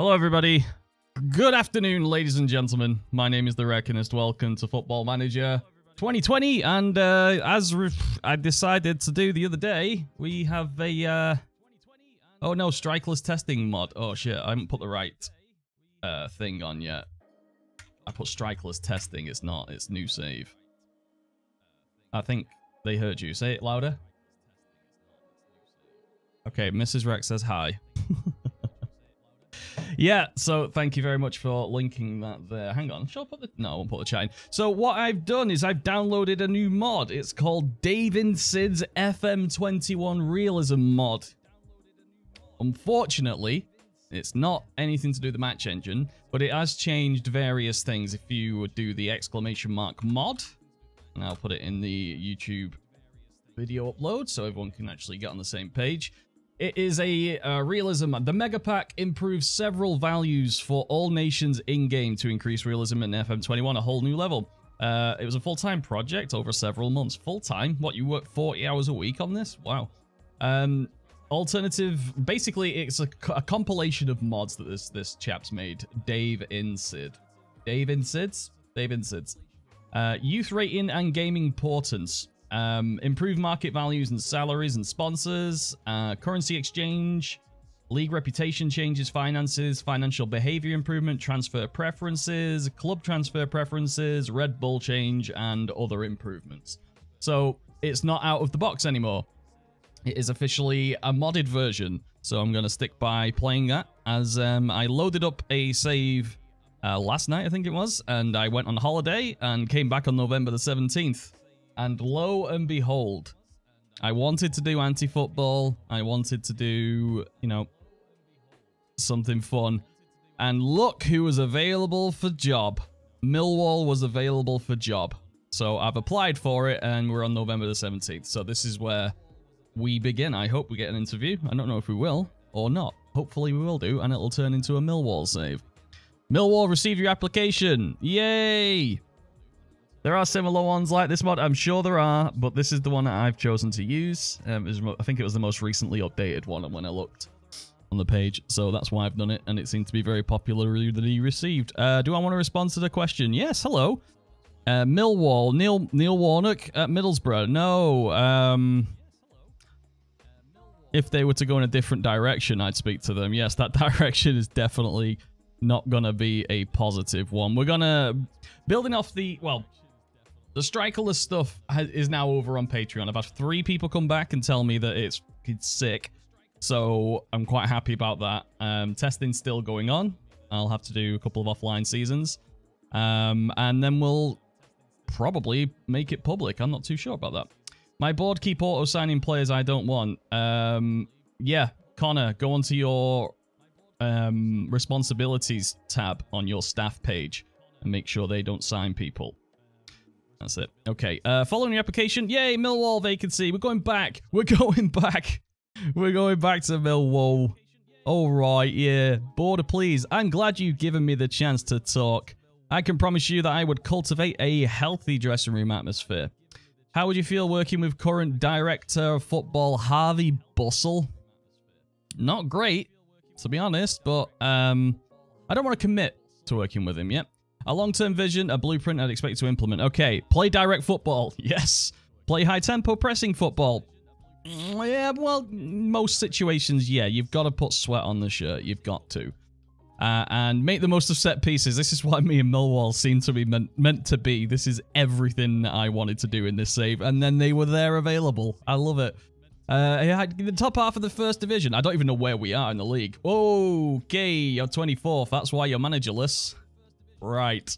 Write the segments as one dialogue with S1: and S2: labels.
S1: Hello, everybody. Good afternoon, ladies and gentlemen. My name is The Reckonist. Welcome to Football Manager 2020. And uh, as I decided to do the other day, we have a. Uh... Oh no, strikeless testing mod. Oh shit, I haven't put the right uh, thing on yet. I put strikeless testing. It's not. It's new save. I think they heard you. Say it louder. Okay, Mrs. Rex says hi. yeah, so thank you very much for linking that there. Hang on, shall I put the... No, I won't put the chat in. So what I've done is I've downloaded a new mod. It's called Daveincid's FM21 Realism mod. Unfortunately, it's not anything to do with the match engine, but it has changed various things. If you would do the exclamation mark mod, and I'll put it in the YouTube video upload so everyone can actually get on the same page. It is a uh, realism. The Mega Pack improves several values for all nations in-game to increase realism in FM21 a whole new level. Uh, it was a full-time project over several months. Full-time? What, you work 40 hours a week on this? Wow. Um, alternative, basically it's a, a, compilation of mods that this, this chap's made. Daveincid. Dave Insids? Daveincids. Uh, youth rating and gaming portents. Um, improve market values and salaries and sponsors, uh, currency exchange, league reputation changes, finances, financial behavior improvement, transfer preferences, club transfer preferences, Red Bull change, and other improvements. So it's not out of the box anymore. It is officially a modded version. So I'm going to stick by playing that as um, I loaded up a save uh, last night, I think it was, and I went on holiday and came back on November the 17th. And lo and behold, I wanted to do anti-football. I wanted to do, you know, something fun. And look who was available for job. Millwall was available for job. So I've applied for it and we're on November the 17th. So this is where we begin. I hope we get an interview. I don't know if we will or not. Hopefully we will do and it'll turn into a Millwall save. Millwall received your application. Yay! There are similar ones like this mod, I'm sure there are, but this is the one that I've chosen to use. Um, was, I think it was the most recently updated one when I looked on the page, so that's why I've done it, and it seemed to be very popularly received. Uh, do I want to respond to the question? Yes, hello. Uh, Millwall, Neil Neil Warnock at Middlesbrough. No, um, if they were to go in a different direction, I'd speak to them. Yes, that direction is definitely not going to be a positive one. We're going to, building off the, well, the strikerless stuff is now over on Patreon. I've had three people come back and tell me that it's, sick. So I'm quite happy about that. Um, testing's still going on. I'll have to do a couple of offline seasons. Um, and then we'll probably make it public. I'm not too sure about that. My board keep auto signing players I don't want. Um, yeah, Connor, go onto your um, responsibilities tab on your staff page and make sure they don't sign people. That's it. Okay. Uh, following your application. Yay, Millwall vacancy. We're going back. We're going back. We're going back to Millwall. All right, yeah. Border, please. I'm glad you've given me the chance to talk. I can promise you that I would cultivate a healthy dressing room atmosphere. How would you feel working with current director of football Harvey Bussell? Not great, to be honest, but um, I don't want to commit to working with him yet. A long-term vision, a blueprint I'd expect to implement. Okay, play direct football. Yes. Play high-tempo pressing football. Yeah, well, most situations, yeah, you've got to put sweat on the shirt. You've got to. Uh, and make the most of set pieces. This is why me and Millwall seem to be meant, meant to be. This is everything I wanted to do in this save. And then they were there available. I love it. Uh, the top half of the first division. I don't even know where we are in the league. Okay, you're 24th. That's why you're managerless. Right.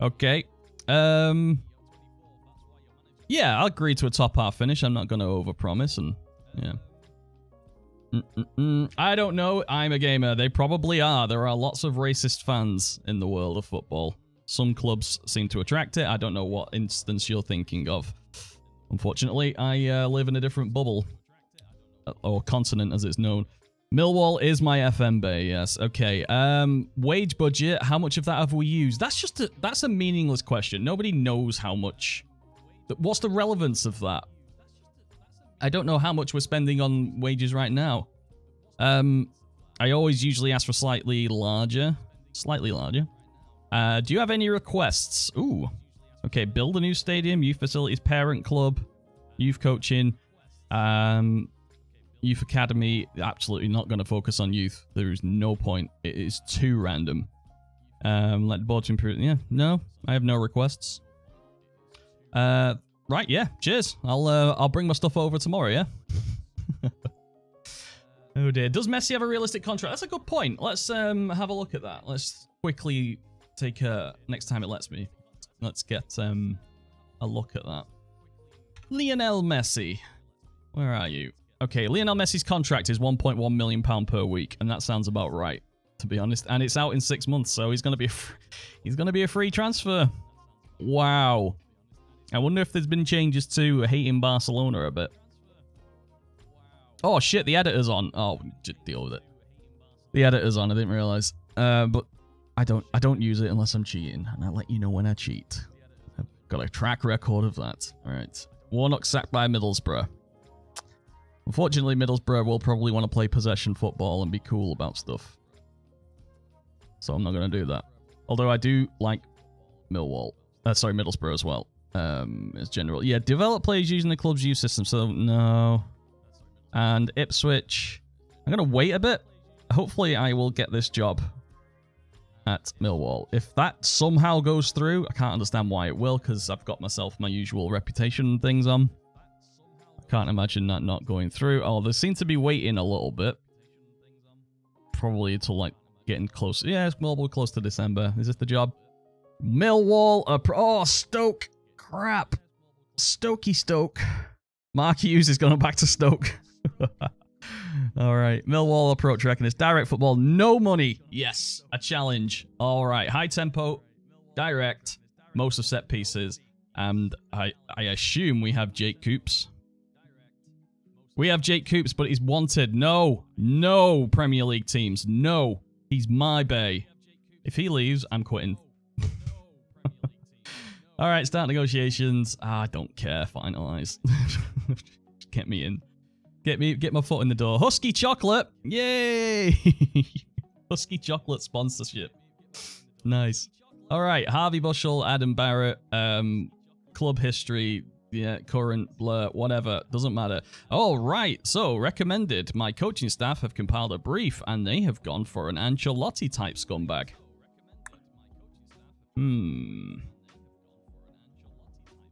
S1: Okay. Um. Yeah, I'll agree to a top half finish. I'm not going to overpromise and yeah. Mm -mm -mm. I don't know. I'm a gamer. They probably are. There are lots of racist fans in the world of football. Some clubs seem to attract it. I don't know what instance you're thinking of. Unfortunately, I uh, live in a different bubble. Uh, or continent, as it's known. Millwall is my FMB, yes. Okay. Um, wage budget, how much of that have we used? That's just a, that's a meaningless question. Nobody knows how much. What's the relevance of that? I don't know how much we're spending on wages right now. Um, I always usually ask for slightly larger. Slightly larger. Uh, do you have any requests? Ooh. Okay, build a new stadium, youth facilities, parent club, youth coaching, um, youth academy. Absolutely not going to focus on youth. There is no point. It is too random. Um, let the board improve. Yeah, no, I have no requests. Uh, right, yeah. Cheers. I'll uh, I'll bring my stuff over tomorrow. Yeah. oh dear. Does Messi have a realistic contract? That's a good point. Let's um have a look at that. Let's quickly take a next time it lets me. Let's get um a look at that. Lionel Messi. Where are you? Okay, Lionel Messi's contract is 1.1 million pound per week, and that sounds about right, to be honest. And it's out in six months, so he's gonna be he's gonna be a free transfer. Wow. I wonder if there's been changes to hating Barcelona a bit. Oh shit, the editor's on. Oh, just deal with it. The editor's on. I didn't realize. Uh, but I don't. I don't use it unless I'm cheating, and I let you know when I cheat. I've got a track record of that. All right. Warnock sacked by Middlesbrough. Unfortunately, Middlesbrough will probably want to play possession football and be cool about stuff. So I'm not going to do that. Although I do like Millwall. Uh, sorry, Middlesbrough as well. Um, as general. Yeah, develop players using the club's youth system. So no. And Ipswich. I'm going to wait a bit. Hopefully I will get this job at Millwall. If that somehow goes through, I can't understand why it will because I've got myself my usual reputation things on. Can't imagine that not going through. Oh, they seem to be waiting a little bit. Probably until like getting close. Yeah, it's Millwall close to December. Is this the job? Millwall. oh, Stoke. Crap. Stokey Stoke. Mark Hughes is going back to Stoke. All right. Millwall approach Reckonist direct football, no money. Yes, a challenge. All right. High tempo, direct, most of set pieces. And I, I assume we have Jake Coops. We have Jake Coops, but he's wanted. No, no Premier League teams. No, he's my bay. If he leaves, I'm quitting. All right, start negotiations. Ah, I don't care. Finalize. Get me in. Get me, get my foot in the door. Husky chocolate, yay! Husky chocolate sponsorship. Nice. All right, Harvey Bushell, Adam Barrett, um, club history, yeah, current, blur, whatever, doesn't matter. All right, so recommended. My coaching staff have compiled a brief, and they have gone for an Ancelotti type scumbag. Hmm.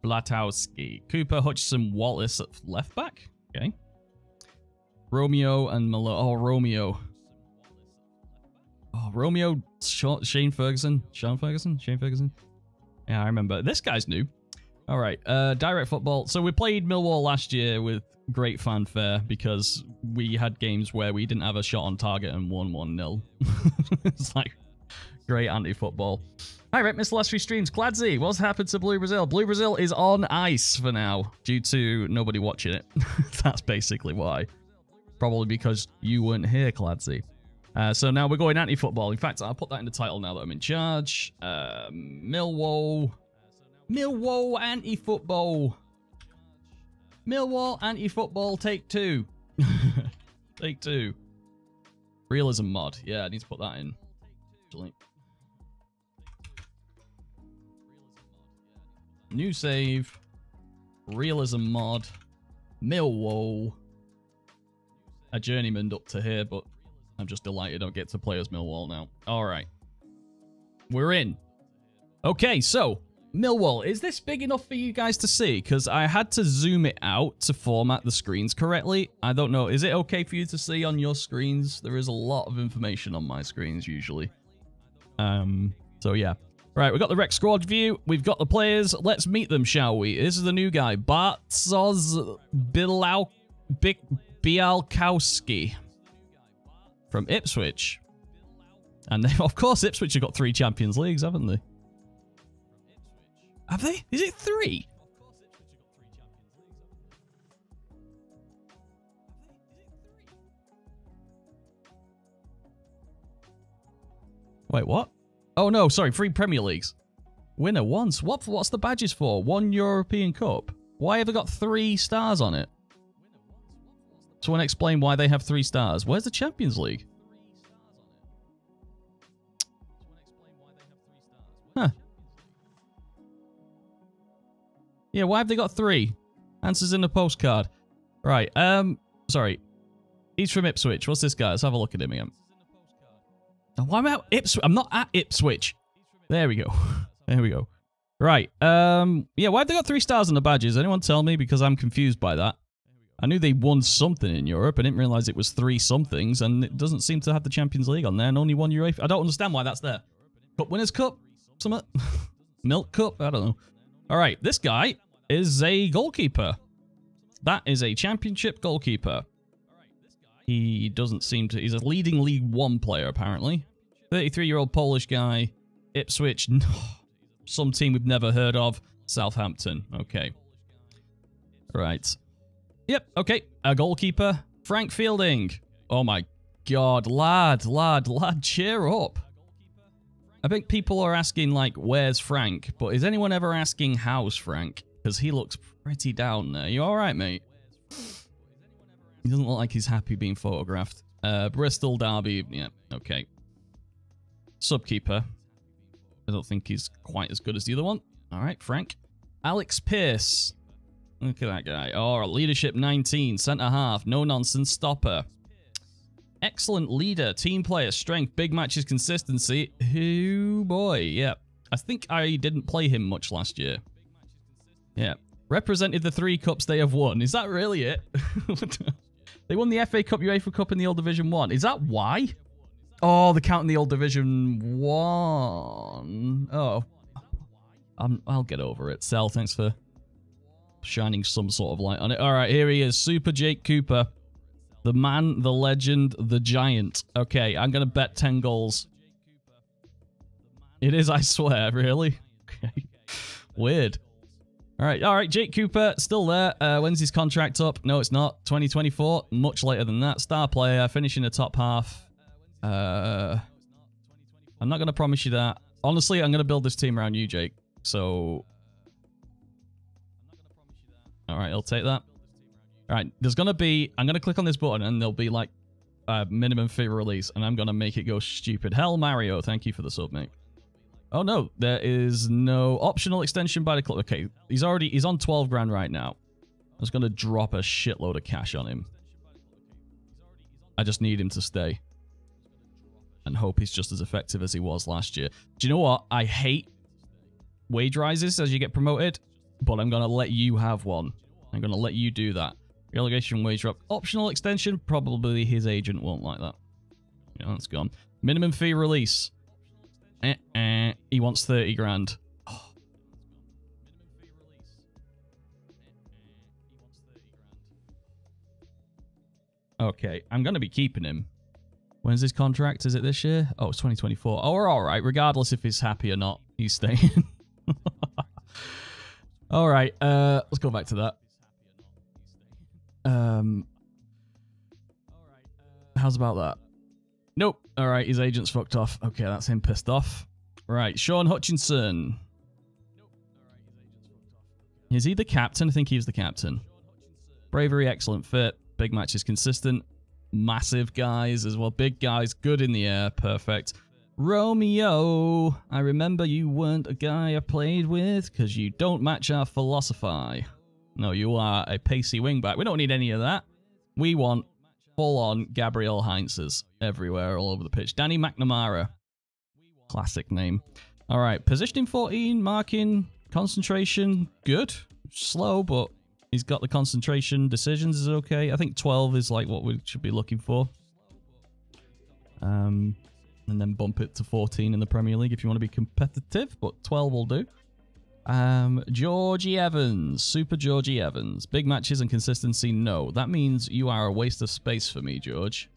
S1: Blatowski, Cooper, Hutchison, Wallace at left back. Okay. Romeo and Malo. Oh, Romeo. Oh, Romeo, Shane Ferguson. Sean Ferguson? Shane Ferguson? Yeah, I remember. This guy's new. All right. Uh, direct football. So we played Millwall last year with great fanfare because we had games where we didn't have a shot on target and won 1-0. it's like great anti-football. All right, Mr. Last Three Streams. Cladzy, what's happened to Blue Brazil? Blue Brazil is on ice for now due to nobody watching it. That's basically why. Probably because you weren't here, Clancy. Uh, so now we're going anti-football. In fact, I'll put that in the title now that I'm in charge. Uh, Millwall. Millwall anti-football. Millwall anti-football take two. take two. Realism mod. Yeah, I need to put that in. New save. Realism mod. Millwall a journeyman up to here, but I'm just delighted I get to play as Millwall now. All right. We're in. Okay, so Millwall, is this big enough for you guys to see? Because I had to zoom it out to format the screens correctly. I don't know. Is it okay for you to see on your screens? There is a lot of information on my screens usually. Um, so yeah. Right, we've got the rec squad view. We've got the players. Let's meet them, shall we? This is the new guy. Bartosz Bilau... Big... Bialkowski from Ipswich. And they, of course, Ipswich have got three Champions Leagues, haven't they? Have they? Is it three? Wait, what? Oh no, sorry, three Premier Leagues. Winner once. What? What's the badges for? One European Cup. Why have they got three stars on it? Someone explain why they have three stars. Where's the Champions League? Yeah, why have they got three? Answers in the postcard. Right, um, sorry. He's from Ipswich. What's this guy? Let's have a look at him again. Oh, why am I at Ipswich? I'm not at Ipswich. There we go. there we go. Right, um, yeah, why have they got three stars on the badges? Anyone tell me? Because I'm confused by that. I knew they won something in Europe. I didn't realize it was three somethings, and it doesn't seem to have the Champions League on there, and only one UEFA. I don't understand why that's there. Cup Winners' Cup? Something? Milk Cup? I don't know. All right, this guy is a goalkeeper. That is a championship goalkeeper. He doesn't seem to... He's a leading League One player, apparently. 33-year-old Polish guy. Ipswich. Some team we've never heard of. Southampton. Okay. Right. Yep, okay. A goalkeeper. Frank Fielding. Oh my god. Lad, lad, lad, cheer up. I think people are asking, like, where's Frank? But is anyone ever asking how's Frank? Because he looks pretty down there. You alright, mate? He doesn't look like he's happy being photographed. Uh, Bristol, Derby, yeah, okay. Subkeeper. I don't think he's quite as good as the other one. Alright, Frank. Alex Pierce. Look at that guy. Oh, leadership 19, centre half, no nonsense stopper. Excellent leader, team player, strength, big matches, consistency. Who boy, yeah. I think I didn't play him much last year. Yeah. Represented the three cups they have won. Is that really it? they won the FA Cup, UEFA Cup, and the Old Division 1. Is that why? Oh, the count in the Old Division 1. Oh. i I'll get over it. Sal, thanks for shining some sort of light on it. All right, here he is. Super Jake Cooper. The man, the legend, the giant. Okay, I'm going to bet 10 goals. It is, I swear. Really? Okay. Weird. All right, all right, Jake Cooper, still there. Uh, when's his contract up? No, it's not. 2024, much later than that. Star player, finishing the top half. Uh, I'm not going to promise you that. Honestly, I'm going to build this team around you, Jake. So all right, I'll take that. All right, there's going to be, I'm going to click on this button and there'll be like a minimum fee release and I'm going to make it go stupid. Hell, Mario, thank you for the sub, mate. Oh no, there is no optional extension by the club. Okay, he's already, he's on 12 grand right now. I was to drop a shitload of cash on him. I just need him to stay. And hope he's just as effective as he was last year. Do you know what? I hate wage rises as you get promoted but I'm to let you have one. I'm to let you do that. Relegation wage drop. Optional extension. Probably his agent won't like that. Yeah, that's gone. Minimum fee release. Eh, eh. He wants 30 grand. Oh. Okay, I'm going to be keeping him. When's his contract? Is it this year? Oh, it's 2024. Oh, we're all right. Regardless if he's happy or not, he's staying. All right, uh, let's go back to that. Um, how's about that? All right, his agent's fucked off. Okay, that's him pissed off. Right, Shaun Hutchinson. Is he the captain? I think he's the captain. Bravery, excellent fit. Big matches consistent. Massive guys as well. Big guys, good in the air, perfect. Romeo, I remember you weren't a guy I played with because you don't match our philosophy. No, you are a pacey wingback. We don't need any of that. We want full-on Gabriel Heinzes everywhere, all over the pitch. Danny McNamara. Classic name. All right, positioning 14, marking, concentration, good. Slow, but he's got the concentration. Decisions is okay. I think 12 is like what we should be looking for. Um, and then bump it to 14 in the Premier League if you want to be competitive, but 12 will do. Um, Georgie Evans, Super Georgie Evans. Big matches and consistency, no. That means you are a waste of space for me, George.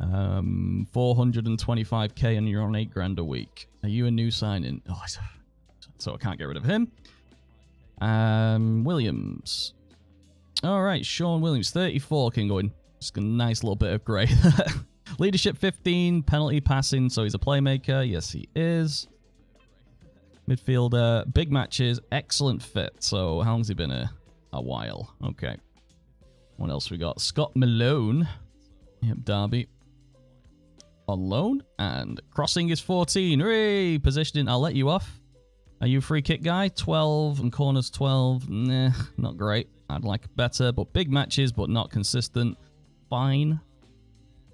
S1: Um, 425k and you're on 8 grand a week. Are you a new signing? Oh, so I can't get rid of him. Um, Williams. All right, Shaun Williams, 34 can go in. Just a nice little bit of grey Leadership 15, penalty passing, so he's a playmaker. Yes, he is. Midfielder, big matches, excellent fit. So how long's he been here? A while. Okay. What else we got? Scott Malone. Yep, Derby. on loan. And crossing is 14. Hooray! Positioning, I'll let you off. Are you free kick guy? 12 and corners 12. Nah, not great. I'd like better, but big matches, but not consistent. Fine.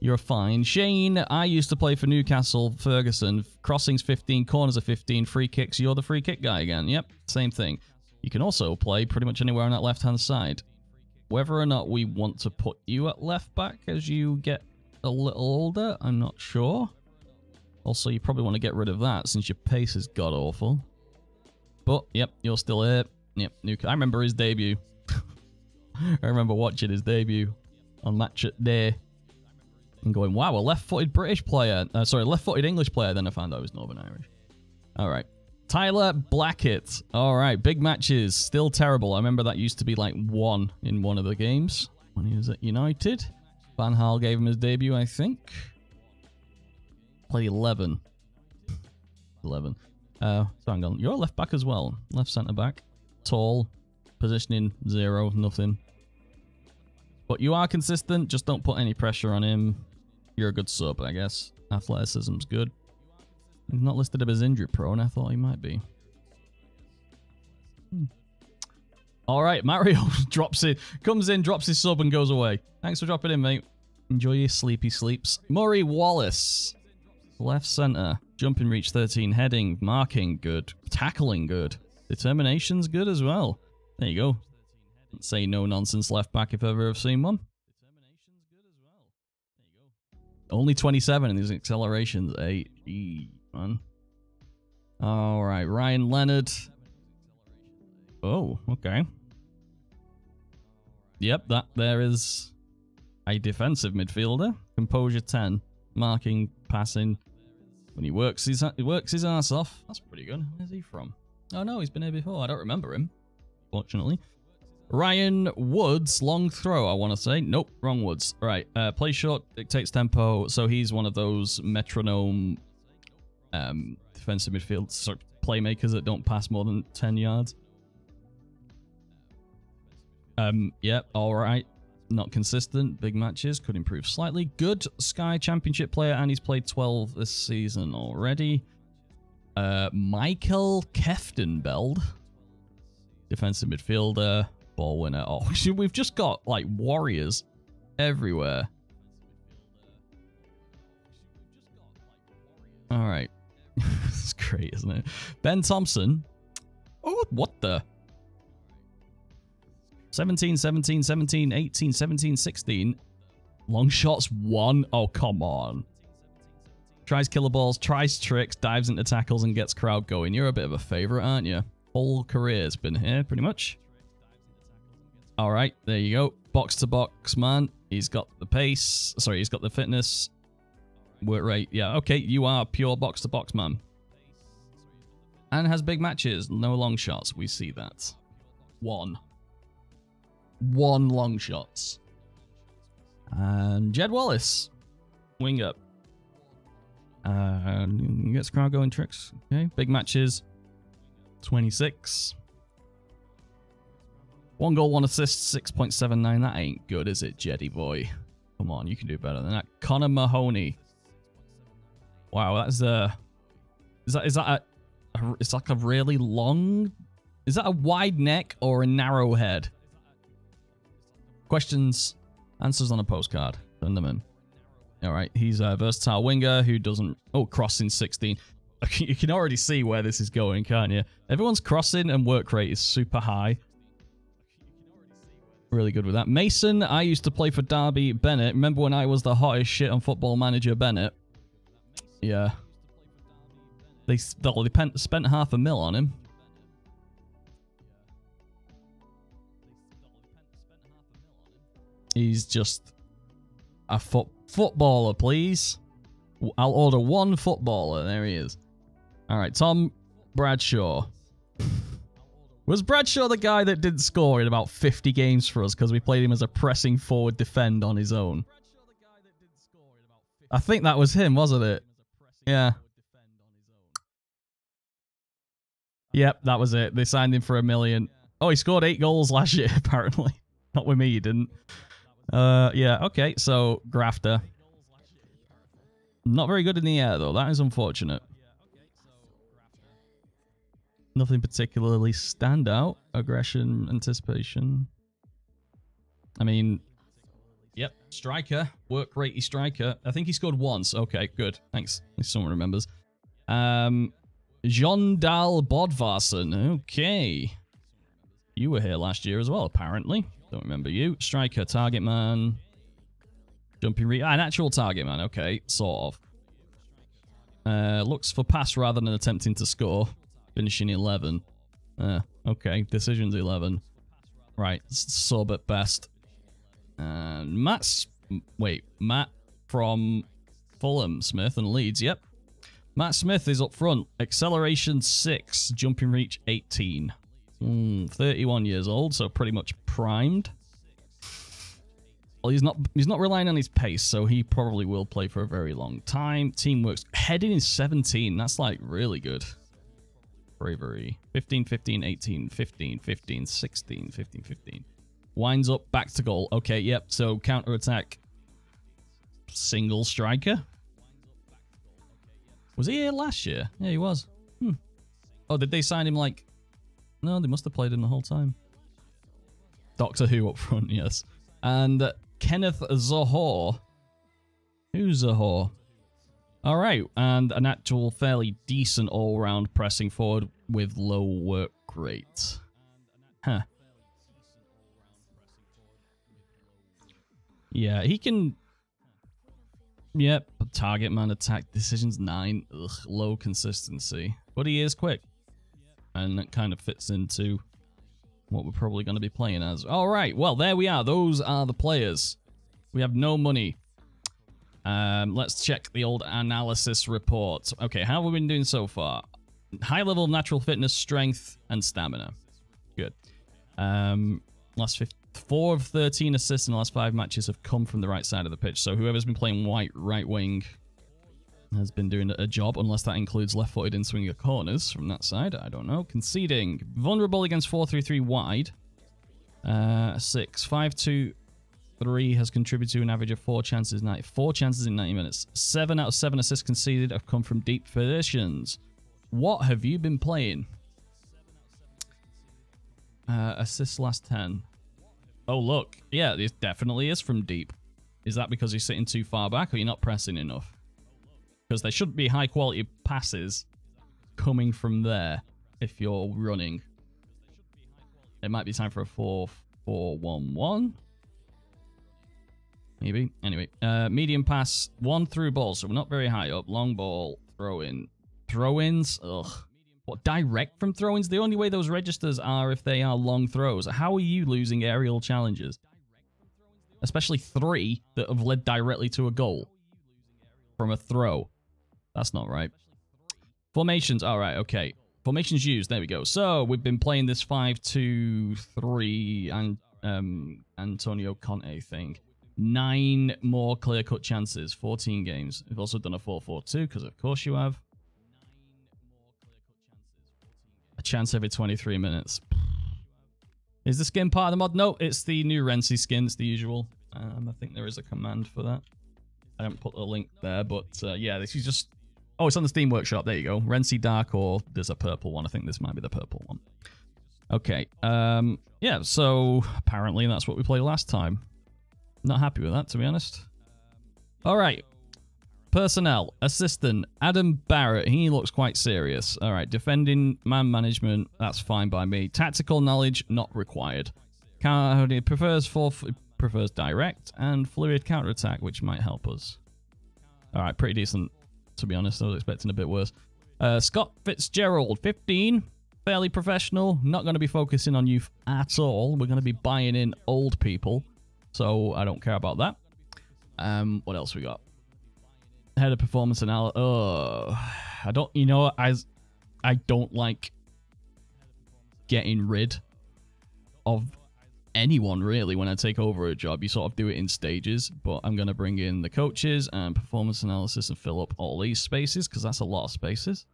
S1: You're fine. Shane, I used to play for Newcastle, Ferguson. Crossings 15, corners are 15, free kicks. You're the free kick guy again. Yep, same thing. You can also play pretty much anywhere on that left-hand side. Whether or not we want to put you at left back as you get a little older, I'm not sure. Also, you probably want to get rid of that since your pace is god-awful. But, yep, you're still here. Yep, Newcastle. I remember his debut. I remember watching his debut on match at day and going, wow, a left-footed British player. Uh, sorry, left-footed English player. Then I found out he was Northern Irish. All right. Tyler Blackett. All right, big matches. Still terrible. I remember that used to be like one in one of the games when he was at United. Van Gaal gave him his debut, I think. Played 11. 11. Uh, so hang on. You're a left back as well. Left centre back. Tall. Positioning, zero, nothing. But you are consistent. Just don't put any pressure on him. You're a good sub, I guess. Athleticism's good. He's not listed as injury prone. I thought he might be. Hmm. All right, Mario drops it, comes in, drops his sub, and goes away. Thanks for dropping in, mate. Enjoy your sleepy sleeps. Murray Wallace, left center, jumping reach 13, heading, marking good, tackling good, determination's good as well. There you go. Say no nonsense left back if ever I've seen one. Only 27 in these accelerations. A man. All right, Ryan Leonard. Oh, okay. Yep, that there is a defensive midfielder. Composure 10, marking, passing. When he works his he works his ass off. That's pretty good. Where's he from? Oh no, he's been here before. I don't remember him. Fortunately. Ryan Woods, long throw, I want to say. Nope, wrong Woods. Right, uh, play short, dictates tempo. So he's one of those metronome um, defensive midfield sort of playmakers that don't pass more than 10 yards. Um, yep, all right. Not consistent. Big matches. Could improve slightly. Good Sky Championship player, and he's played 12 this season already. Uh, Maikel Kieftenbeld. Defensive midfielder. Ball winner. Oh, we've just got, like, warriors everywhere. All right. it's great, isn't it? Ben Thompson. Oh, what the? 17, 17, 17, 18, 17, 16. Long shots, one. Oh, come on. Tries killer balls, tries tricks, dives into tackles, and gets crowd going. You're a bit of a favorite, aren't you? Whole career's been here, pretty much. All right, there you go. Box to box, man. He's got the pace. Sorry, he's got the fitness. Work rate. Yeah, okay. You are pure box to box, man. And has big matches. No long shots. We see that. One. One long shots. And Jed Wallace. Wing up. Uh, gets crowd going tricks. Okay. Big matches. 26. One goal, one assist, 6.79. That ain't good, is it, Jeddy boy? Come on, you can do better than that. Connor Mahoney. Wow, that's a... Is that, is that a, a... It's like a really long... Is that a wide neck or a narrow head? Questions, answers on a postcard. Send them in. All right, he's a versatile winger who doesn't... Oh, crossing 16. You can already see where this is going, can't you? Everyone's crossing and work rate is super high. Really good with that. Mason, I used to play for Derby Bennett. Remember when I was the hottest shit on Football Manager Bennett? Yeah. They, they spent half a mil on him. He's just a foot footballer, please. I'll order one footballer. There he is. All right, Tom Bradshaw. Was Bradshaw the guy that didn't score in about 50 games for us because we played him as a pressing forward defend on his own? I think that was him, wasn't it? Yeah. Yep, that was it. They signed him for a million. Oh, he scored eight goals last year, apparently. Not with me, he didn't. Uh, yeah, okay, so Grafter. Not very good in the air, though. That is unfortunate. Nothing particularly stand out. Aggression, anticipation. I mean, yep, striker, work ratey striker. I think he scored once. Okay, good. Thanks. Someone remembers. Um, Jon Dadi Bodvarsson. Okay. You were here last year as well, apparently. Don't remember you. Striker, target man. Jumping re- ah, an actual target man. Okay, sort of. Uh, looks for pass rather than attempting to score. Finishing 11. Uh, okay, decisions 11. Right, sub at best. And Matt's... Wait, Matt from Fulham, Smith and Leeds. Yep. Matt Smith is up front. Acceleration 6, jumping reach 18. Mm, 31 years old, so pretty much primed. Well, he's not he's not relying on his pace, so he probably will play for a very long time. Teamwork's heading in 17. That's like really good. Bravery. 15, 15, 18, 15, 15, 16, 15, 15. Winds up, back to goal. Okay, yep. So counter attack. Single striker. Was he here last year? Yeah, he was. Hmm. Oh, did they sign him like... No, they must have played him the whole time. Doctor Who up front, yes. And Kenneth Zohore. Who's Zohore? All right, and an actual fairly decent all-round pressing forward with low work rate. Huh. Yeah, he can Yep, target man attack decisions 9. Ugh, low consistency. But he is quick. And that kind of fits into what we're probably going to be playing as. Alright, well, there we are. Those are the players. We have no money. Um, let's check the old analysis report. Okay, how have we been doing so far? High level natural fitness, strength, and stamina. Good. Um, last 15 Four of 13 assists in the last five matches have come from the right side of the pitch. So whoever's been playing white right wing has been doing a job, unless that includes left-footed in swinging corners from that side. I don't know. Conceding. Vulnerable against 4-3-3 wide. Uh, 6. 5-2-3 has contributed to an average of four chances, 90, four chances in 90 minutes. Seven out of seven assists conceded have come from deep positions. What have you been playing? Uh, assists last 10. Oh, look. Yeah, this definitely is from deep. Is that because you're sitting too far back or you're not pressing enough? Because there should be high quality passes coming from there if you're running. It might be time for a 4-4-1-1. Maybe. Anyway, uh, medium pass, one through ball, so we're not very high up. Long ball, throw in. Throw ins, ugh. What, direct from throw-ins? The only way those registers are if they are long throws. How are you losing aerial challenges? Especially three that have led directly to a goal from a throw. That's not right. Formations. All right, okay. Formations used. There we go. So we've been playing this 5-2-3 and um, Antonio Conte thing. Nine more clear-cut chances. 14 games. We've also done a 4-4-2 because of course you have. A chance every 23 minutes. Is the skin part of the mod? No, it's the new Rensie skin. It's the usual. Um, I think there is a command for that. I haven't put the link there, but uh, yeah, this is just... Oh, it's on the Steam Workshop. There you go. Rensie Dark, or there's a purple one. I think this might be the purple one. Okay. Um, yeah, so apparently that's what we played last time. Not happy with that, to be honest. All right. Personnel, assistant, Adam Barrett. He looks quite serious. All right, defending, man management, that's fine by me. Tactical knowledge, not required. He prefers fourth, prefers direct, and fluid counterattack, which might help us. All right, pretty decent, to be honest. I was expecting a bit worse. Uh, Scott Fitzgerald, 15, fairly professional. Not going to be focusing on youth at all. We're going to be buying in old people, so I don't care about that. Um, what else we got? head of performance analysis. Oh, I don't. You know, I I don't like getting rid of anyone really when I take over a job. You sort of do it in stages, but I'm going to bring in the coaches and performance analysis and fill up all these spaces because that's a lot of spaces.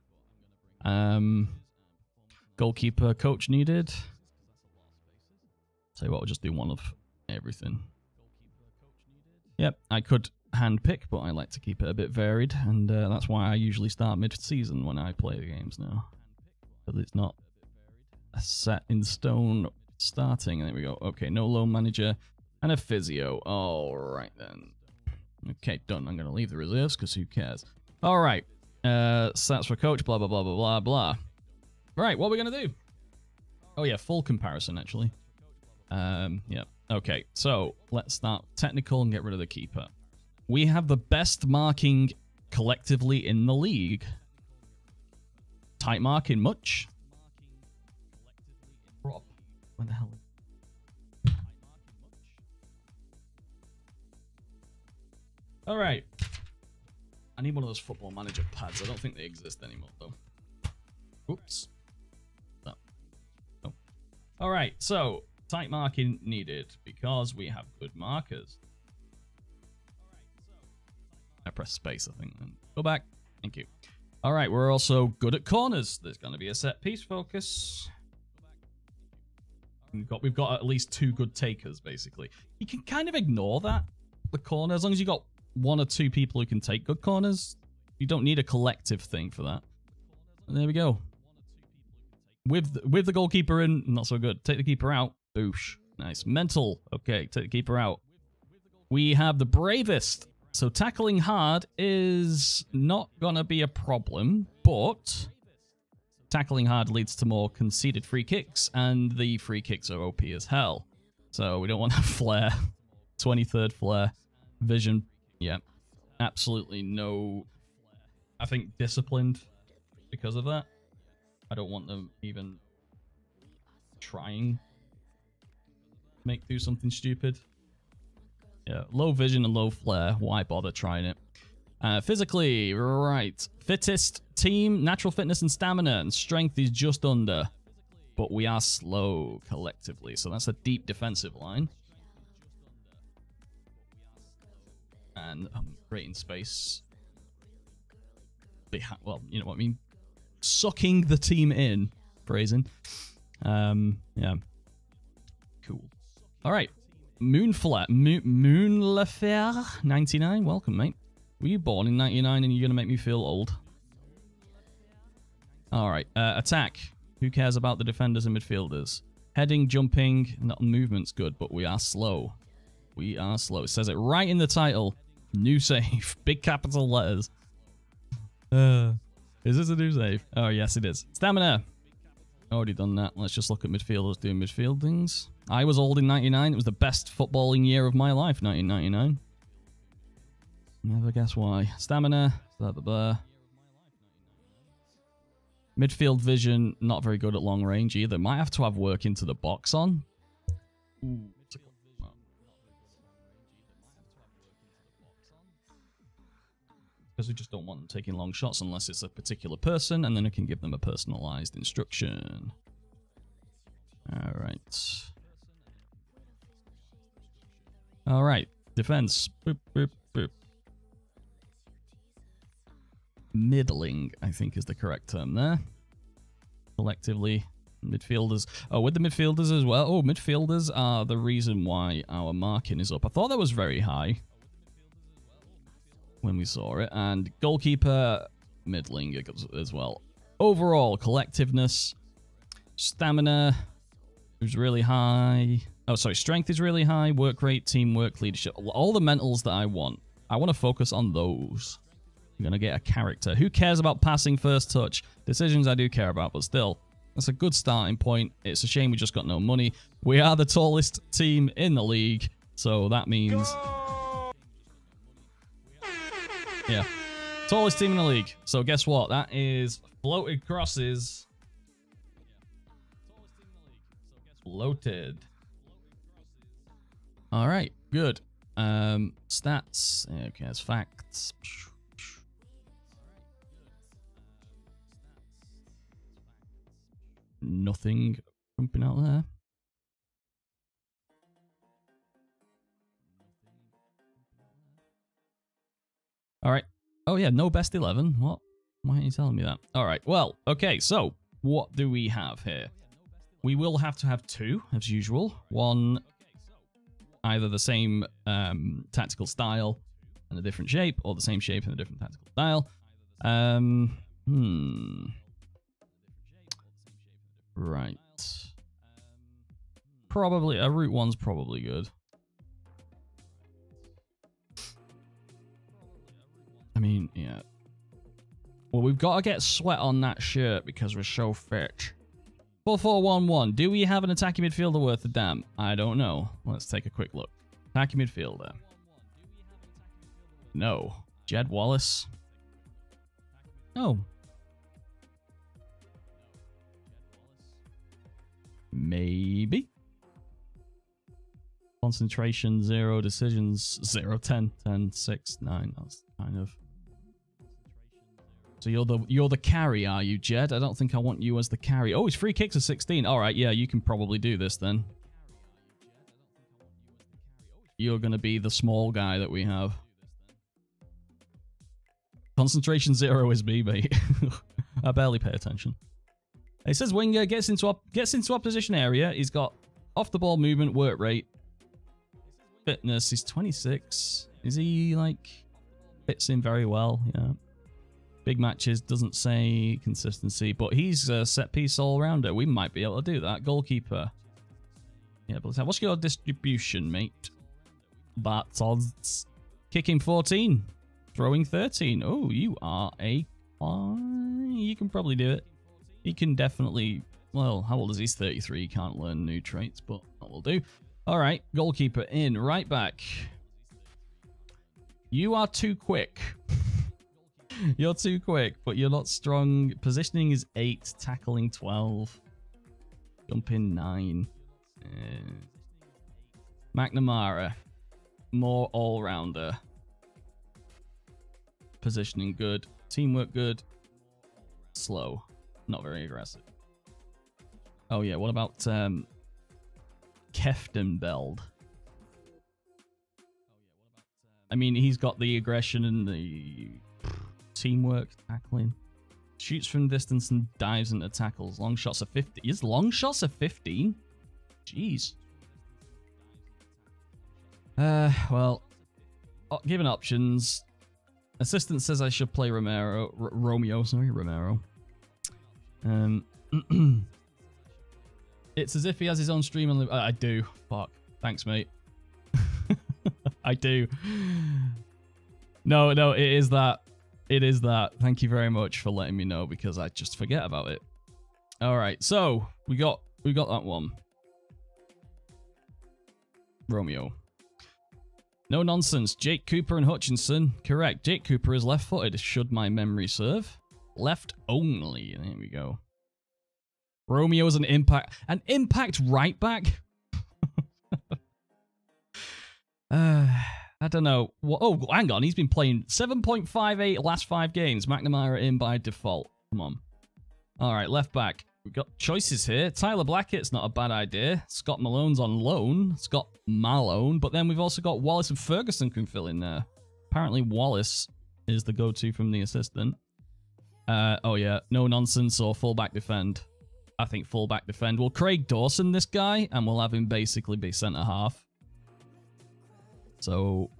S1: Um, goalkeeper coach needed. Tell you what, we'll just do one of everything. Yep, I could handpick, but I like to keep it a bit varied, and uh, that's why I usually start mid-season when I play the games now. But it's not a set in stone starting. And there we go. Okay, no loan manager and a physio. All right then. Okay, done. I'm going to leave the reserves because who cares? All right. Uh, stats for coach, blah, blah, blah, blah, blah, blah. Right, what are we going to do? Oh, yeah, full comparison, actually. Um, yeah. Okay, so let's start technical and get rid of the keeper. We have the best marking collectively in the league. Tight marking much? Prop. What the hell? All right. I need one of those football manager pads. I don't think they exist anymore, though. Oops. No. Oh. All right. So, tight marking needed because we have good markers. I press space, I think. And go back. Thank you. All right. We're also good at corners. There's going to be a set piece focus. We've got, we've got at least two good takers, basically. You can kind of ignore that, the corner, as long as you've got one or two people who can take good corners. You don't need a collective thing for that. And there we go. With with the goalkeeper in, not so good. Take the keeper out. Boosh. Nice. Mental. Okay, the keeper out. We have the bravest. So tackling hard is not going to be a problem, but tackling hard leads to more conceded free kicks, and the free kicks are OP as hell. So we don't want that flair. 23rd flair. Vision yeah. Absolutely no. I think disciplined because of that. I don't want them even trying make do something stupid. Yeah, low vision and low flair. Why bother trying it? Uh, physically, right. Fittest team, natural fitness and stamina, and strength is just under. But we are slow collectively, so that's a deep defensive line. and um, creating space. well, you know what I mean? Sucking the team in. Phrasing. Um, yeah. Cool. All right. Moonflat. Mo Moonlefer 99. Welcome, mate. Were you born in 99 and you're going to make me feel old? All right. Uh, attack. Who cares about the defenders and midfielders? Heading, jumping, not movement's good, but we are slow. We are slow. It says it right in the title. New save. Big capital letters. Uh, is this a new save? Oh, yes, it is. Stamina. Already done that. Let's just look at midfielders doing midfield things. I was old in 99. It was the best footballing year of my life, 1999. Never guess why. Stamina. Blah, blah, blah. Midfield vision, not very good at long range either. Might have to have work into the box on. Because we just don't want them taking long shots unless it's a particular person, and then we can give them a personalized instruction. All right. All right. Defense. Boop, boop, boop. Middling, I think, is the correct term there. Collectively, midfielders. Oh, with the midfielders as well. Oh, midfielders are the reason why our marking is up. I thought that was very high when we saw it. And goalkeeper, middling as well. Overall, collectiveness, stamina is really high. Oh, sorry, strength is really high, work rate, teamwork, leadership. All the mentals that I want. I want to focus on those. I'm going to get a character. Who cares about passing first touch? Decisions I do care about, but still, that's a good starting point. It's a shame we just got no money. We are the tallest team in the league, so that means... Go! Yeah. Tallest team in the league. So guess what? That is floated crosses. Floated. All right. Good. Um, stats. Okay, that's facts. Nothing jumping out there. All right. Oh, yeah, no best 11. What? Why aren't you telling me that? All right. Well, okay, so what do we have here? We will have to have two, as usual. One, either the same um, tactical style and a different shape, or the same shape and a different tactical style. Um, hmm. Right. Probably a route one's probably good. I mean, yeah. Well, we've got to get sweat on that shirt because we're so fit. 4411. Do we have an attacking midfielder worth a damn? I don't know. Let's take a quick look. Attacking midfielder. No. Jed Wallace. No. Maybe. Concentration, zero. Decisions, zero, 10, 10, 6, 9. That's kind of... So you're the you're the carry, are you, Jed? I don't think I want you as the carry. Oh, his free kicks are 16. All right, yeah, you can probably do this then. You're going to be the small guy that we have. Concentration zero is me, mate. I barely pay attention. It says winger gets into op gets into opposition area. He's got off the ball movement, work rate, fitness. He's 26. Is he like fits in very well? Yeah. Big matches doesn't say consistency, but he's a set piece all rounder. We might be able to do that. Goalkeeper. Yeah, but what's your distribution, mate? That's odds. Kicking 14. Throwing 13. Oh, you are a... You can probably do it. He can definitely... Well, how old is he? He's 33. He can't learn new traits, but that will do. All right, goalkeeper in. Right back. You are too quick. you're too quick, but you're not strong. Positioning is 8. Tackling 12. Jumping 9. Uh, McNamara. More all-rounder. Positioning good. Teamwork good. Slow. Not very aggressive. Oh yeah, what about um Kieftenbeld? I mean, he's got the aggression and the teamwork, tackling. Shoots from distance and dives into tackles. Long shots are 50. Is long shots are 15? Jeez. Uh, well, given options, assistant says I should play Romero, R Romeo, sorry, Romero. Um, it's as if he has his own stream on the. I do. Fuck. Thanks, mate. I do. No, no, it is that. It is that. Thank you very much for letting me know because I just forget about it. All right, so we got we got that one. Romeo. No nonsense. Jake Cooper and Hutchinson. Correct. Jake Cooper is left-footed, should my memory serve. Left only. There we go. Romeo is an impact. An impact right back? uh, I don't know. What, Oh, hang on. He's been playing 7.58 last five games. McNamara in by default. Come on. All right, left back. We've got choices here. Tyler Blackett's not a bad idea. Scott Malone's on loan. Scott Malone. But then we've also got Wallace and Ferguson can fill in there. Apparently Wallace is the go-to from the assistant. Uh, oh yeah, no nonsense or fullback defend. I think fullback defend. We'll Craig Dawson this guy, and we'll have him basically be centre half. So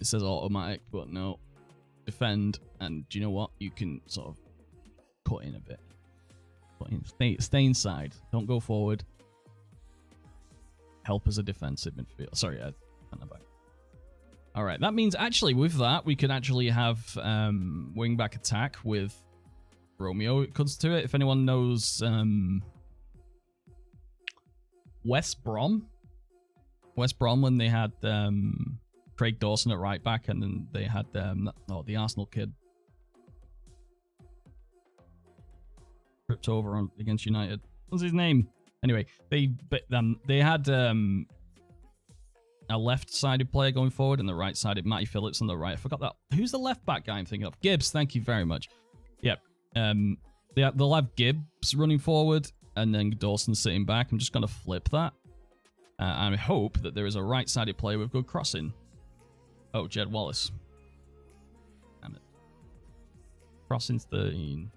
S1: it says automatic, but no. Defend, and do you know what? You can sort of cut in a bit. Stay, stay inside. Don't go forward. Help as a defensive midfield. Sorry, I back. All right, that means actually with that we could actually have um, wing back attack with Romeo. It comes to it. If anyone knows um, West Brom, West Brom when they had um, Craig Dawson at right back, and then they had um, oh the Arsenal kid tripped over on against United. What's his name? Anyway, they they had um a left-sided player going forward and the right-sided Matty Phillips on the right. I forgot that. Who's the left back guy I'm thinking of? Gibbs. Thank you very much. Yep. Um, they, they'll have Gibbs running forward and then Dawson sitting back. I'm just going to flip that. Uh, I hope that there is a right-sided player with good crossing. Oh, Jed Wallace. Damn it. Crossing's 13.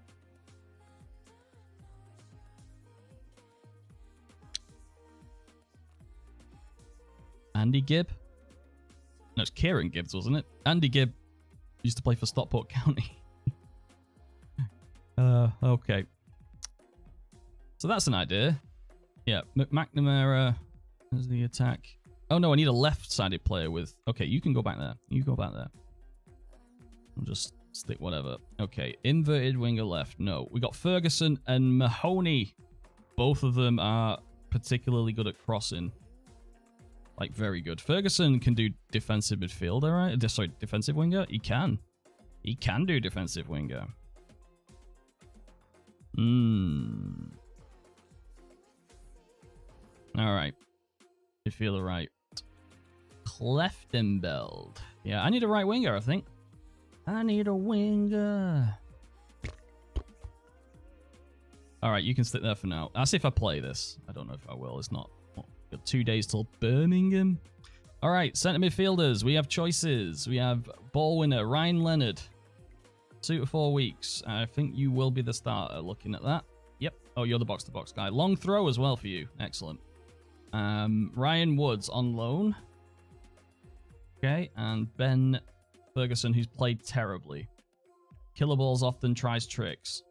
S1: Andy Gibb. No, it's Kieran Gibbs, wasn't it? Andy Gibb used to play for Stockport County. uh, okay. So that's an idea. Yeah, McNamara the attack. Oh no, I need a left-sided player with... Okay, you can go back there. You go back there. I'll just stick whatever. Okay, inverted winger left. No, we got Ferguson and Mahoney. Both of them are particularly good at crossing. Like, very good. Ferguson can do defensive midfielder, right? Sorry, defensive winger? He can. He can do defensive winger. Hmm. Alright. You feel right. Kieftenbeld. Yeah, I need a right winger, I think. I need a winger. Alright, you can sit there for now. I'll see if I play this. I don't know if I will. It's not. Got two days till Birmingham. Alright, centre midfielders. We have choices. We have ball winner Ryan Leonard. Two to four weeks. I think you will be the starter looking at that. Yep. Oh, you're the box-to-box -box guy. Long throw as well for you. Excellent. Um, Ryan Woods on loan. Okay, and Ben Ferguson, who's played terribly. Killer Balls often tries tricks.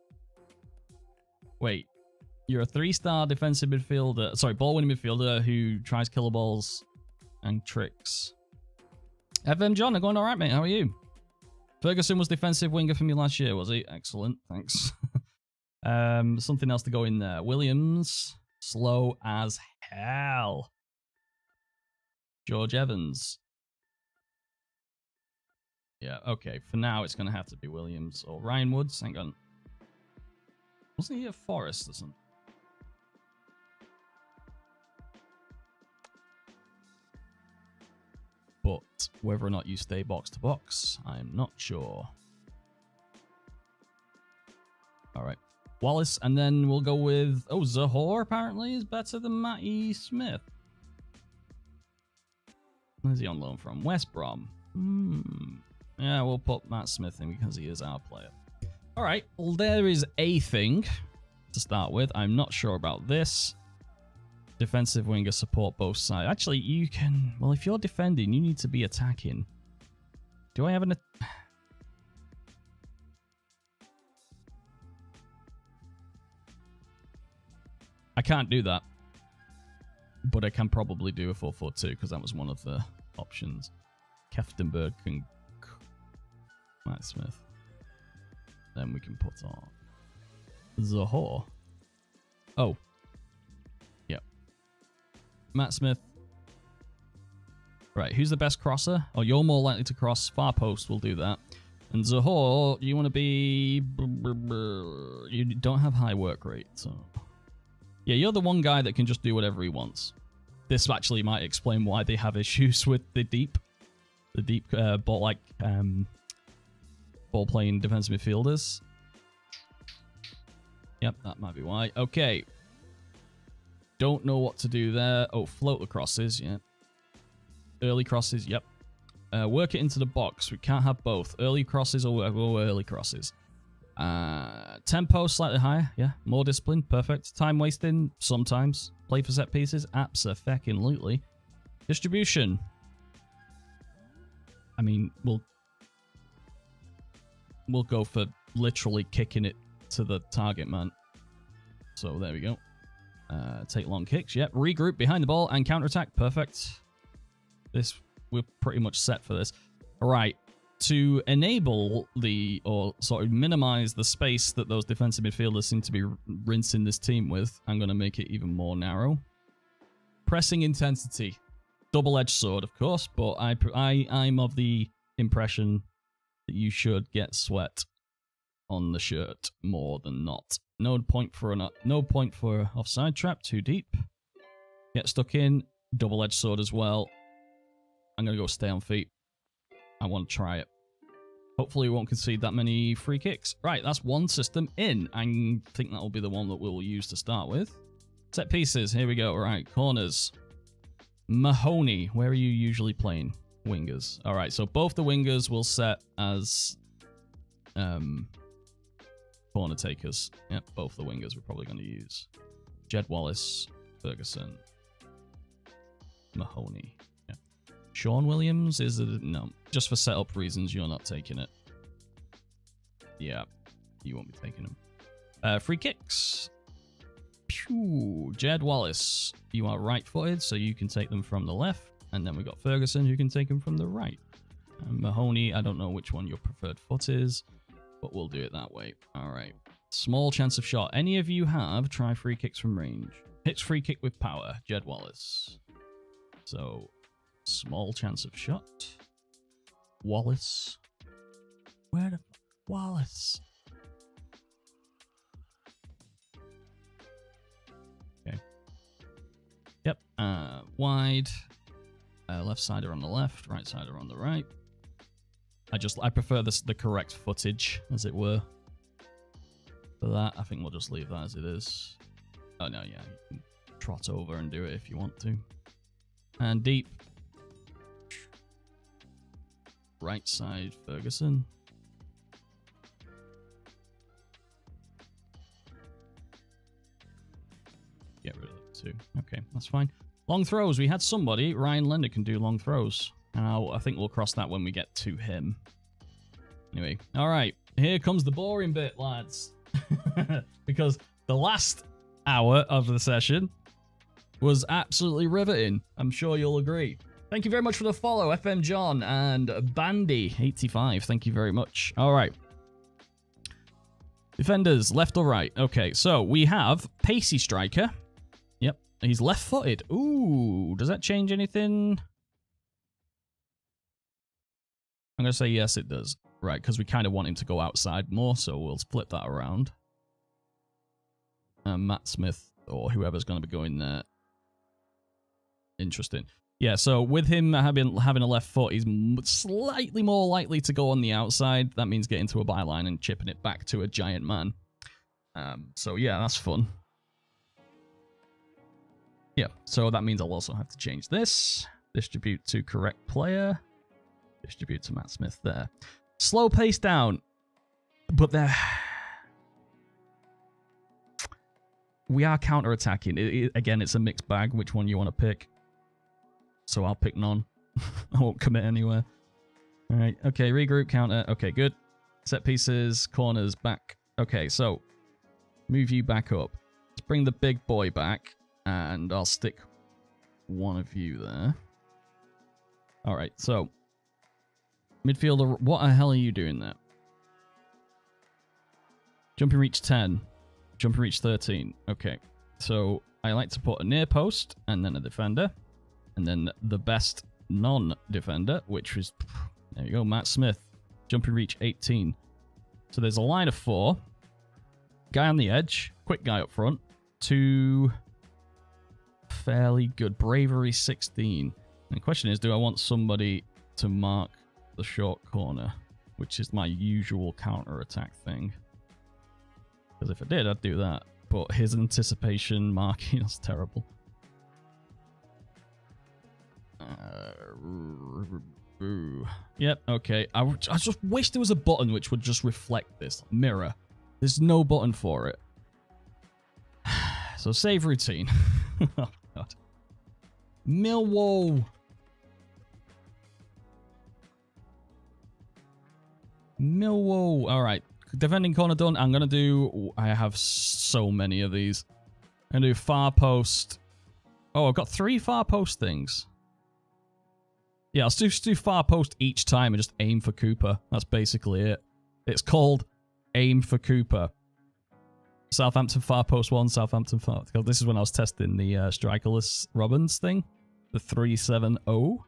S1: Wait, you're a three-star defensive midfielder, sorry, ball-winning midfielder who tries killer balls and tricks. FM John, I'm going all right, mate. How are you? Ferguson was defensive winger for me last year, was he? Excellent, thanks. um, something else to go in there. Williams, slow as hell. George Evans. Yeah, okay. For now, it's going to have to be Williams or Ryan Woods. Hang on. Wasn't he a Forest or something? But whether or not you stay box to box, I'm not sure. All right. Wallace, and then we'll go with... Oh, Zohore apparently is better than Matty Smith. Where's he on loan from? West Brom. Hmm. Yeah, we'll put Matt Smith in because he is our player. All right. Well, there is a thing to start with. I'm not sure about this. Defensive winger support both sides. Actually, you can... Well, if you're defending, you need to be attacking. Do I have an... I can't do that. But I can probably do a 4-4-2 because that was one of the options. Kieftenbeld can... Matt Smith. Then we can put on... Zohore. Oh. Yep. Matt Smith. Right, who's the best crosser? Oh, you're more likely to cross far post. We'll do that. And Zohore, you want to be... You don't have high work rate, so... Yeah, you're the one guy that can just do whatever he wants. This actually might explain why they have issues with the deep, the deep uh, ball like um, ball playing defensive midfielders. Yep, that might be why. Okay. Don't know what to do there. Oh, float the crosses, yeah. Early crosses, yep. Uh, work it into the box. We can't have both. Early crosses or, or early crosses. Uh, tempo slightly higher, yeah. More discipline, perfect. Time wasting, sometimes. Play for set pieces, absolutely. Distribution. I mean, we'll we'll go for literally kicking it to the target man. So there we go. Uh, take long kicks, yep. Regroup behind the ball and counterattack, perfect. This we're pretty much set for this. All right, to enable the, or sort of minimize the space that those defensive midfielders seem to be rinsing this team with, I'm going to make it even more narrow. Pressing intensity. Double-edged sword, of course, but I, I, I'm of the impression that you should get sweat on the shirt more than not. No point for an no point for offside trap, too deep. Get stuck in, double-edged sword as well. I'm going to go stay on feet. I want to try it. Hopefully we won't concede that many free kicks. Right, that's one system in. I think that will be the one that we'll use to start with. Set pieces, here we go. Right, corners. Mahoney, where are you usually playing? Wingers. All right, so both the wingers will set as um, corner takers. Yep, both the wingers we're probably going to use. Jed Wallace, Ferguson, Mahoney. Shaun Williams is it? No, just for setup reasons, you're not taking it. Yeah, you won't be taking him. Uh, free kicks. Pew. Jed Wallace, you are right-footed, so you can take them from the left. And then we've got Ferguson, who can take them from the right. And Mahoney, I don't know which one your preferred foot is, but we'll do it that way. All right. Small chance of shot. Any of you have try free kicks from range. Hits free kick with power. Jed Wallace. So, small chance of shot. Wallace. Where the Wallace? Okay. Yep. Uh, wide. Uh, left sider on the left, right sider on the right. I just I prefer this the correct footage, as it were. For that, I think we'll just leave that as it is. Oh no, yeah, trot over and do it if you want to. And deep. Right side, Ferguson. Get rid of it too. Okay, that's fine. Long throws. We had somebody. Ryan Leonard can do long throws. Now, I think we'll cross that when we get to him. Anyway, all right. Here comes the boring bit, lads. because the last hour of the session was absolutely riveting. I'm sure you'll agree. Thank you very much for the follow, FM John and Bandy85. Thank you very much. All right. Defenders, left or right? Okay, so we have Pacey Striker. Yep, he's left-footed. Ooh, does that change anything? I'm going to say yes, it does. Right, because we kind of want him to go outside more, so we'll flip that around. Uh, Matt Smith, or whoever's going to be going there. Interesting. Yeah, so with him having having a left foot, he's slightly more likely to go on the outside. That means getting to a byline and chipping it back to a giant man. Um, so yeah, that's fun. Yeah, so that means I'll also have to change this. Distribute to correct player. Distribute to Matt Smith there. Slow pace down. But there... We are counter-attacking. It, it, again, it's a mixed bag, which one you want to pick. So I'll pick none. I won't commit anywhere. Alright, okay, regroup, counter. Okay, good. Set pieces, corners, back. Okay, so move you back up. Let's bring the big boy back, and I'll stick one of you there. Alright, so Midfielder, what the hell are you doing there? Jumping reach 10. Jumping reach 13. Okay. So I like to put a near post and then a defender. And then the best non-defender, which is, there you go, Matt Smith. Jumping reach 18. So there's a line of four. Guy on the edge. Quick guy up front. Two fairly good. Bravery 16. And the question is, do I want somebody to mark the short corner, which is my usual counter-attack thing. Because if I did, I'd do that. But his anticipation marking is terrible. Uh, yep, okay. I, I just wish there was a button which would just reflect this. Mirror. There's no button for it. so save routine. oh, God. Millwall. Millwall. All right. Defending corner done. I'm going to do... I have so many of these. I'm going to do far post. Oh, I've got three far post things. Yeah, I'll just do far post each time and just aim for Cooper. That's basically it. It's called Aim for Cooper. Southampton far post one, Southampton far... This is when I was testing the uh, strikerless Robins thing. The 370.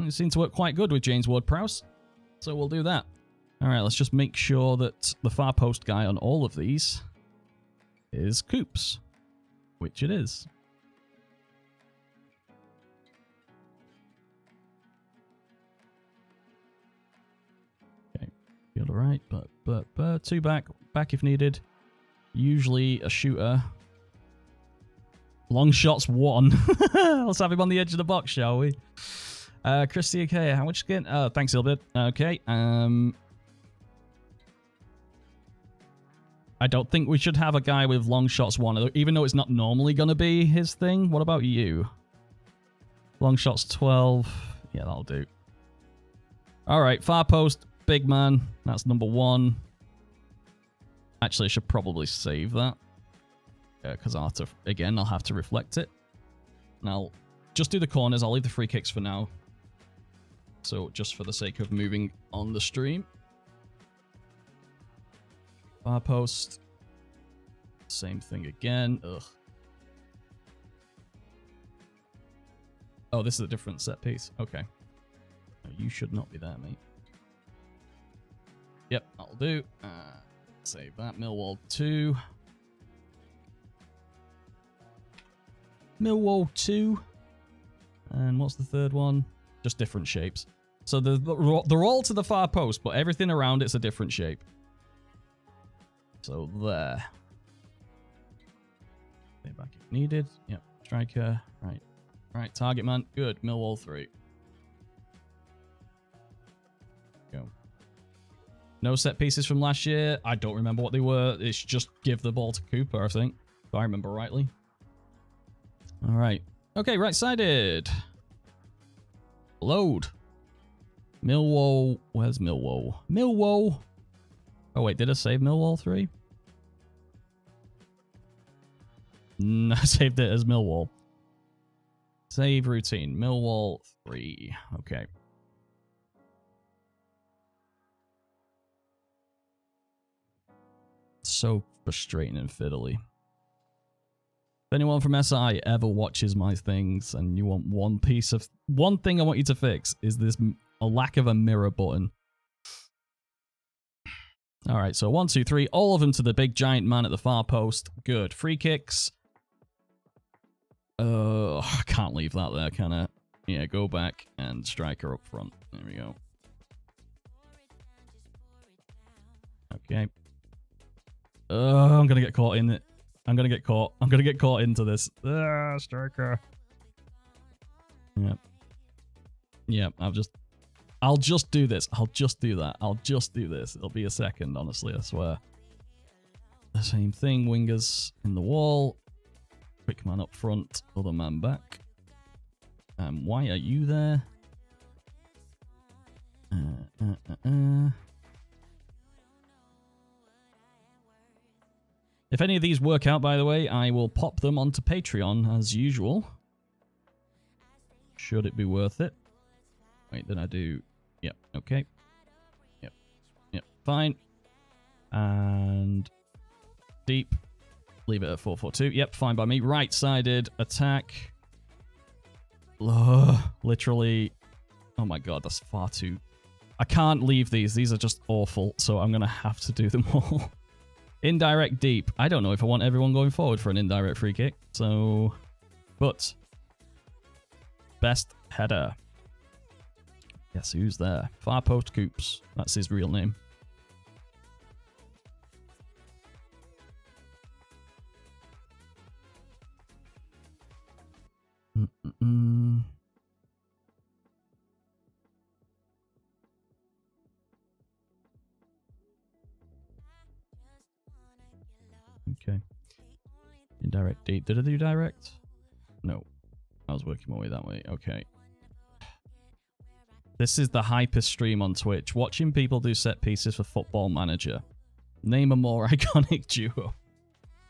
S1: It seemed to work quite good with James Ward-Prowse. So we'll do that. All right, let's just make sure that the far post guy on all of these is Coops, which it is. Feel all right, but but but two back, back if needed. Usually a shooter. Long shots one. let's have him on the edge of the box, shall we? Uh, Christy, okay, how much skin? Oh, thanks, Ilbit. Okay, um... I don't think we should have a guy with long shots one, even though it's not normally going to be his thing. What about you? Long shots 12. Yeah, that'll do. All right, far post, big man. That's number one. Actually, I should probably save that. Because I'll have to, again, I'll have to reflect it. And I'll just do the corners. I'll leave the free kicks for now. So just for the sake of moving on the stream. Far post. Same thing again. Ugh. Oh, this is a different set piece. Okay. You should not be there, mate. Yep, that'll do. Uh, save that. Millwall 2. Millwall 2. And what's the third one? Just different shapes. So they're, they're all to the far post, but everything around it's a different shape. So there. Stay back if needed. Yep, striker. Right. Right, target man. Good. Millwall 3. No set pieces from last year. I don't remember what they were. It's just give the ball to Cooper, I think. If I remember rightly. All right. Okay, right-sided. Load. Millwall. Where's Millwall? Millwall. Oh, wait. Did I save Millwall 3? No, mm, I saved it as Millwall. Save routine. Millwall 3. Okay. So frustrating and fiddly. If anyone from SI ever watches my things and you want one piece of... One thing I want you to fix is this a lack of a mirror button. All right, so one, two, three. All of them to the big giant man at the far post. Good. Free kicks. Uh, I can't leave that there, can I? Yeah, go back and striker up front. There we go. Okay. Uh, I'm gonna get caught in it. I'm gonna get caught. I'm gonna get caught into this. Ah, striker. Yep. Yep, I'll just... I'll just do this. I'll just do that. I'll just do this. It'll be a second, honestly, I swear. The same thing. Wingers in the wall. Quick man up front, other man back. Um, why are you there? Uh, uh, uh, If any of these work out, by the way, I will pop them onto Patreon as usual. Should it be worth it? Wait, then I do... Yep, okay. Yep, yep, fine. And... Deep. Leave it at 442. Yep, fine by me. Right-sided attack. Ugh, literally. Oh my god, that's far too... I can't leave these. These are just awful, so I'm going to have to do them all. Indirect deep. I don't know if I want everyone going forward for an indirect free kick, so... But... Best header. Guess who's there? Far Post Coops. That's his real name. Mm -mm -mm. Indirect date. Did I do direct? No. I was working my way that way. Okay. This is the hyper stream on Twitch. Watching people do set pieces for Football Manager. Name a more iconic duo.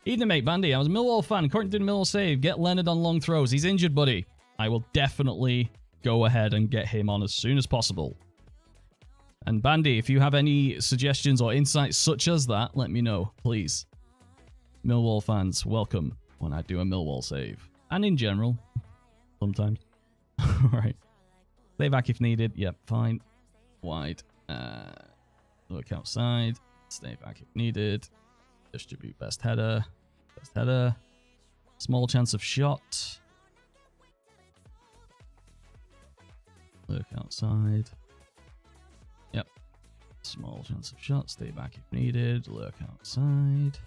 S1: Evening, mate. Bandy, I was a Millwall fan. Currently doing Millwall save. Get Leonard on long throws. He's injured, buddy. I will definitely go ahead and get him on as soon as possible. And Bandy, if you have any suggestions or insights such as that, let me know, please. Millwall fans, welcome when I do a Millwall save. And in general, sometimes. Alright. Stay back if needed. Yep, fine. Wide. Uh, look outside. Stay back if needed. Distribute best header. Best header. Small chance of shot. Look outside. Yep. Small chance of shot. Stay back if needed. Look outside.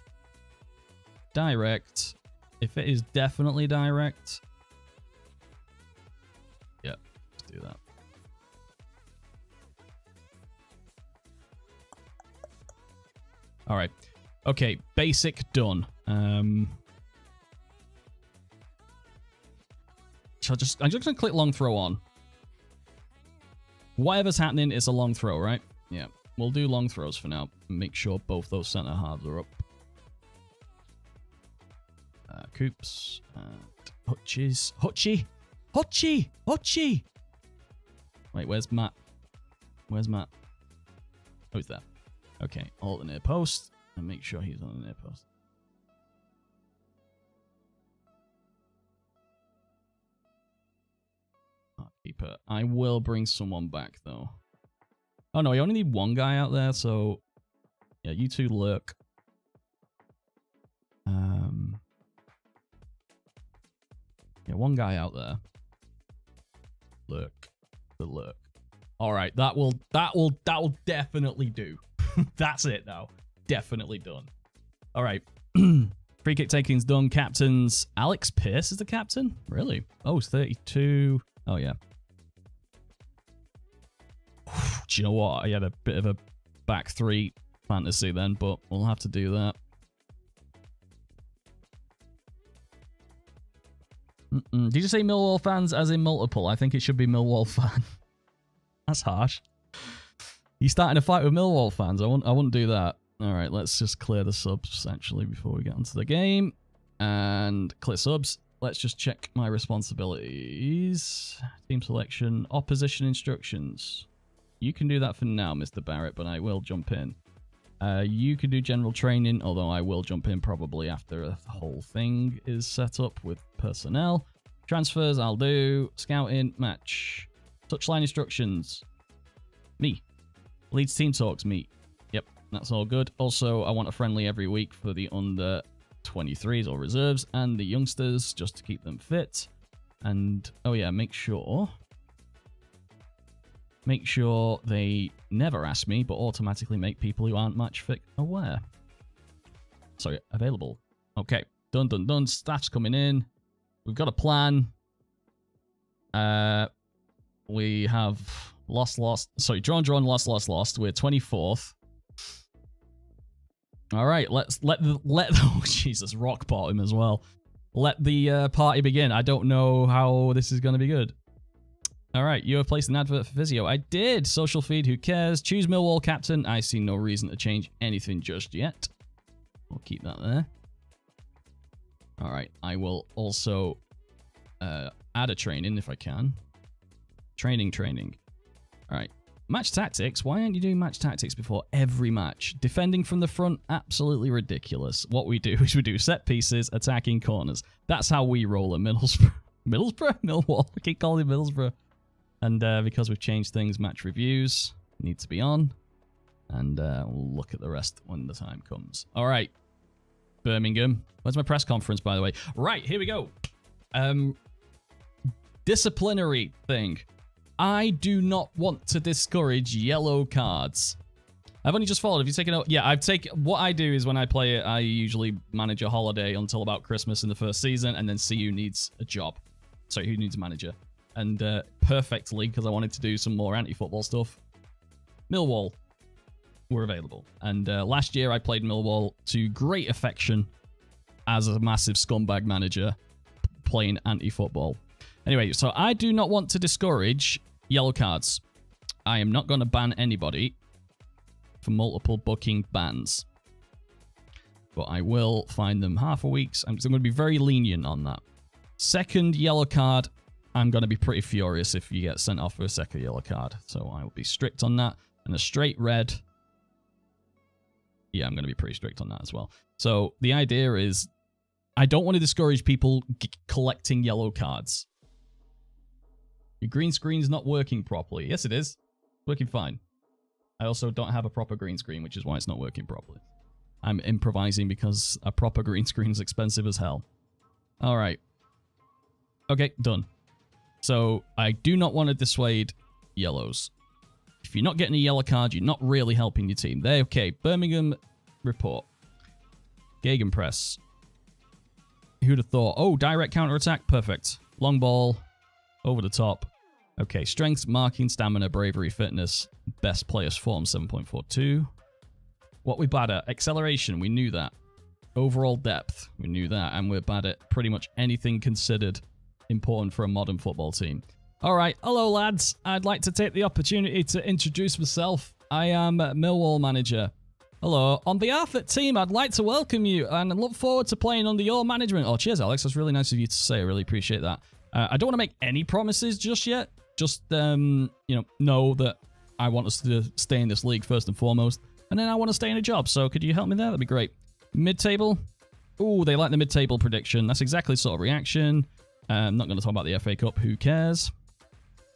S1: Direct. If it is definitely direct. Yep. Let's do that. All right. Okay, basic done. Um, So just I'm just gonna click long throw on. Whatever's happening, it's a long throw, right? Yeah. We'll do long throws for now. Make sure both those center halves are up. Uh, Coops. And Hutches. Hutchie! Hutchie! Hutchie! Wait, where's Matt? Where's Matt? Oh, that? Okay, alt the near post. And make sure he's on the near post. Keeper. I will bring someone back, though. Oh, no, I only need one guy out there, so... Yeah, you two lurk. Um... Yeah, one guy out there. Lurk. The lurk. All right, that will that will that will definitely do. That's it now. Definitely done. All right. Free kick taking's done. Captains. Alex Pearce is the captain? Really? Oh, it's 32. Oh, yeah. do you know what? I had a bit of a back three fantasy then, but we'll have to do that. Mm -mm. Did you say Millwall fans as in multiple? I think it should be Millwall fan. That's harsh. You starting a fight with Millwall fans? I wouldn't. I wouldn't do that. All right, let's just clear the subs actually before we get into the game and clear subs. Let's just check my responsibilities. Team selection, opposition instructions. You can do that for now, Mr. Barrett, but I will jump in. Uh, you can do general training, although I will jump in probably after the whole thing is set up with personnel. Transfers, I'll do. Scouting, match. Touchline instructions. Me. Leads team talks, me. Yep, that's all good. Also, I want a friendly every week for the under 23s or reserves and the youngsters just to keep them fit. And, oh yeah, make sure Make sure they never ask me, but automatically make people who aren't match fit aware. Sorry, available. Okay, done, done, done. Staff's coming in. We've got a plan. Uh, we have lost, lost. Sorry, drawn, drawn, lost, lost, lost. We're 24th. All right, let's let the let oh Jesus rock bottom as well. Let the uh, party begin. I don't know how this is going to be good. All right, you have placed an advert for Physio. I did. Social feed, who cares? Choose Millwall captain. I see no reason to change anything just yet. We'll keep that there. All right, I will also uh, add a training if I can. Training, training. All right, match tactics. Why aren't you doing match tactics before every match? Defending from the front, absolutely ridiculous. What we do is we do set pieces, attacking corners. That's how we roll at Middlesbrough. Middlesbrough? Millwall. I keep calling it Middlesbrough. And uh, because we've changed things, match reviews need to be on. And uh, we'll look at the rest when the time comes. All right. Birmingham. Where's my press conference, by the way? Right, here we go. Um, disciplinary thing. I do not want to discourage yellow cards. I've only just followed. Have you taken out? Yeah, I've taken. What I do is when I play it, I usually manage a holiday until about Christmas in the first season, and then see who needs a job. So who needs a manager? And uh, perfectly because I wanted to do some more anti-football stuff. Millwall were available, and uh, last year I played Millwall to great affection as a massive scumbag manager playing anti-football. Anyway, so I do not want to discourage yellow cards. I am not going to ban anybody for multiple booking bans. But I will find them half a week. I'm going to be very lenient on that. Second yellow card I'm going to be pretty furious if you get sent off for a second yellow card. So I will be strict on that. And a straight red. Yeah, I'm going to be pretty strict on that as well. So the idea is I don't want to discourage people collecting yellow cards. Your green screen's not working properly. Yes, it is. working fine. I also don't have a proper green screen, which is why it's not working properly. I'm improvising because a proper green screen is expensive as hell. All right. Okay, done. So I do not want to dissuade yellows. If you're not getting a yellow card, you're not really helping your team. They're okay. Birmingham report. Gegenpress. Who'd have thought? Oh, direct counter attack. Perfect. Long ball. Over the top. Okay, strength, marking, stamina, bravery, fitness. Best players form 7.42. What we bad at? Acceleration, we knew that. Overall depth, we knew that. And we're bad at pretty much anything considered important for a modern football team. All right, hello lads. I'd like to take the opportunity to introduce myself. I am Millwall manager. Hello. On behalf of the team, I'd like to welcome you and look forward to playing under your management. Oh, cheers, Alex. That's really nice of you to say. I really appreciate that. Uh, I don't want to make any promises just yet. Just, um, you know, know that I want us to stay in this league first and foremost. And then I want to stay in a job. So could you help me there? That'd be great. Mid-table. Ooh, they like the mid-table prediction. That's exactly sort of reaction. I'm not going to talk about the FA Cup. Who cares?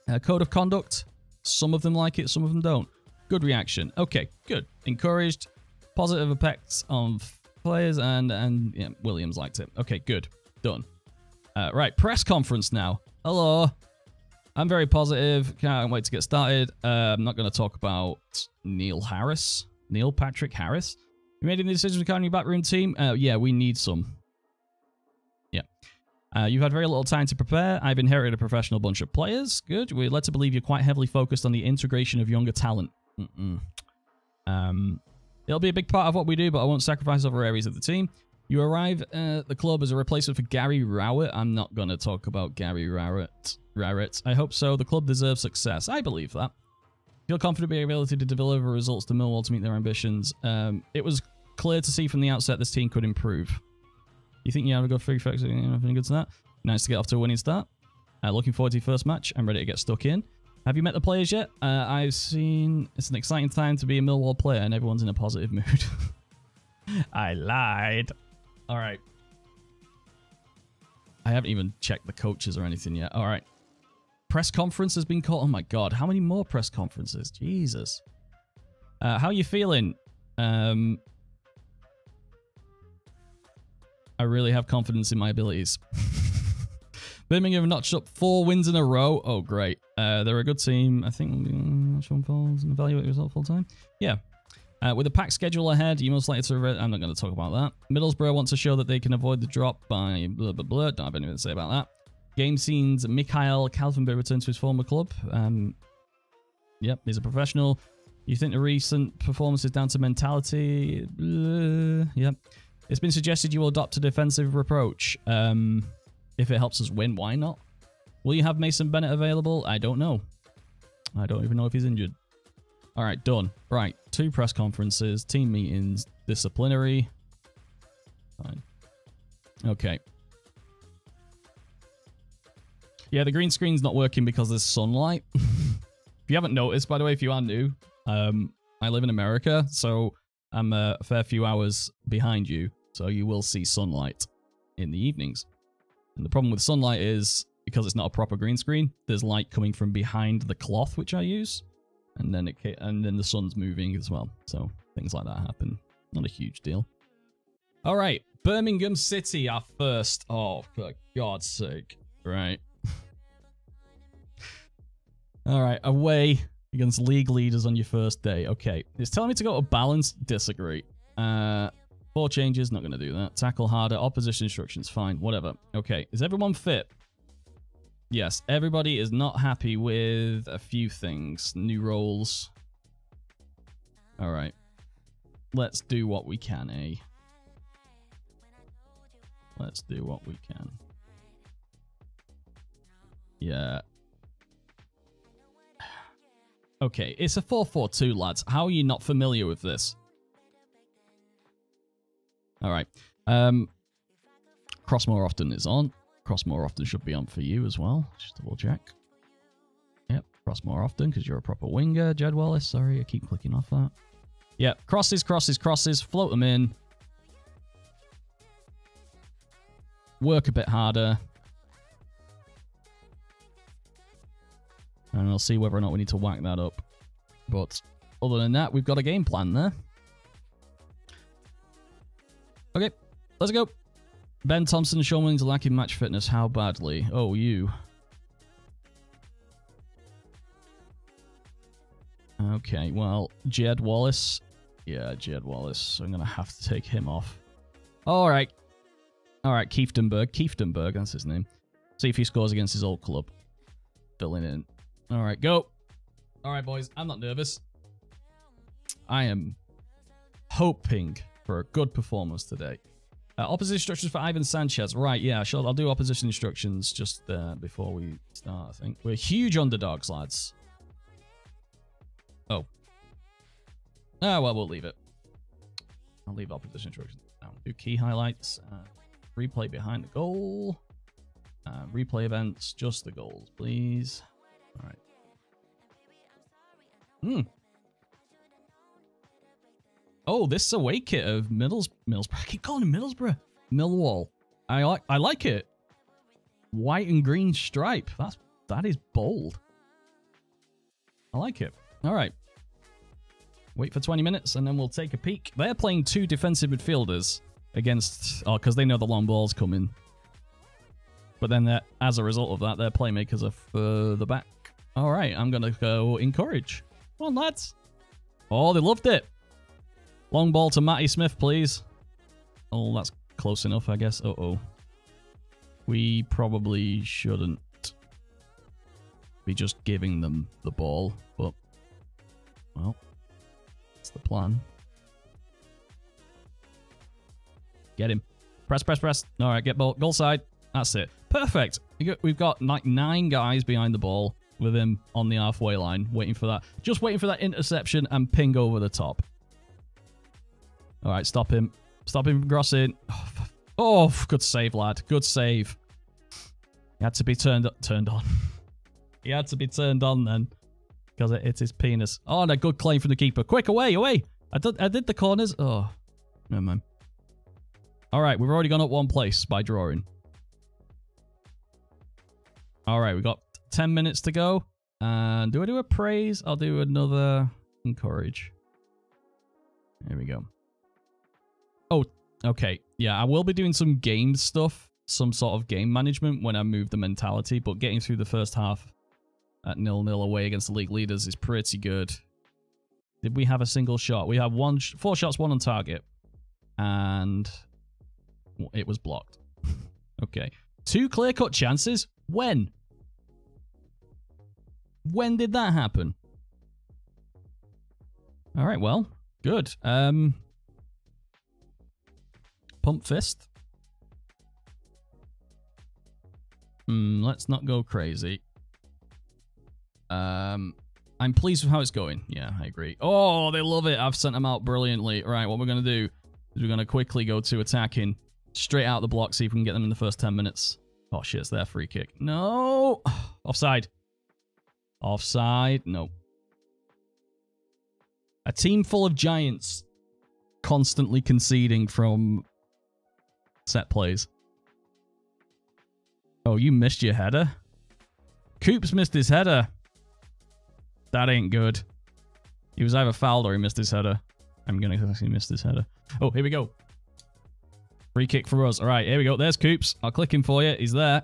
S1: Uh, code of conduct. Some of them like it, some of them don't. Good reaction. Okay, good. Encouraged. Positive effects on players, and and yeah, Williams liked it. Okay, good. Done. Uh, right, press conference now. Hello. I'm very positive. Can't wait to get started. Uh, I'm not going to talk about Neil Harris. Neil Patrick Harris. You made any decisions regarding your backroom team? Uh, yeah, we need some. Yeah. Uh, you've had very little time to prepare. I've inherited a professional bunch of players. Good. We're led to believe you're quite heavily focused on the integration of younger talent. Mm -mm. Um, it'll be a big part of what we do, but I won't sacrifice other areas of the team. You arrive at the club as a replacement for Gary Rowett. I'm not going to talk about Gary Rowett. Rowett. I hope so. The club deserves success. I believe that. Feel confident in your ability to deliver results to Millwall to meet their ambitions. Um, it was clear to see from the outset this team could improve. You think you have a good free fix? Anything good to that? Nice to get off to a winning start. Uh, looking forward to your first match. I'm ready to get stuck in. Have you met the players yet? Uh, I've seen... It's an exciting time to be a Millwall player and everyone's in a positive mood. I lied. All right. I haven't even checked the coaches or anything yet. All right. Press conference has been called. Oh my god, how many more press conferences? Jesus. Uh, how are you feeling? Um, I really have confidence in my abilities. Birmingham have notched up four wins in a row. Oh, great. Uh, they're a good team. I think Sean Paul's and evaluate result full time. Yeah. Uh, with a packed schedule ahead, you most likely to... I'm not going to talk about that. Middlesbrough want to show that they can avoid the drop by blah, blah, blah. Don't have anything to say about that. Game scenes, Mikhail Kalfenberg returned to his former club. Um, yep, he's a professional. You think the recent performance is down to mentality? Uh, yep. It's been suggested you will adopt a defensive approach. Um, if it helps us win, why not? Will you have Mason Bennett available? I don't know. I don't even know if he's injured. All right, done. Right, two press conferences, team meetings, disciplinary. Fine. Okay. Yeah, the green screen's not working because there's sunlight. if you haven't noticed, by the way, if you are new, um, I live in America, so I'm a fair few hours behind you, so you will see sunlight in the evenings. And the problem with sunlight is, because it's not a proper green screen, there's light coming from behind the cloth which I use, and then it and then the sun's moving as well. So things like that happen. Not a huge deal. All right, Birmingham City are first. Oh, for God's sake! Right. All right, away against league leaders on your first day. Okay, it's telling me to go to balance. Disagree. Uh, four changes, not going to do that. Tackle harder. Opposition instructions, fine. Whatever. Okay, is everyone fit? Yes, everybody is not happy with a few things. New roles. All right. Let's do what we can, eh? Let's do what we can. Yeah, Okay, it's a 4-4-2, lads. How are you not familiar with this? All right. Um, cross more often is on. Cross more often should be on for you as well. Just double check. Yep, cross more often because you're a proper winger, Jed Wallace. Sorry, I keep clicking off that. Yep, crosses, crosses, crosses. Float them in. Work a bit harder. And I'll see whether or not we need to whack that up. But other than that, we've got a game plan there. Okay, let's go. Ben Thompson showing lacking match fitness. How badly? Oh, you. Okay, well, Jed Wallace. Yeah, Jed Wallace. I'm going to have to take him off. All right. All right, Kieftenberg. Kieftenberg, that's his name. See if he scores against his old club. Filling in. All right, go. All right, boys. I'm not nervous. I am hoping for a good performance today. Uh, opposition instructions for Ivan Sanchez. Right, yeah, sure. I'll do opposition instructions just uh, before we start, I think. We're huge underdogs, lads. Oh. Ah, well, we'll leave it. I'll leave opposition instructions down. Do key highlights. Uh, replay behind the goal. Uh, replay events, just the goals, please. All right. Hmm. Oh, this is a away kit of Middles Middlesbrough. I keep calling it Middlesbrough. Millwall. I like I like it. White and green stripe. That's that is bold. I like it. All right. Wait for 20 minutes and then we'll take a peek. They're playing two defensive midfielders against oh because they know the long ball's coming. But then as a result of that, their playmakers are further back. All right, I'm gonna go encourage. Come on, lads. Oh, they loved it. Long ball to Matty Smith, please. Oh, that's close enough, I guess. Uh-oh. We probably shouldn't be just giving them the ball, but, well, that's the plan. Get him. Press, press, press. All right, get ball. Goal side. That's it. Perfect. We've got like nine guys behind the ball with him on the halfway line, waiting for that. Just waiting for that interception and ping over the top. All right, stop him. Stop him from crossing. Oh, oh good save, lad. Good save. He had to be turned turned on. he had to be turned on then. Because it his penis. Oh, and a good claim from the keeper. Quick, away, away. I did, I did the corners. Oh, never mind. All right, we've already gone up one place by drawing. All right, we got 10 minutes to go. And do I do a praise? I'll do another encourage. There we go. Oh, okay. Yeah, I will be doing some game stuff, some sort of game management when I move the mentality, but getting through the first half at nil-nil away against the league leaders is pretty good. Did we have a single shot? We have one, sh four shots, one on target. And it was blocked. okay. Two clear-cut chances? When? When did that happen? All right, well, good. Um, Pump fist. Hmm, let's not go crazy. Um, I'm pleased with how it's going. Yeah, I agree. Oh, they love it. I've sent them out brilliantly. Right, what we're going to do is we're going to quickly go to attacking. Straight out the block, see if we can get them in the first 10 minutes. Oh, shit, it's their free kick. No! Offside. Offside. No. A team full of giants constantly conceding from set plays. Oh, you missed your header? Coops missed his header. That ain't good. He was either fouled or he missed his header. I'm going to actually miss his header. Oh, here we go. Free kick for us. All right, here we go. There's Coops. I'll click him for you. He's there.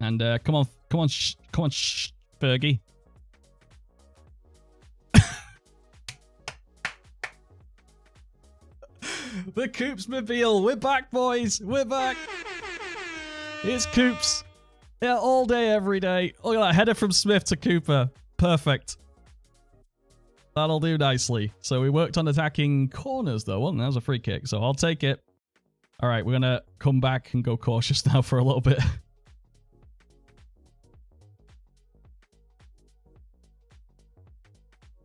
S1: And uh, come on, come on, come on, Fergie. The Coops mobile. We're back, boys. We're back. It's Coops. Yeah, all day, every day. Look at that header from Smith to Cooper. Perfect. That'll do nicely. So we worked on attacking corners, though. Well, that was a free kick, so I'll take it. All right, we're going to come back and go cautious now for a little bit.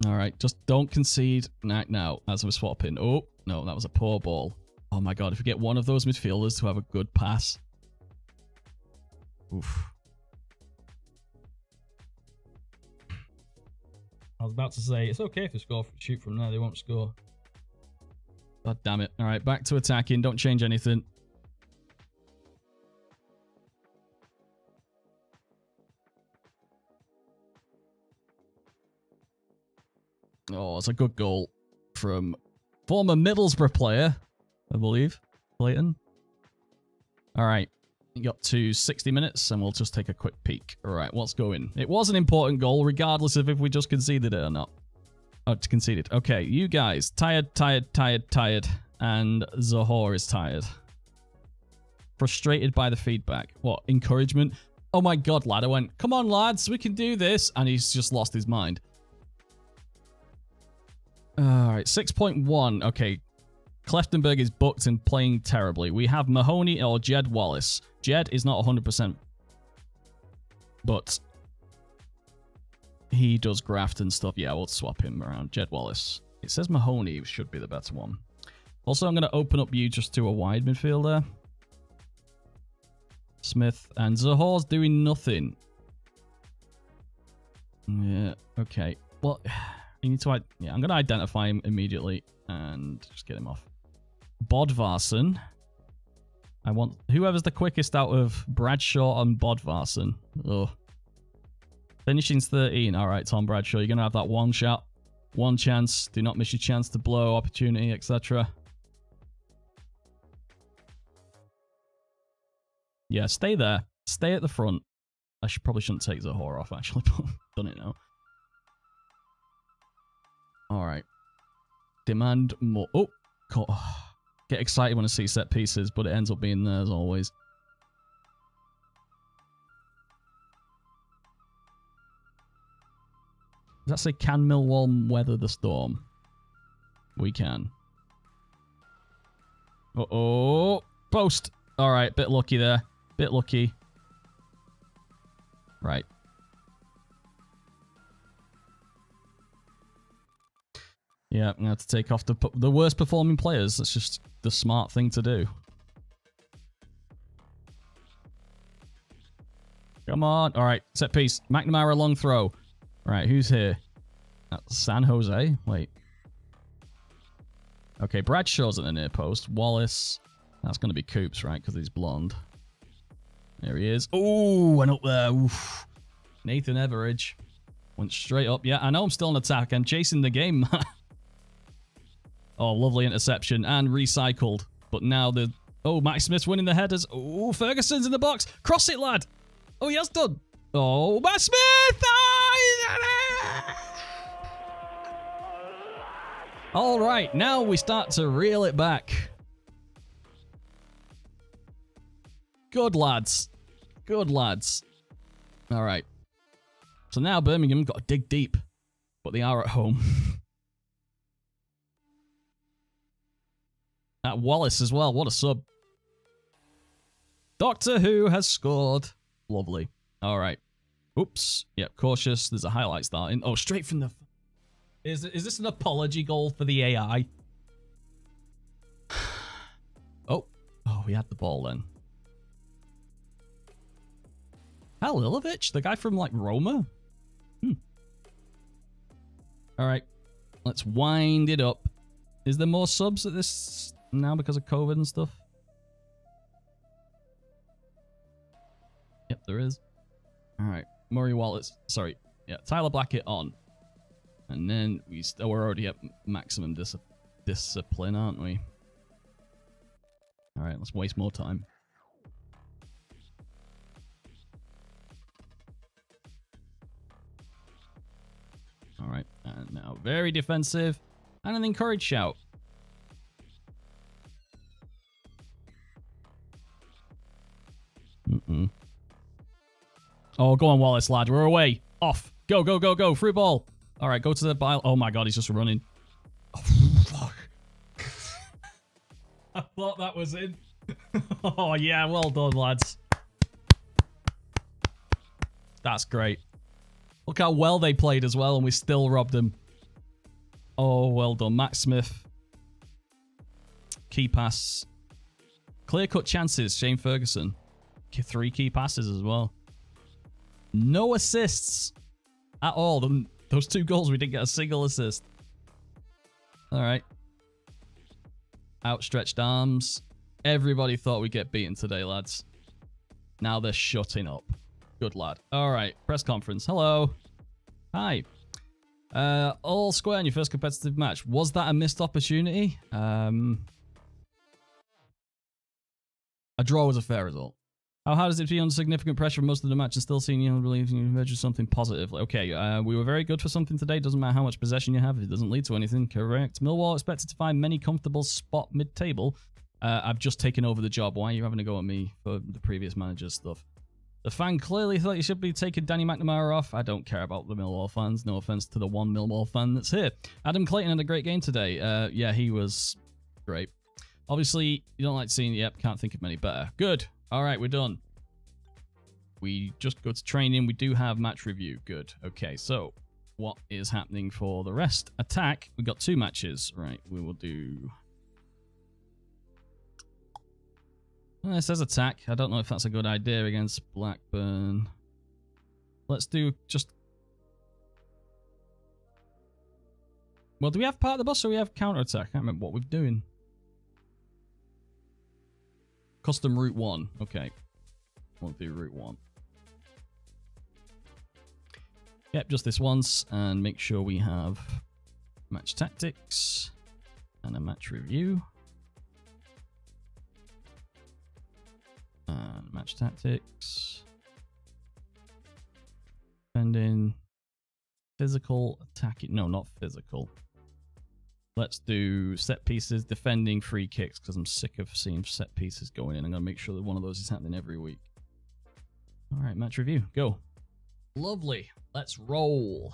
S1: All right, just don't concede right now as I'm swapping. Oh, no, that was a poor ball. Oh my god, if we get one of those midfielders to have a good pass. Oof. I was about to say, it's okay if they score, shoot from there, they won't score. God damn it. All right, back to attacking. Don't change anything. Oh, it's a good goal from Former Middlesbrough player, I believe. Clayton. All right. You got to 60 minutes, and we'll just take a quick peek. All right, what's going? It was an important goal, regardless of if we just conceded it or not. Oh, conceded. Okay, you guys. Tired, tired, tired, tired. And Zohore is tired. Frustrated by the feedback. What? Encouragement? Oh my god, lad. I went, come on, lads, we can do this. And he's just lost his mind. All right, 6.1. Okay. Kieftenbeld is booked and playing terribly. We have Mahoney or Jed Wallace. Jed is not 100%, but he does graft and stuff. Yeah, we'll swap him around. Jed Wallace. It says Mahoney should be the better one. Also, I'm going to open up you just to a wide midfielder. Smith and Zohore's doing nothing. Yeah, okay. Well, you need to... Yeah, I'm going to identify him immediately and just get him off. Bodvarsson. I want... Whoever's the quickest out of Bradshaw and Bodvarsson. Oh. Finishing's 13. All right, Tom Bradshaw, you're going to have that one shot. One chance. Do not miss your chance to blow, opportunity, etc. Yeah, stay there. Stay at the front. I should probably shouldn't take Zohore off, actually, but done it now. Alright. Demand more. Oh, God. Get excited when I see set pieces, but it ends up being there as always. Does that say, can Millwall weather the storm? We can. Uh-oh. Post. All right, bit lucky there. Bit lucky. Right. Yeah, I'm going to take off the, the worst performing players. That's just the smart thing to do. Come on. All right, set piece. McNamara long throw. Right, who's here? That's San Jose. Wait. Okay, Bradshaw's at the near post. Wallace. That's going to be Coops, right? Because he's blonde. There he is. Oh, went up there. Oof. Nathan Everidge. Went straight up. Yeah, I know I'm still on attack. I'm chasing the game. oh, lovely interception. And recycled. But now the... Oh, Max Smith's winning the headers. Oh, Ferguson's in the box. Cross it, lad. Oh, he has done. Oh, Matt Smith! Oh, All right, now we start to reel it back. Good lads. Good lads. All right. So now Birmingham got to dig deep, but they are at home. At Wallace as well. What a sub. Doctor Who has scored. Lovely. All right. Oops. Yep, cautious. There's a highlight starting. Oh, straight from the... Is, is this an apology goal for the AI? oh. Oh, we had the ball then. Halilovic? The guy from, like, Roma? Hmm. All right. Let's wind it up. Is there more subs at this now because of COVID and stuff? Yep, there is. All right. Murray Wallace. Sorry. Yeah, Tyler Blackett on. And then we st- oh, we're already at maximum dis discipline, aren't we? All right, let's waste more time. All right, and now very defensive. And an encourage shout. Mm-mm. Oh, go on, Wallace, lad. We're away. Off. Go, go, go, go. Free ball. All right, go to the bile. Oh, my God, he's just running. Oh, fuck. I thought that was in. oh, yeah, well done, lads. That's great. Look how well they played as well, and we still robbed them. Oh, well done. Matt Smith. Key pass. Clear-cut chances, Shane Ferguson. Three key passes as well. No assists at all. Those two goals, we didn't get a single assist. All right. Outstretched arms. Everybody thought we'd get beaten today, lads. Now they're shutting up. Good lad. All right. Press conference. Hello. Hi. Uh, all square in your first competitive match. Was that a missed opportunity? Um, a draw was a fair result. How hard is it to be under significant pressure for most of the match and still seeing you believe you measure something positively? Okay, uh, we were very good for something today. Doesn't matter how much possession you have. It doesn't lead to anything. Correct. Millwall expected to find many comfortable spot mid-table. Uh, I've just taken over the job. Why are you having to go at me for the previous manager's stuff? The fan clearly thought you should be taking Danny McNamara off. I don't care about the Millwall fans. No offense to the one Millwall fan that's here. Adam Clayton had a great game today. Uh, yeah, he was Great. Obviously, you don't like seeing Yep, can't think of many better. Good. All right, we're done. We just go to training. We do have match review. Good. Okay, so what is happening for the rest? Attack. we got two matches. Right, we will do... Well, it says attack. I don't know if that's a good idea against Blackburn. Let's do just... Well, do we have part of the bus or we have counter attack? I can't remember what we're doing. Custom route 1. Okay. We'll do route 1. Yep, just this once, and make sure we have match tactics and a match review. And match tactics. Defending. Physical attacking. No, not physical. Let's do set pieces, defending, free kicks, because I'm sick of seeing set pieces going in. I'm going to make sure that one of those is happening every week. All right, match review. Go. Lovely. Let's roll.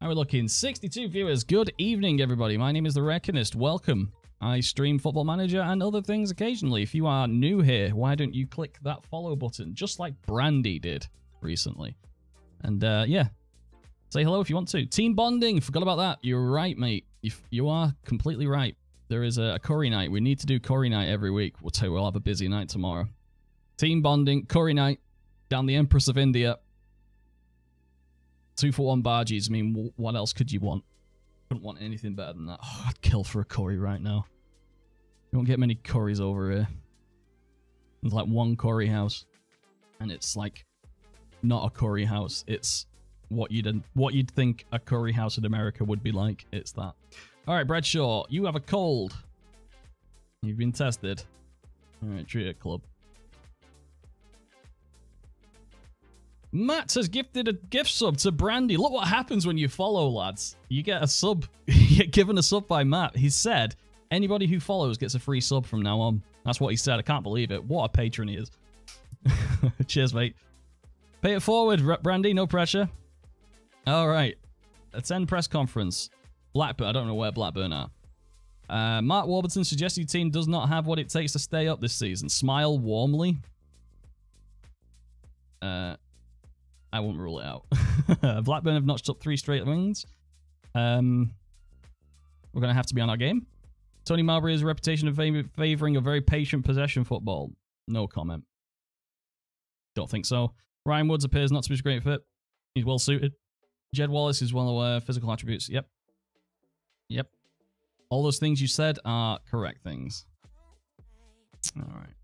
S1: How are we looking? 62 viewers. Good evening, everybody. My name is The Reckonist. Welcome. I stream Football Manager and other things occasionally. If you are new here, why don't you click that follow button, just like Brandy did recently. And uh, yeah, say hello if you want to. Team bonding. Forgot about that. You're right, mate. You, you are completely right. There is a, a curry night. We need to do curry night every week. We'll tell you we'll have a busy night tomorrow. Team bonding, curry night, down the Empress of India. Two for one barges. I mean, what else could you want? Couldn't want anything better than that. Oh, I'd kill for a curry right now. You don't get many curries over here. There's like one curry house, and it's like not a curry house. It's what you'd what you'd think a curry house in America would be like. It's that. All right, Bradshaw, you have a cold. You've been tested. All right, treat it club. Matt has gifted a gift sub to Brandy. Look what happens when you follow, lads. You get a sub. you get given a sub by Matt. He said anybody who follows gets a free sub from now on. That's what he said. I can't believe it. What a patron he is. Cheers, mate. Pay it forward, Brandy. No pressure. All right. Attend press conference. Blackburn. I don't know where Blackburn are. Uh, Mark Warburton suggests your team does not have what it takes to stay up this season. Smile warmly. Uh, I won't rule it out. Blackburn have notched up three straight wins. Um, we're going to have to be on our game. Tony Mowbray has a reputation of fav favouring a very patient possession football. No comment. Don't think so. Ryan Woods appears not to be a great fit. He's well suited. Jed Wallace is one of the physical attributes. Yep. Yep. All those things you said are correct things. All right.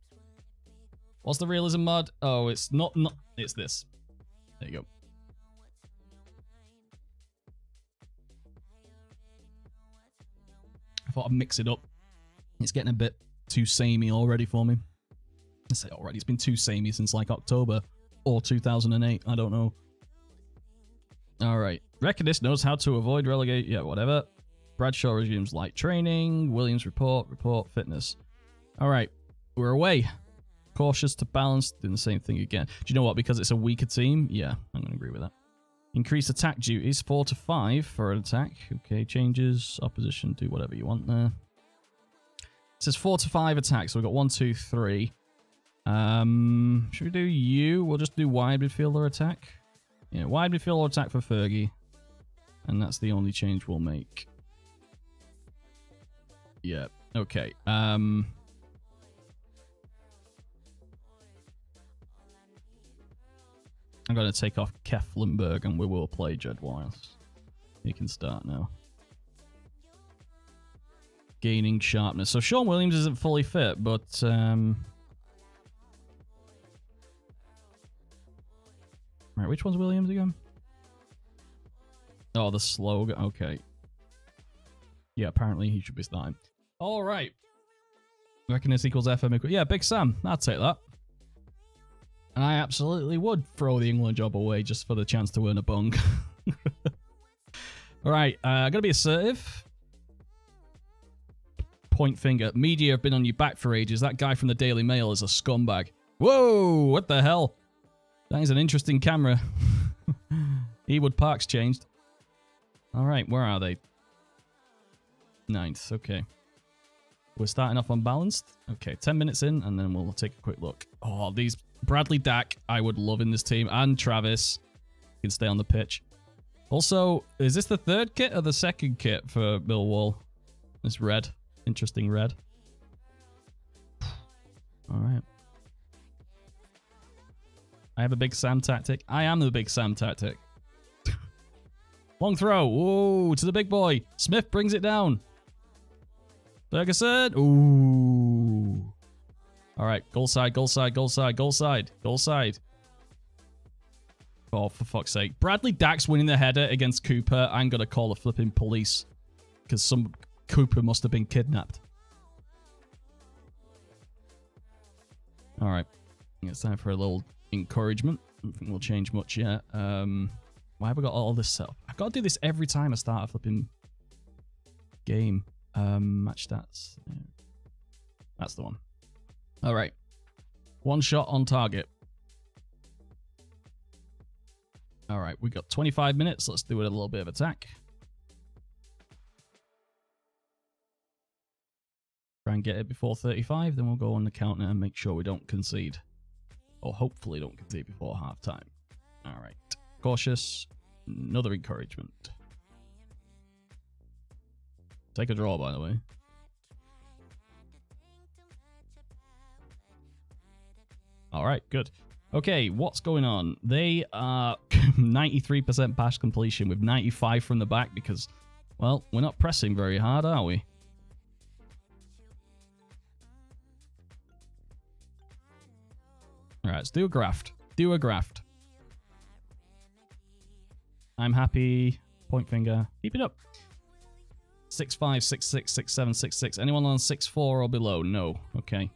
S1: What's the realism mod? Oh, it's not, not it's this. There you go. I thought I'd mix it up. It's getting a bit too samey already for me. I say already, it's been too samey since like October or 2008. I don't know. All right. Reckonist knows how to avoid relegate. Yeah, whatever. Bradshaw resumes light training. Williams report, report, fitness. All right. We're away cautious to balance, doing the same thing again. Do you know what? Because it's a weaker team, yeah, I'm going to agree with that. Increase attack duties, 4 to 5 for an attack. Okay, changes, opposition, do whatever you want there. It says 4 to 5 attacks, so we've got one, two, three. Um, should we do you? We'll just do wide midfielder attack. Yeah, wide midfielder attack for Fergie. And that's the only change we'll make. Yeah, okay. Um, I'm going to take off Kieftenbeld and we will play Jed Wallace. He can start now. Gaining sharpness. So Shaun Williams isn't fully fit, but... Um... Right, which one's Williams again? Oh, the slogan. Okay. Yeah, apparently he should be starting. All right. Reckon this equals FM. Yeah, Big Sam. I'll take that. And I absolutely would throw the England job away just for the chance to win a bung. All right, uh, to be assertive. Point finger. Media have been on your back for ages. That guy from the Daily Mail is a scumbag. Whoa, what the hell? That is an interesting camera. Ewood Park's changed. All right, where are they? Ninth, okay. We're starting off unbalanced. Okay, 10 minutes in, and then we'll take a quick look. Oh, these Bradley Dack, I would love in this team, and Travis can stay on the pitch. Also, is this the third kit or the second kit for Millwall? This red. Interesting red. All right. I have a big Sam tactic. I am the big Sam tactic. Long throw. Whoa, to the big boy. Smith brings it down. Ferguson. Ooh. All right, goal side, goal side, goal side, goal side, goal side. Oh, for fuck's sake. Bradley Dack's winning the header against Cooper. I'm going to call the flipping police. Because some Cooper must have been kidnapped. All right. It's time for a little encouragement. I don't think we'll change much yet. Um, why have I got all this set up? I've got to do this every time I start a flipping game. Um, match stats. That's the one. All right. One shot on target. All right, we got 25 minutes. Let's do it a little bit of attack. Try and get it before 35, then we'll go on the counter and make sure we don't concede. Or hopefully don't concede before half time. All right. Cautious. Another encouragement. Take a draw, by the way. All right, good. Okay, what's going on? They are 93% pass completion with 95 from the back because, well, we're not pressing very hard, are we? Right, let's do a graft. Do a graft. I'm happy. Point finger. Keep it up. Six five, six six, six seven, six six. Anyone on six four or below? No. Okay.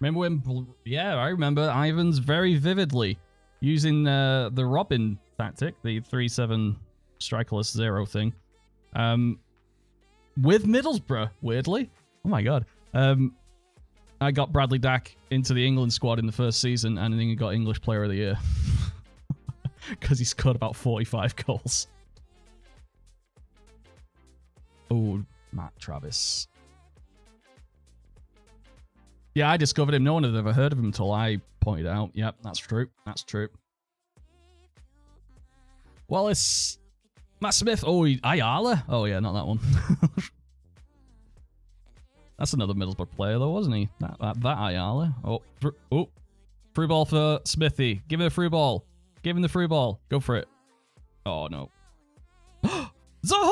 S1: Remember when? Yeah, I remember Ivans very vividly using uh, the Robin tactic, the three seven strikerless zero thing, um, with Middlesbrough. Weirdly, oh my god. Um, I got Bradley Dack into the England squad in the first season, and then he got English Player of the Year because he scored about forty five goals. Oh, Matt Travis. Yeah, I discovered him. No one had ever heard of him until I pointed out. Yep, that's true. That's true. Wallace. Matt Smith. Oh, Ayala. Oh, yeah, not that one. that's another Middlesbrough player, though, wasn't he? That, that, that Ayala. Oh, oh. Free ball for Smithy. Give him a free ball. Give him the free ball. Go for it. Oh, no. Zaha!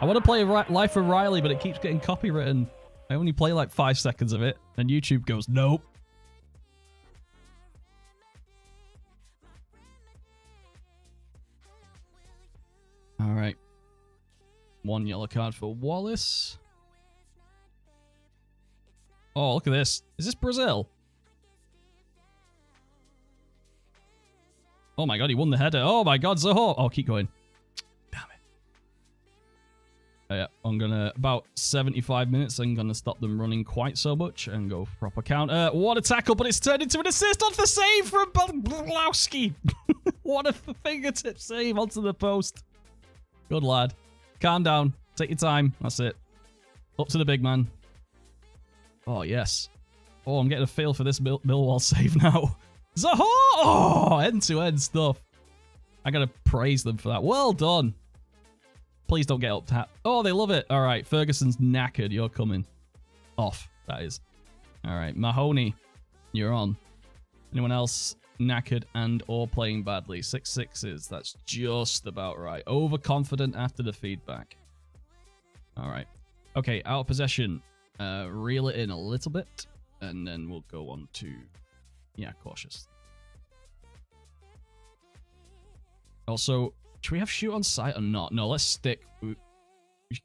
S1: I want to play Life of Riley, but it keeps getting copywritten. I only play like five seconds of it, and YouTube goes, nope. All right. One yellow card for Wallace. Oh, look at this. Is this Brazil? Oh my god, he won the header. Oh my god, Zaho. Oh, keep going. Damn it. Uh, yeah, I'm gonna about 75 minutes. I'm gonna stop them running quite so much and go proper counter. What a tackle, but it's turned into an assist off the save from Bialkowski. what a fingertip save onto the post. Good lad. Calm down. Take your time. That's it. Up to the big man. Oh yes. Oh, I'm getting a feel for this Mill Millwall save now. Zaha! Oh, end-to-end -end stuff. I gotta praise them for that. Well done. Please don't get up tap. Oh, they love it. All right, Ferguson's knackered. You're coming. Off, that is. All right, Mahoney, you're on. Anyone else knackered and or playing badly? Six sixes. That's just about right. Overconfident after the feedback. All right. Okay, out of possession. Uh, reel it in a little bit, and then we'll go on to, yeah, cautious. Also, should we have shoot on sight or not? No, let's stick.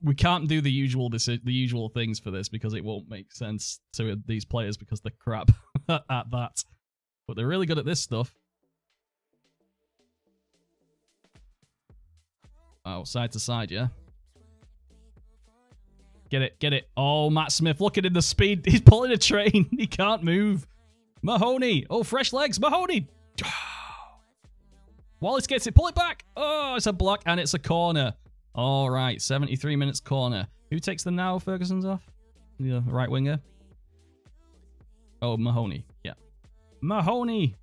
S1: We, can't do the usual this the usual things for this because it won't make sense to these players because they're crap at that. But they're really good at this stuff. Oh, side to side, yeah. Get it, get it. Oh, Matt Smith, look at him, the speed. He's pulling a train. he can't move. Mahoney. Oh, fresh legs. Mahoney. Wallace gets it. Pull it back. Oh, it's a block and it's a corner. All right, 73 minutes corner. Who takes the now? Ferguson's off? The right winger? Oh, Mahoney. Mahoney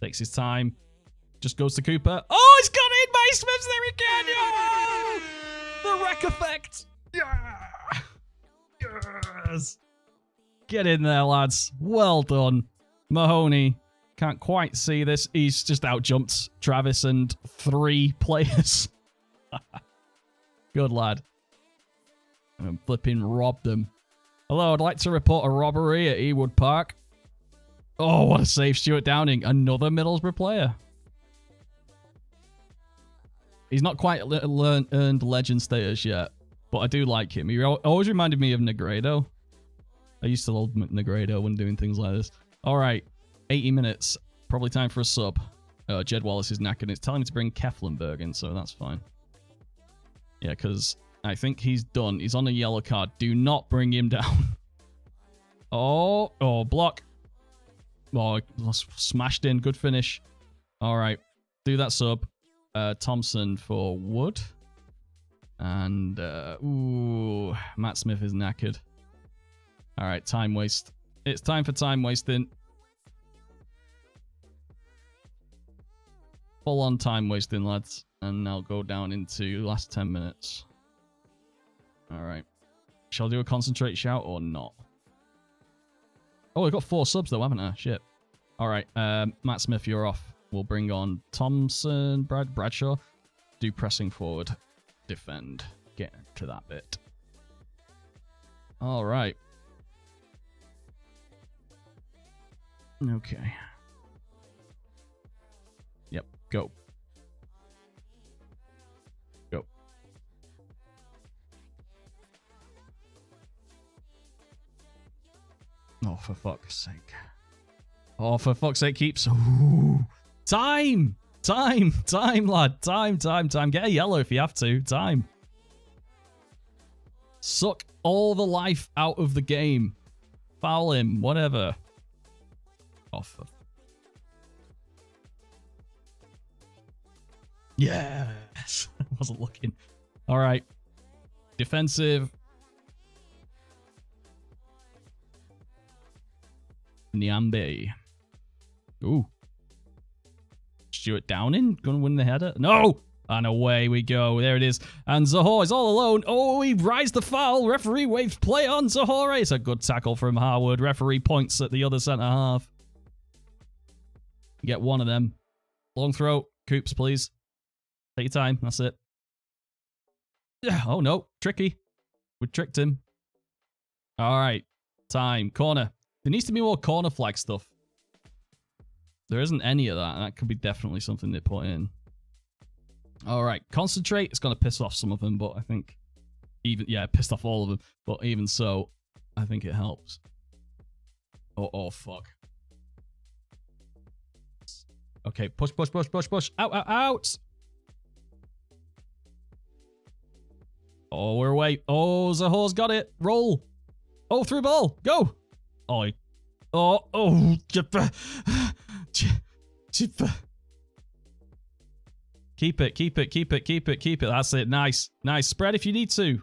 S1: takes his time. Just goes to Cooper. Oh, he's got in by Smiths. There again. Yeah! The wreck effect. Yeah. Yes. Get in there, lads. Well done. Mahoney can't quite see this. He's just out jumped Travis and three players. Good lad. And flipping robbed them. Hello, I'd like to report a robbery at Ewood Park. Oh, what a save, Stuart Downing. Another Middlesbrough player. He's not quite learned, earned legend status yet, but I do like him. He always reminded me of Negredo. I used to love Negredo when doing things like this. All right, 80 minutes. Probably time for a sub. Uh, Jed Wallace is knackered. It's telling me to bring Kieftenbeld in, so that's fine. Yeah, because I think he's done. He's on a yellow card. Do not bring him down. oh, oh, block. Oh, smashed in. Good finish. All right. Do that sub. Uh, Thompson for Wood. And, uh, ooh, Matt Smith is knackered. All right, time waste. It's time for time wasting. Full on time wasting, lads. And now go down into last 10 minutes. All right. Shall I do a concentrate shout or not? Oh, I've got four subs though, haven't I? Shit. All right. Um, Matt Smith, you're off. We'll bring on Thompson, Brad Bradshaw. Do pressing forward. Defend. Get to that bit. All right. Okay. Yep, go. Go. Oh, for fuck's sake. Oh, for fuck's sake, keeps. Ooh. Time! Time! Time, lad. Time, time, time. Get a yellow if you have to. Time. Suck all the life out of the game. Foul him. Whatever oh, off of. Yes. I wasn't looking. All right. Defensive. Nyambe. Ooh. Stuart Downing gonna win the header? No! And away we go. There it is. And Zohore is all alone. Oh, he rides the foul. Referee waves play on Zohore. It's a good tackle from Harwood. Referee points at the other centre half. Get one of them. Long throw. Coops, please. Take your time. That's it. Yeah. Oh, no. Tricky. We tricked him. All right. Time. Corner. There needs to be more corner flag stuff. There isn't any of that. and That could be definitely something they put in. All right. Concentrate. It's going to piss off some of them, but I think even, yeah, pissed off all of them. But even so, I think it helps. Oh, oh, fuck. Okay, push, push, push, push, push. Out, out, out. Oh, we're away. Oh, Zohore's got it. Roll. Oh, through ball. Go. Oh, oh, oh. Chipper. Chipper. Keep it, keep it, keep it, keep it, keep it. That's it. Nice. Nice. Spread if you need to.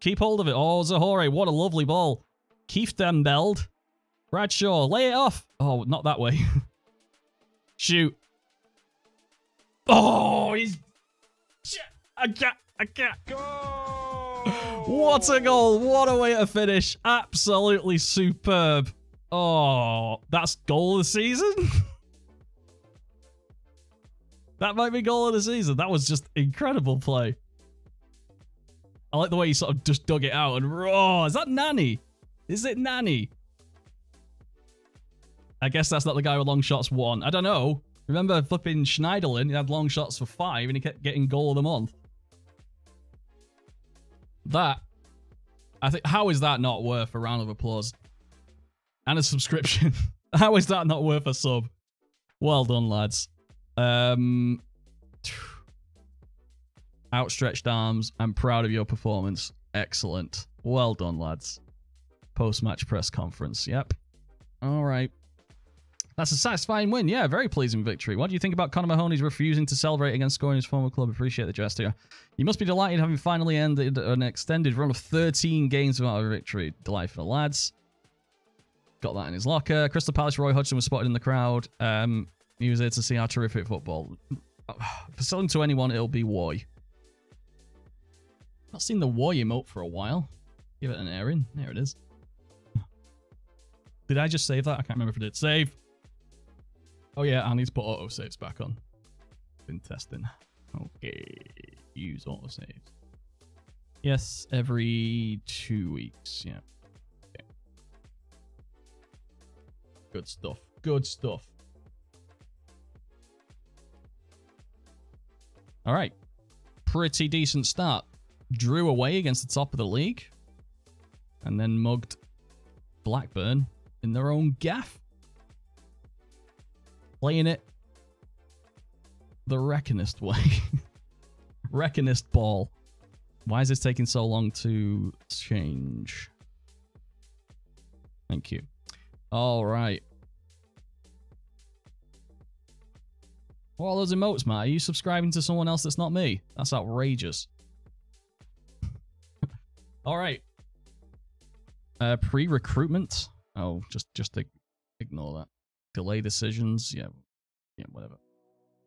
S1: Keep hold of it. Oh, Zohore, What a lovely ball. Kieftenbeld. Bradshaw. Lay it off. Oh, not that way. Shoot. Oh, he's... I can't, I can't. Go! What a goal. What a way to finish. Absolutely superb. Oh, that's goal of the season? that might be goal of the season. That was just incredible play. I like the way he sort of just dug it out and oh, is that Nanny? Is it Nanny? I guess that's not the guy with long shots one. I don't know. Remember flipping Schneiderlin? He had long shots for five and he kept getting goal of the month. That, I think, how is that not worth a round of applause? And a subscription. how is that not worth a sub? Well done, lads. Um, outstretched arms. I'm proud of your performance. Excellent. Well done, lads. Post-match press conference. Yep. All right. That's a satisfying win. Yeah, very pleasing victory. What do you think about Connor Mahoney's refusing to celebrate against scoring his former club? Appreciate the gesture. You must be delighted having finally ended an extended run of 13 games without a victory. Delight for the lads. Got that in his locker. Crystal Palace Roy Hodgson was spotted in the crowd. Um, he was there to see our terrific football. For selling to anyone, it'll be Woy. Not seen the Woy emote for a while. Give it an airing. There it is. Did I just save that? I can't remember if I did. Save. Oh yeah, I need to put autosaves back on. Been testing. Okay. Use autosaves. Yes, every two weeks. Yeah. Okay. Good stuff. Good stuff. All right. Pretty decent start. Drew away against the top of the league. And then mugged Blackburn in their own gaff. Playing it the Reckonist way. Reckonist ball. Why is this taking so long to change? Thank you. All right. What are those emotes, Matt? Are you subscribing to someone else that's not me? That's outrageous. All right. Uh, pre-recruitment. Oh, just just ignore that. Delay decisions. Yeah, yeah, whatever.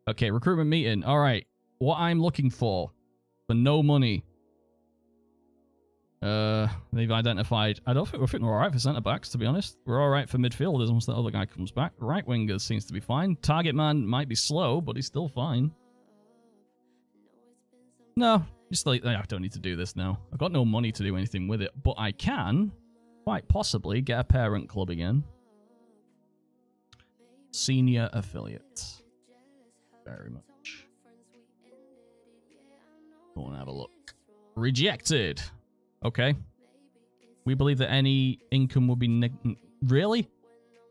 S1: Okay, recruitment meeting. All right. What I'm looking for for no money. Uh, they've identified. I don't think we're fitting all right for centre backs. To be honest, we're all right for midfielders once the other guy comes back. Right wingers seems to be fine. Target man might be slow, but he's still fine. No, just like I don't need to do this now. I've got no money to do anything with it, but I can quite possibly get a parent club again. Senior affiliate. Very much. Go and have a look. Rejected. Okay. We believe that any income would be... Really?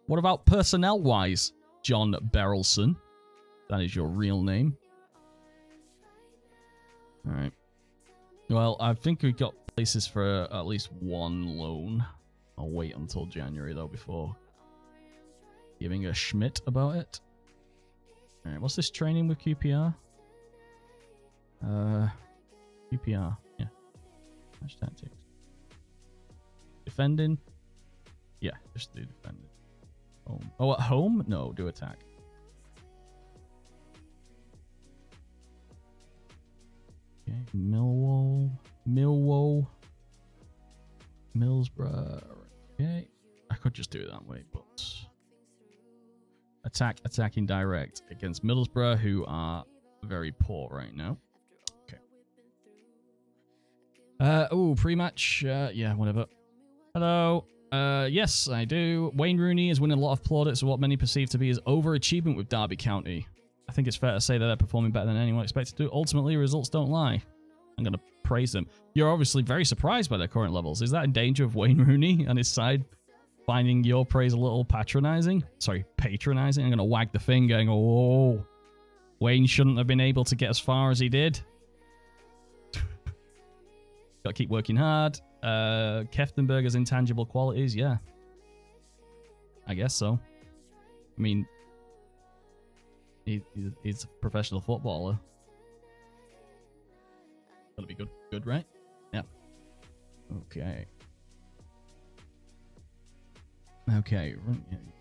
S1: What about personnel-wise? John Berylson. That is your real name. Alright. Well, I think we've got places for at least one loan. I'll wait until January though before giving a schmidt about it. Alright, what's this training with QPR? Uh, QPR, yeah. Match tactics. Defending? Yeah, just do defending. Home. Oh, at home? No, do attack. Okay, Millwall. Millwall. Millsborough. Okay. I could just do it that way, but... Attack, attacking direct against Middlesbrough, who are very poor right now. Okay. Uh, oh, pre-match. Uh, yeah, whatever. Hello. Uh, yes, I do. Wayne Rooney is winning a lot of plaudits for what many perceive to be his overachievement with Derby County. I think it's fair to say that they're performing better than anyone expected to. Ultimately, results don't lie. I'm going to praise them. You're obviously very surprised by their current levels. Is that in danger of Wayne Rooney and his side finding your praise a little patronizing? Sorry, patronizing? I'm going to wag the finger and go, oh, Wayne shouldn't have been able to get as far as he did. Got to keep working hard. Uh, Kieftenbeld's intangible qualities, yeah. I guess so. I mean, he, he's a professional footballer. That'll be good. Good, right? Yeah. Okay. Okay,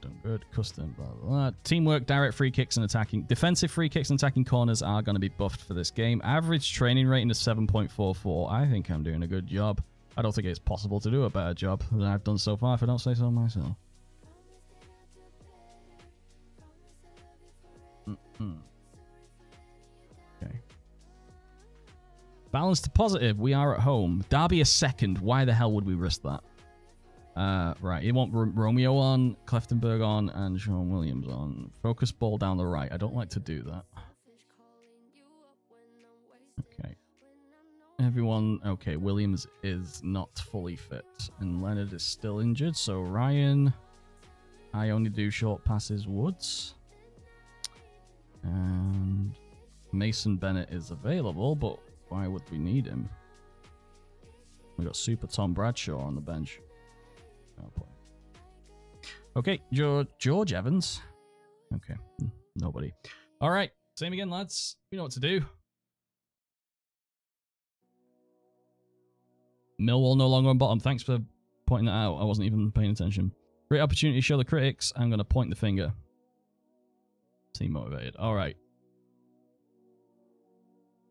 S1: done good. Custom, blah, blah, blah. Teamwork, direct free kicks, and attacking. Defensive free kicks and attacking corners are going to be buffed for this game. Average training rating is 7.44. I think I'm doing a good job. I don't think it's possible to do a better job than I've done so far, if I don't say so myself. Mm -mm. Balance to positive. We are at home. Derby a second. Why the hell would we risk that? Uh, right, you want Romeo on, Kieftenbeld on, and Shaun Williams on. Focus ball down the right. I don't like to do that. Okay. Everyone, okay, Williams is not fully fit, and Leonard is still injured, so Ryan, I only do short passes, Woods. And Mason Bennett is available, but why would we need him? We got Super Tom Bradshaw on the bench. Oh boy. Okay, George, George Evans. Okay, nobody. All right, same again, lads. You know what to do. Millwall no longer on bottom. Thanks for pointing that out. I wasn't even paying attention. Great opportunity to show the critics. I'm going to point the finger. Team motivated. All right.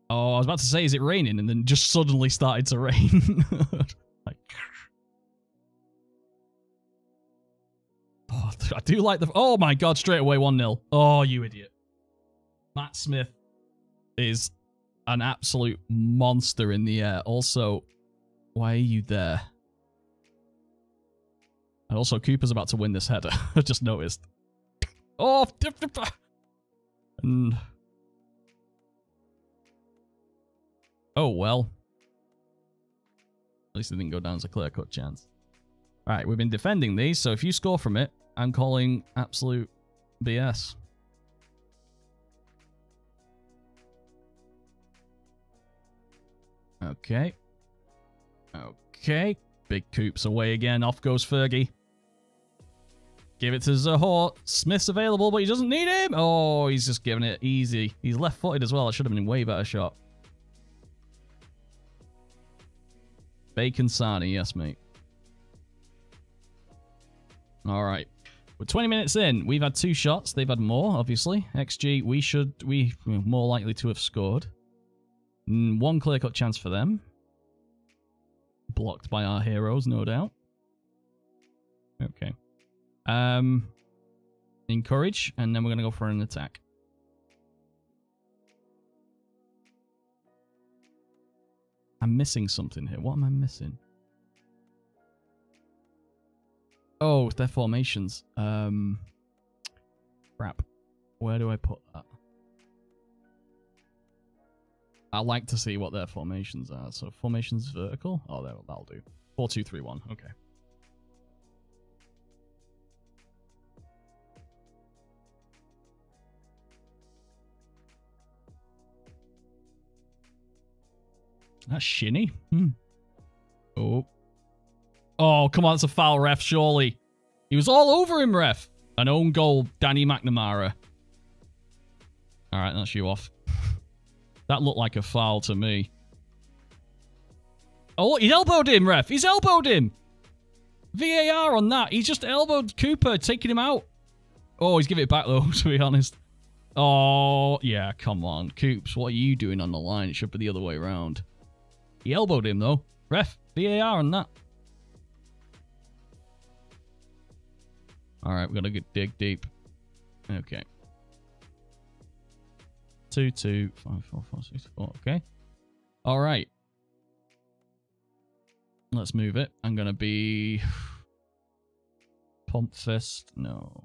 S1: Oh, I was about to say, is it raining? And then just suddenly started to rain. like, oh, I do like the. Oh my god, straight away 1 0. Oh, you idiot. Matt Smith is an absolute monster in the air. Also, why are you there? And also, Cooper's about to win this header. I just noticed. Oh, ah. and oh well. At least it didn't go down as a clear cut chance. All right, we've been defending these, so if you score from it, I'm calling absolute BS. Okay. Okay. Big Coops away again. Off goes Fergie. Give it to Zohore. Smith's available, but he doesn't need him. Oh, he's just giving it easy. He's left-footed as well. It should have been way better shot. Bacon Sani, yes, mate. All right. We're 20 minutes in. We've had two shots. They've had more, obviously. XG, we should... We more likely to have scored. Mm, one clear-cut chance for them. Blocked by our heroes, no doubt. Okay. Um, encourage, and then we're going to go for an attack. I'm missing something here. What am I missing? Oh, their formations. Um, crap. Where do I put that? I like to see what their formations are. So formations vertical. Oh, that'll do. Four, two, three, one. Okay. That's shinny. Hmm. Oh. Oh, come on. It's a foul, ref, surely. He was all over him, ref. An own goal, Danny McNamara. All right, that's you off. that looked like a foul to me. Oh, he elbowed him, ref. He's elbowed him. VAR on that. He's just elbowed Cooper, taking him out. Oh, he's giving it back, though, to be honest. Oh, yeah, come on. Coops, what are you doing on the line? It should be the other way around. He elbowed him, though. Ref, VAR on that. Alright, we're going to dig deep. Okay. Two, two, five, four, four, six, four. Okay. Alright. Let's move it. I'm to be... Pump fist. No.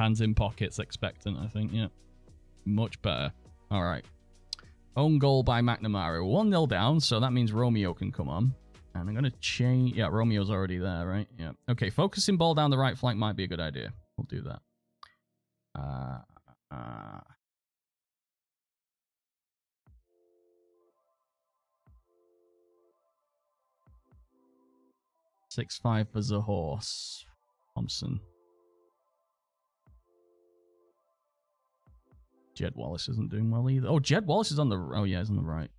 S1: hands in pockets, expectant, I think. Yeah. Much better. All right. Own goal by McNamara. 1 0 down, so that means Romeo can come on. And I'm going to change. Yeah, Romeo's already there, right? Yeah. Okay, focusing ball down the right flank might be a good idea. We'll do that. Uh, uh, Six five for horse. Thompson. Jed Wallace isn't doing well either. Oh, Jed Wallace is on the... Oh, yeah, he's on the right.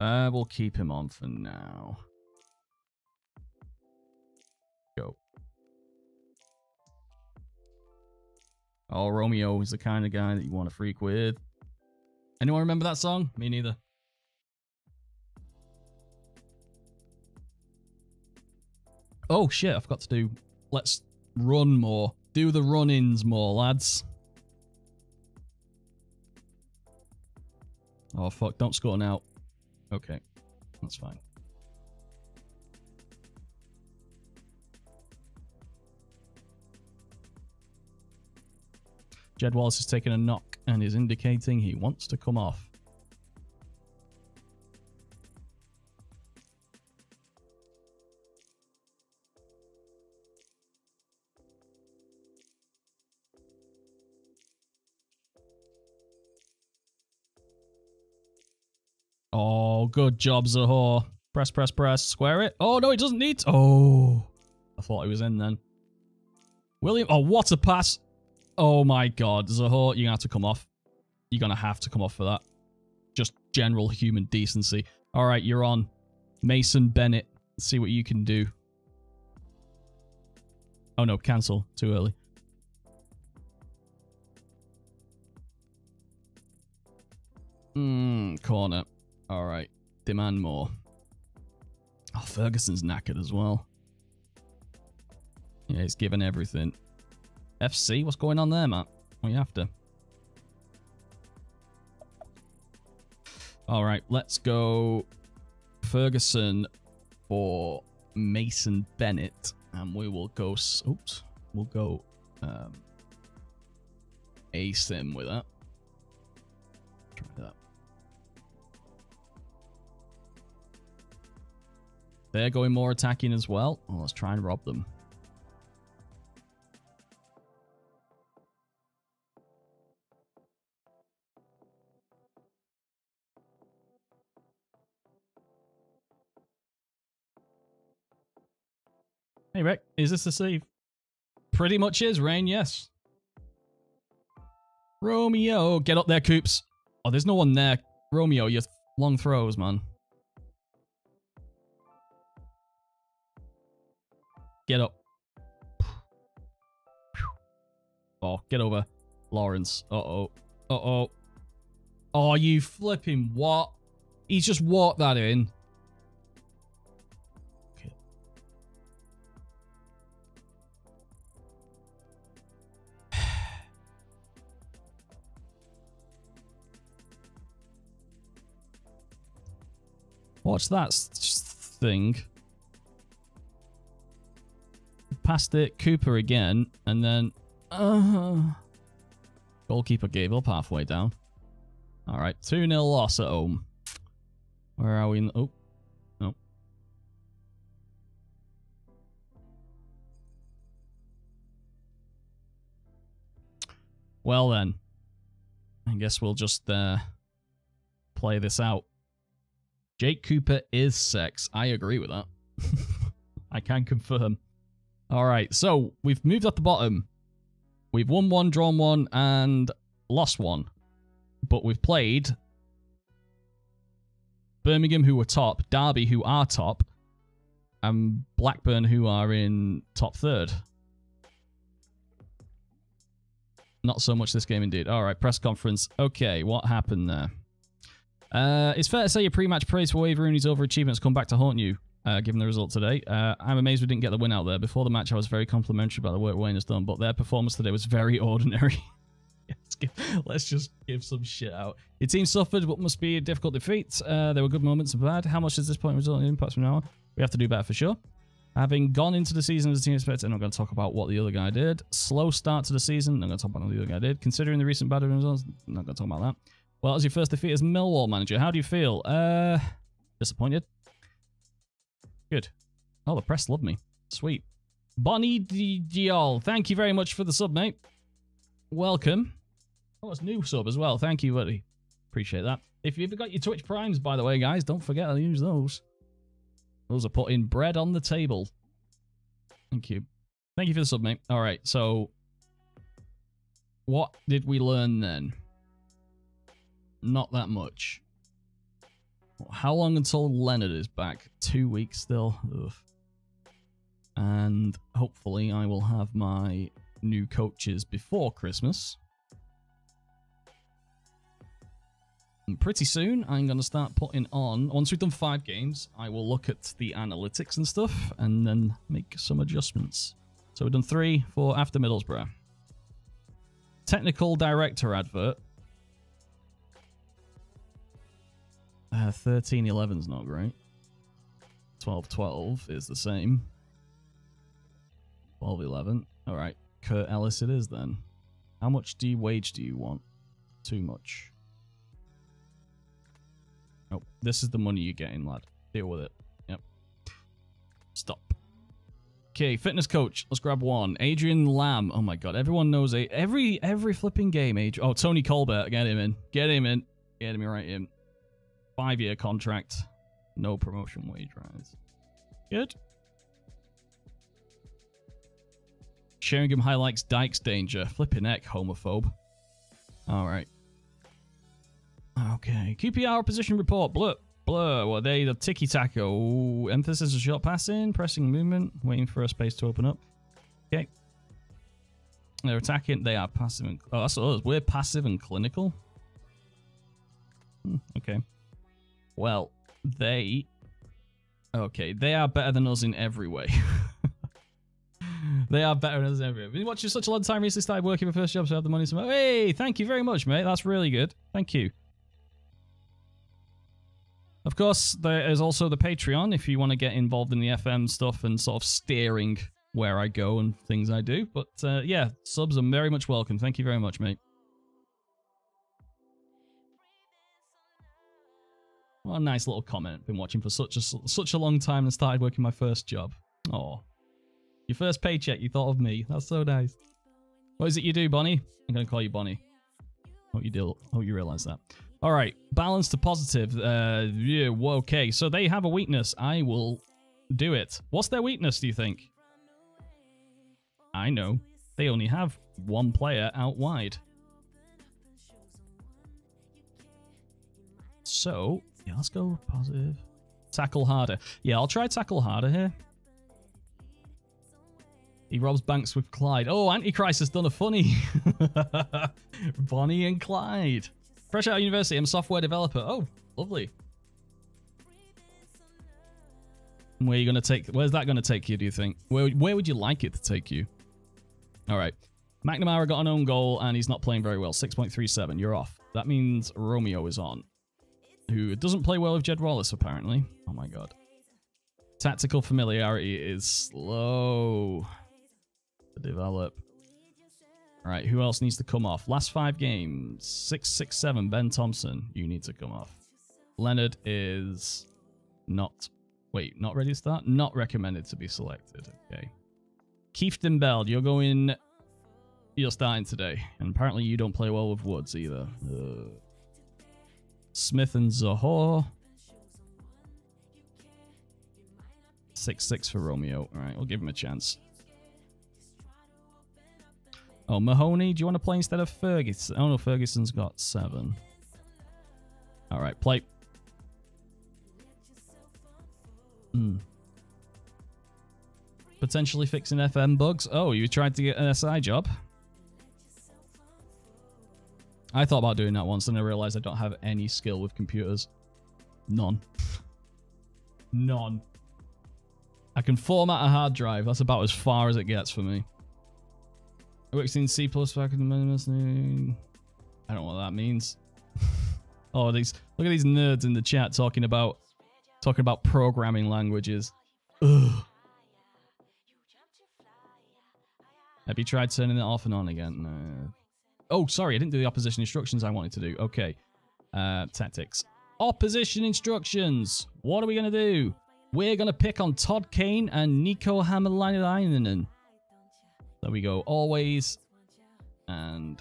S1: Uh, we'll keep him on for now. Go. Oh, Romeo is the kind of guy that you want to freak with. Anyone remember that song? Me neither. Oh, shit, I forgot to do... Let's run more. Do the run-ins more, lads. Oh, fuck. Don't score now. Okay. That's fine. Jed Wallace has taken a knock and is indicating he wants to come off. Oh, good job, Zohore. Press, press, press. Square it. Oh, no, he doesn't need to. Oh. I thought he was in then. William. Oh, what a pass. Oh, my God. Zohore, you're going to have to come off. You're going to have to come off for that. Just general human decency. All right, you're on. Mason Bennett. Let's see what you can do. Oh, no. Cancel. Too early. Hmm, corner. All right. Demand more. Oh, Ferguson's knackered as well. Yeah, he's given everything. FC, what's going on there, Matt? What are you after? All right, let's go Ferguson for Mason Bennett, and we will go. Oops, we'll go um, ASIM with that. Try that. They're going more attacking as well. Well, let's try and rob them. Hey, Rick, is this the save? Pretty much is, Rain, yes. Romeo, get up there, Coops. Oh, there's no one there. Romeo, your long throws, man. Get up. Oh, get over. Lawrence. Uh-oh. Uh-oh. Oh, you flipping what? He's just walked that in. Okay. What's that thing? Past it, Cooper again, and then... Uh, goalkeeper gave up halfway down. Alright, 2-0 loss at home. Where are we? In, oh, no. Well then, I guess we'll just uh, play this out. Jake Cooper is sex. I agree with that. I can confirm. All right, so we've moved up the bottom. We've won one, drawn one, and lost one. But we've played Birmingham, who were top, Derby, who are top, and Blackburn, who are in top third. Not so much this game indeed. All right, press conference. Okay, what happened there? Uh, it's fair to say your pre-match praise for Wayne Rooney's overachievements come back to haunt you, uh, given the result today. Uh, I'm amazed we didn't get the win out there. Before the match, I was very complimentary about the work Wayne has done, but their performance today was very ordinary. let's, give, let's just give some shit out. Your team suffered what must be a difficult defeat. Uh, there were good moments and bad. How much does this point result in impacts from now on? We have to do better for sure. Having gone into the season as a team expected, I'm not going to talk about what the other guy did. Slow start to the season, I'm not going to talk about what the other guy did. Considering the recent bad results, I'm not going to talk about that. Well, as your first defeat as Millwall manager, how do you feel? Uh, disappointed. Good. Oh, the press love me. Sweet. Bonnie Diol, thank you very much for the sub, mate. Welcome. Oh, it's new sub as well. Thank you, buddy. Appreciate that. If you've got your Twitch Primes, by the way, guys, don't forget to use those. Those are putting bread on the table. Thank you. Thank you for the sub, mate. All right, so what did we learn then? Not that much. How long until Leonard is back? Two weeks still. Ugh. And hopefully I will have my new coaches before Christmas. And pretty soon, I'm going to start putting on, once we've done five games, I will look at the analytics and stuff and then make some adjustments. So we've done three for after Middlesbrough. Technical director advert. Uh, 1311 is not great. 1212 is the same. 1211. Alright, Kurt Ellis it is then. How much D wage do you want? Too much. Oh, this is the money you're getting, lad. Deal with it. Yep. Stop. Okay, fitness coach. Let's grab one. Adrian Lamb. Oh my god, everyone knows a every every flipping game. Age. Oh, Tony Colbert. Get him in. Get him in. Get him right in. Five year contract. No promotion wage rise. Good. Sheringham highlights Dyke's danger. Flipping heck, homophobe. Alright. Okay. QPR position report. Blur. Blur. What are they? The tiki taka. Emphasis on shot passing, pressing movement, waiting for a space to open up. Okay. They're attacking. They are passive. And, oh, that's us. We're passive and clinical. Hmm, okay. Well, they. Okay, they are better than us in every way. they are better than us in every way. Been watching such a long time. Recently started working my first job, so I have the money. So hey, thank you very much, mate. That's really good. Thank you. Of course, there is also the Patreon if you want to get involved in the FM stuff and sort of steering where I go and things I do. But uh, yeah, subs are very much welcome. Thank you very much, mate. A nice little comment. Been watching for such a such a long time and started working my first job. Oh, your first paycheck. You thought of me. That's so nice. What is it you do, Bonnie? I'm gonna call you Bonnie. Hope you deal. Hope you realize that. All right, balance to positive. Uh, yeah, okay. So they have a weakness. I will do it. What's their weakness? Do you think? I know. They only have one player out wide. So yeah, let's go positive. Tackle harder. Yeah, I'll try tackle harder here. He robs banks with Clyde. Oh, Antichrist has done a funny. Bonnie and Clyde. Fresh out of university, I'm a software developer. Oh, lovely. Where you gonna take? Where's that gonna take you? Do you think? Where Where would you like it to take you? All right. McNamara got an own goal and he's not playing very well. 6.37. You're off. That means Romeo is on who doesn't play well with Jed Wallace, apparently. Oh my god. Tactical familiarity is slow to develop. All right, who else needs to come off? Last five games. Six, six, seven. Ben Thompson, you need to come off. Leonard is not. Wait, not ready to start? Not recommended to be selected. Okay. Keith Bell, you're going. You're starting today. And apparently you don't play well with Woods either. Uh, Smith and Zohore. 6-6 for Romeo. All right, we'll give him a chance. Oh, Mahoney, do you want to play instead of Ferguson? Oh, no, Ferguson's got 7. All right, play. Hmm. Potentially fixing FM bugs. Oh, you tried to get an SI job? I thought about doing that once and I realized I don't have any skill with computers. None. None. I can format a hard drive. That's about as far as it gets for me. I worked in C++ back in the minimus. I don't know what that means. oh, these look at these nerds in the chat talking about talking about programming languages. Ugh. Have you tried turning it off and on again? No. Oh, sorry, I didn't do the opposition instructions I wanted to do. Okay. Uh, tactics. Opposition instructions. What are we going to do? We're going to pick on Todd Kane and Niko Hamalainen. There we go. Always. And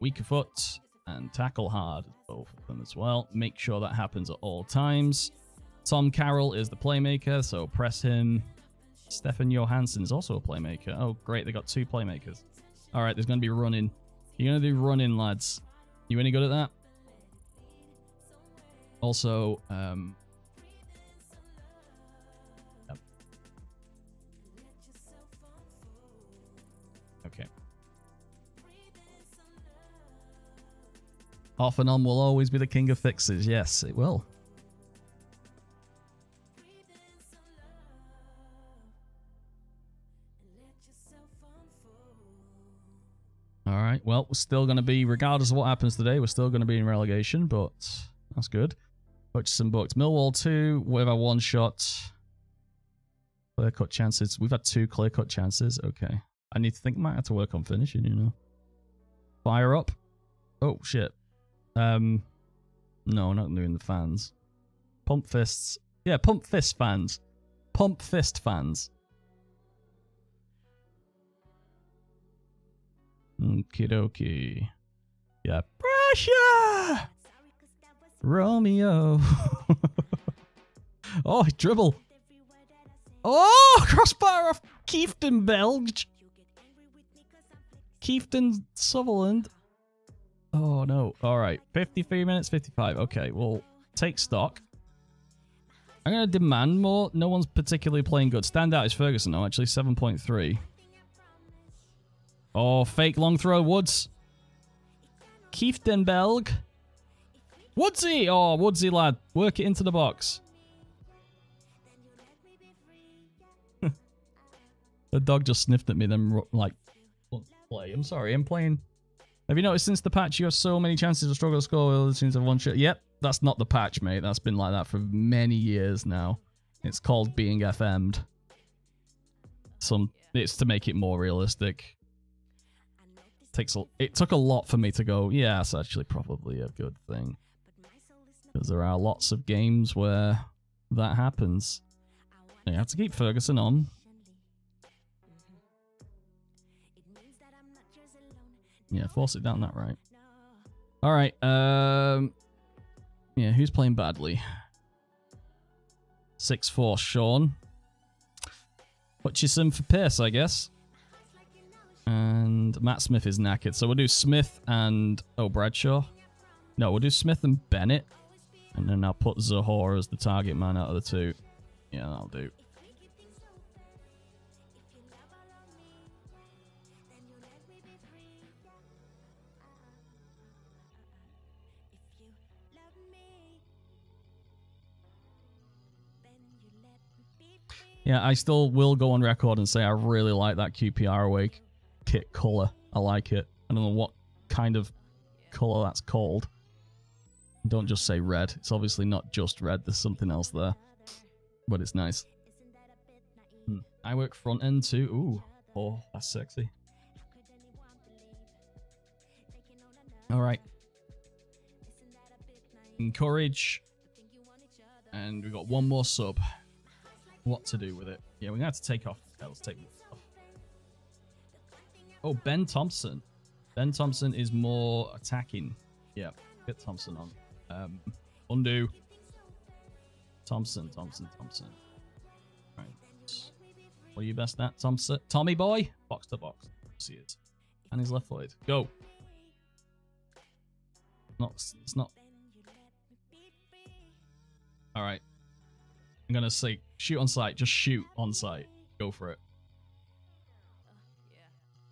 S1: weaker foot and tackle hard. Both of them as well. Make sure that happens at all times. Tom Carroll is the playmaker, so press him. Stefan Johansen is also a playmaker. Oh, great. They got two playmakers. All right, there's going to be running. You're going to do running, lads. You any good at that? Also, um... Yep. Okay. Off and on will always be the king of fixes. Yes, it will. All right. Well, we're still going to be, regardless of what happens today, we're still going to be in relegation, but that's good. Hutchinson booked. Millwall 2 with a one shot. Clear cut chances. We've had two clear cut chances. Okay. I need to think, might have to work on finishing, you know. Fire up. Oh, shit. Um, no, not doing the fans. Pump fists. Yeah, pump fist fans. Pump fist fans. Okie dokie. Yeah. Pressure! Romeo. oh, dribble. Oh, crossbar off Kieftenbeld. Kieften Sutherland. Oh, no. All right. 53 minutes, 55. Okay, we'll take stock. I'm going to demand more. No one's particularly playing good. Standout is Ferguson, though, actually. 7.3. Oh, fake long throw, Woods. Kieftenbeld. Woodsy! Oh, Woodsy lad. Work it into the box. the dog just sniffed at me, then like, play. I'm sorry, I'm playing. Have you noticed since the patch you have so many chances to struggle to score all the teams have one shot? Yep, that's not the patch, mate. That's been like that for many years now. It's called being FM'd. Some, it's to make it more realistic takes a, it took a lot for me to go, yeah, it's actually probably a good thing. Because there are lots of games where that happens. You have to keep Ferguson on. Yeah, force it down that right. Alright, um... Yeah, who's playing badly? 6-4 Shaun. Hutchinson for Pearce, I guess. And Matt Smith is knackered. So we'll do Smith and... Oh, Bradshaw. No, we'll do Smith and Bennett. And then I'll put Zohore as the target man out of the two. Yeah, that'll do. Yeah, I still will go on record and say I really like that QPR awake kit color. I like it. I don't know what kind of color that's called. Don't just say red. It's obviously not just red. There's something else there. But it's nice. Hmm. I work front end too. Ooh. Oh, that's sexy. All right. Encourage. And we've got one more sub. What to do with it? Yeah, we're going to have to take off. Yeah, let's take Oh, Ben Thompson. Ben Thompson is more attacking. Yeah, get Thompson on. Um, undo. Thompson, Thompson, Thompson. Right. What are you best at, Thompson? Tommy boy? Box to box. See it. And his left footed. Go. Not, it's not. All right. I'm going to say shoot on sight. Just shoot on sight. Go for it.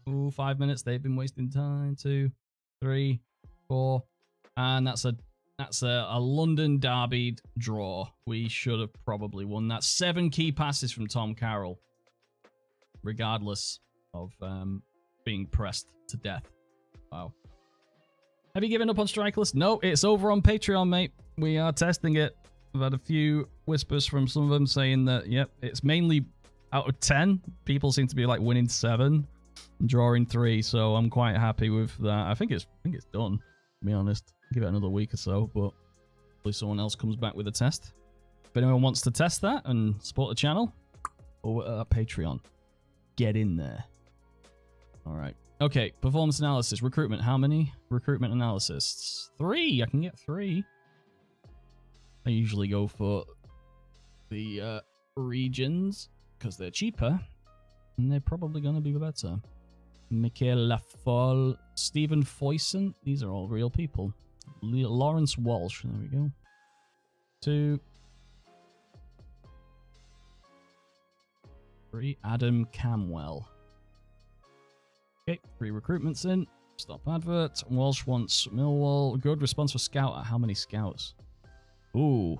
S1: Ooh, five minutes. They've been wasting time. Two, three, four, and that's a that's a, a London derby draw. We should have probably won that. Seven key passes from Tom Carroll, regardless of um, being pressed to death. Wow. Have you given up on Strikerless? No, it's over on Patreon, mate. We are testing it. I've had a few whispers from some of them saying that, yep, it's mainly out of 10. People seem to be like winning seven drawing three, so I'm quite happy with that. I think it's I think it's done, to be honest. Give it another week or so, but hopefully someone else comes back with a test. If anyone wants to test that and support the channel, or uh, Patreon, get in there. All right. Okay, performance analysis, recruitment. How many recruitment analysis? Three. I can get three. I usually go for the uh, regions because they're cheaper and they're probably going to be better. Michael Lafol, Stephen Foyson. These are all real people. Lawrence Walsh. There we go. Two. Three. Adam Camwell. Okay, three recruitments in. Stop advert. Walsh wants Millwall. Good response for scout. Uh, how many scouts? Ooh.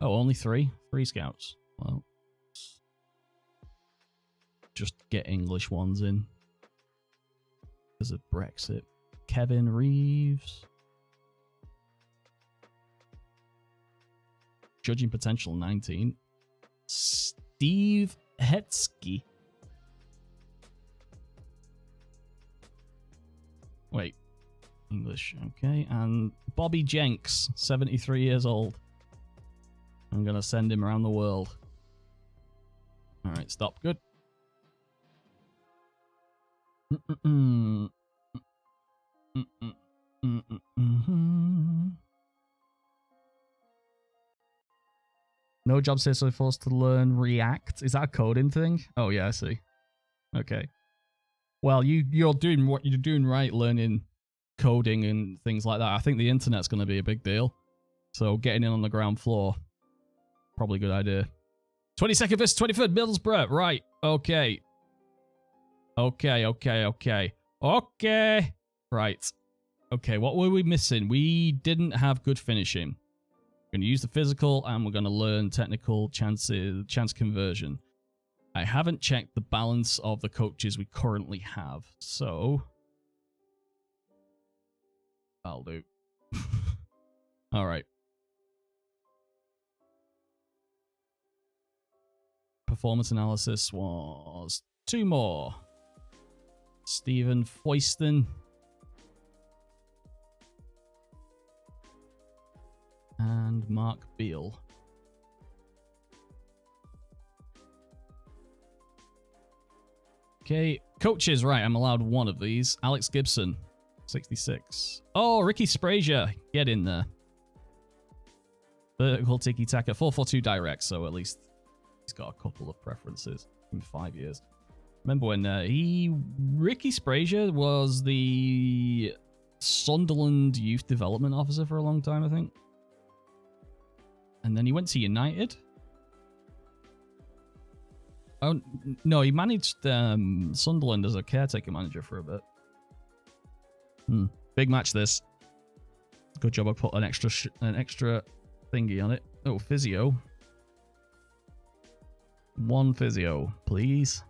S1: Oh, only three? Three scouts. Well, just get English ones in because of Brexit. Kevin Reeves. Judging potential 19. Steve Hetsky. Wait. English, okay. And Bobby Jenks, 73 years old. I'm going to send him around the world. All right, stop. Good. No job here, so forced to learn React. Is that a coding thing? Oh yeah, I see. Okay. Well, you you're doing what you're doing right, learning coding and things like that. I think the internet's going to be a big deal, so getting in on the ground floor probably a good idea. Twenty second versus twenty third, Middlesbrough. Right. Okay. Okay, okay, okay. Okay. Right. Okay, what were we missing? We didn't have good finishing. We're going to use the physical and we're going to learn technical chances, chance conversion. I haven't checked the balance of the coaches we currently have. So, I'll do. All right. Performance analysis was two more. Stephen Foyston. And Mark Beal. Okay, coaches, right, I'm allowed one of these. Alex Gibson, 66. Oh, Ricky Sbragia, get in there. Vertical tiki taka, 442 direct, so at least he's got a couple of preferences in five years. Remember when uh, he, Ricky Sbragia was the Sunderland youth development officer for a long time, I think. And then he went to United. Oh, no, he managed um, Sunderland as a caretaker manager for a bit. Hmm. Big match this. Good job I put an extra an extra thingy on it. Oh, physio. One physio, please.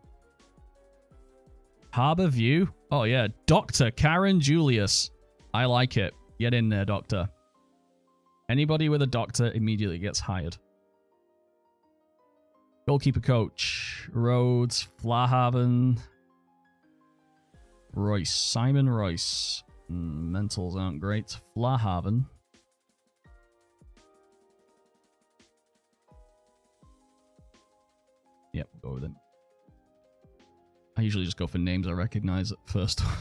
S1: Harbor View. Oh, yeah. Dr. Karen Julius. I like it. Get in there, doctor. Anybody with a doctor immediately gets hired. Goalkeeper coach. Rhodes. Flahavan. Royce. Simon Royce. Mm, mentals aren't great. Flahavan. Yep, go with him. I usually just go for names I recognize at first.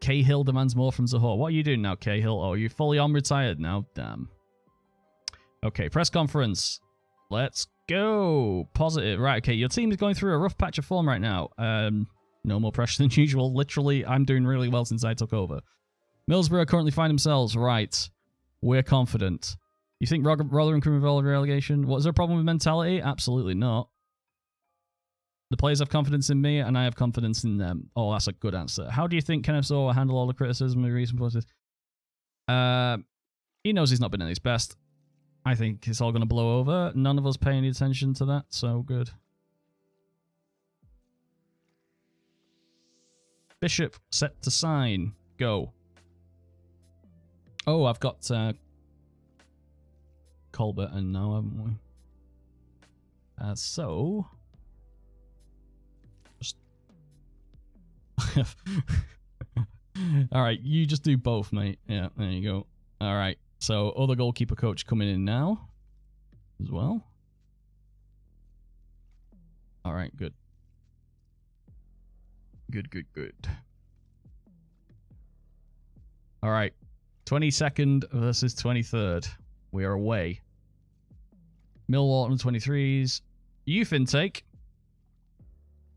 S1: Cahill demands more from Zohore. What are you doing now, Cahill? Oh, you're fully on retired now? Damn. Okay, press conference. Let's go. Positive. Right, okay, your team is going through a rough patch of form right now. Um, no more pressure than usual. Literally, I'm doing really well since I took over. Middlesbrough currently find themselves right. We're confident. You think Rotherham can revolve relegation? What is there a problem with mentality? Absolutely not. The players have confidence in me, and I have confidence in them. Oh, that's a good answer. How do you think Zohore will handle all the criticism of recent posts? Uh, he knows he's not been at his best. I think it's all going to blow over. None of us pay any attention to that, so good. Bishop set to sign. Go. Oh, I've got uh, Colbert and now, haven't we? Uh, so... All right, you just do both, mate. Yeah, there you go. All right, so other goalkeeper coach coming in now as well. All right, good. Good, good, good. All right. 22nd versus 23rd. We are away. Millwall on 23s. Youth intake.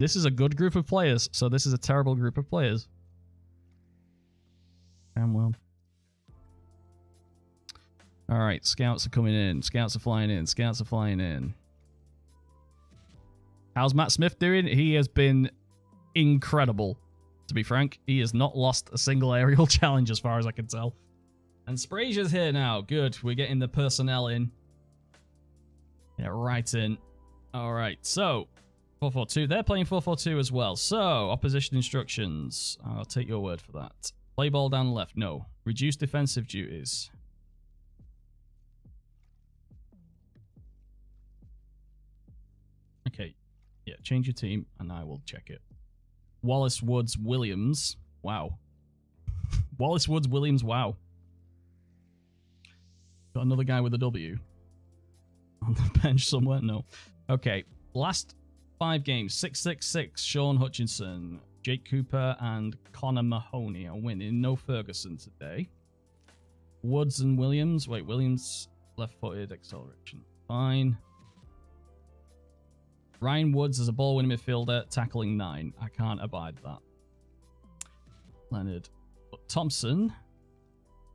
S1: This is a good group of players, so this is a terrible group of players. Damn well. All right, scouts are coming in. Scouts are flying in. Scouts are flying in. How's Matt Smith doing? He has been incredible, to be frank. He has not lost a single aerial challenge as far as I can tell. And Sbragia's here now. Good. We're getting the personnel in. Yeah, right in. All right. So, 442. They're playing 442 as well. So, opposition instructions. I'll take your word for that. Play ball down left. No. Reduce defensive duties. Okay. Yeah, change your team and I will check it. Wallace Woods Williams. Wow. Wallace Woods Williams. Wow. Got another guy with a W on the bench somewhere. No. Okay. Last five games 666. Shaun Hutchinson, Jake Cooper, and Connor Mahoney are winning. No Ferguson today. Woods and Williams. Wait, Williams. left-footed acceleration. Fine. Ryan Woods is a ball-winning midfielder, tackling nine. I can't abide that. Leonard Thompson,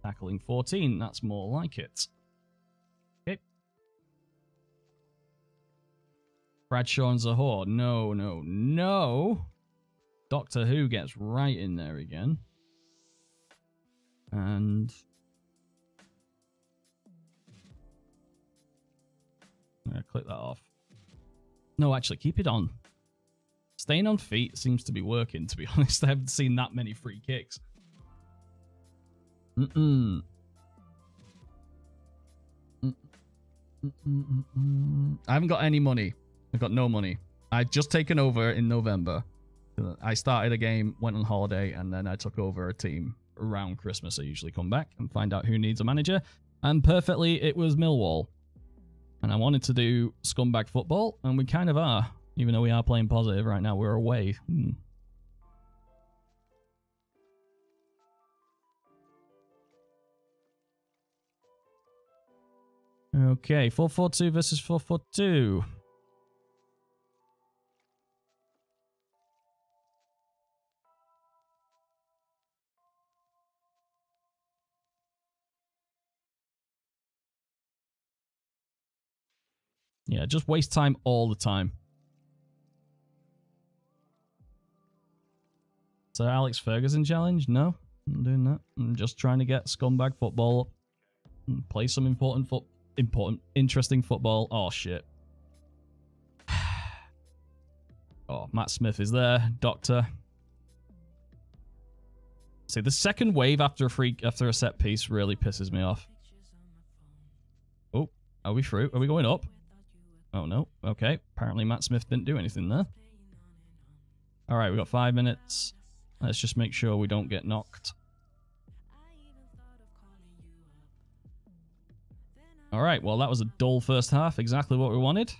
S1: tackling 14. That's more like it. Bradshaw and Zohore. No, no, no. Doctor Who gets right in there again. And I'm going to click that off. No, actually, keep it on. Staying on feet seems to be working, to be honest. I haven't seen that many free kicks. Mm-mm. I haven't got any money. I've got no money. I just taken over in November. I started a game, went on holiday, and then I took over a team around Christmas. I usually come back and find out who needs a manager. And perfectly, it was Millwall. And I wanted to do scumbag football, and we kind of are. Even though we are playing positive right now, we're away. Hmm. Okay, 442 versus 442. Yeah, just waste time all the time. So Alex Ferguson challenge? No, I'm doing that. I'm just trying to get scumbag football and hmm, play some important foot important interesting football. Oh shit. Oh, Matt Smith is there. Doctor. See, the second wave after a free after a set piece really pisses me off. Oh, are we through? Are we going up? Oh, no. Okay. Apparently Matt Smith didn't do anything there. All right, we've got five minutes. Let's just make sure we don't get knocked. All right, well, that was a dull first half. Exactly what we wanted.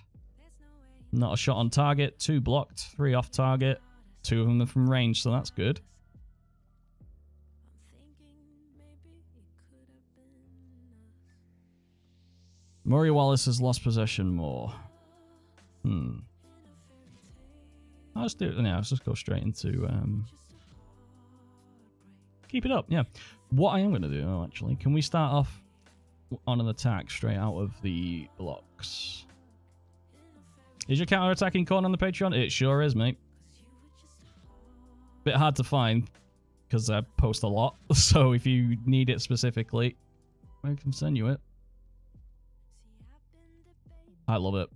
S1: Not a shot on target. Two blocked. Three off target. Two of them are from range, so that's good. Murray Wallace has lost possession more. Hmm. I'll just do it now. Let's just go straight into um, keep it up. Yeah. What I am going to do, oh, actually, can we start off on an attack straight out of the blocks? Is your counter attacking corner on the Patreon? It sure is, mate. Bit hard to find because I post a lot. So if you need it specifically, I can send you it. I love it.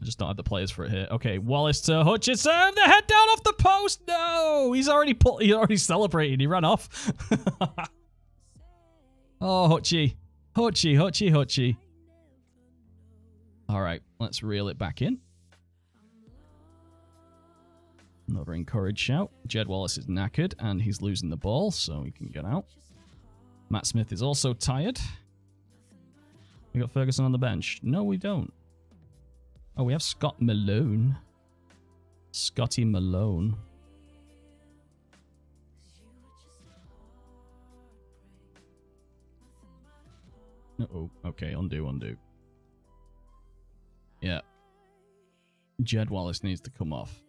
S1: I just don't have the players for it here. Okay, Wallace to Hutchinson. The head down off the post. No, he's already put. He already celebrated. He ran off. oh, Hutchie, Hutchie, Hutchie, Hutchie. All right, let's reel it back in. Another encouraged shout. Jed Wallace is knackered and he's losing the ball, so he can get out. Matt Smith is also tired. We got Ferguson on the bench. No, we don't. Oh, we have Scott Malone. Scotty Malone. Uh oh, okay, undo, undo. Yeah. Jed Wallace needs to come off.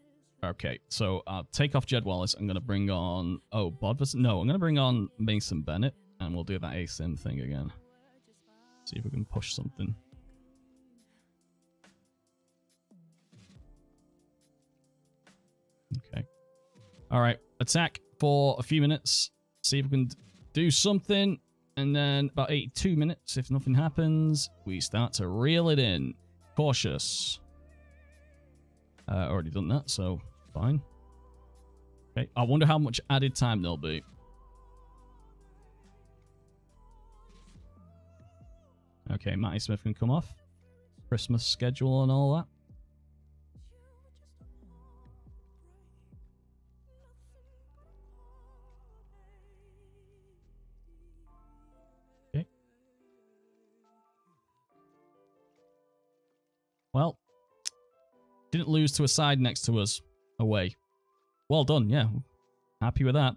S1: Okay, so I'll take off Jed Wallace. I'm going to bring on... Oh, Bodvis? No, I'm going to bring on Mason Bennett, and we'll do that ASIM thing again. See if we can push something. Okay. All right. Attack for a few minutes. See if we can do something. And then about 82 minutes, if nothing happens, we start to reel it in. Cautious. Uh, already done that, so fine. Okay. I wonder how much added time there'll be. Okay, Matty Smith can come off. Christmas schedule and all that. Didn't lose to a side next to us away. Well done, yeah. Happy with that.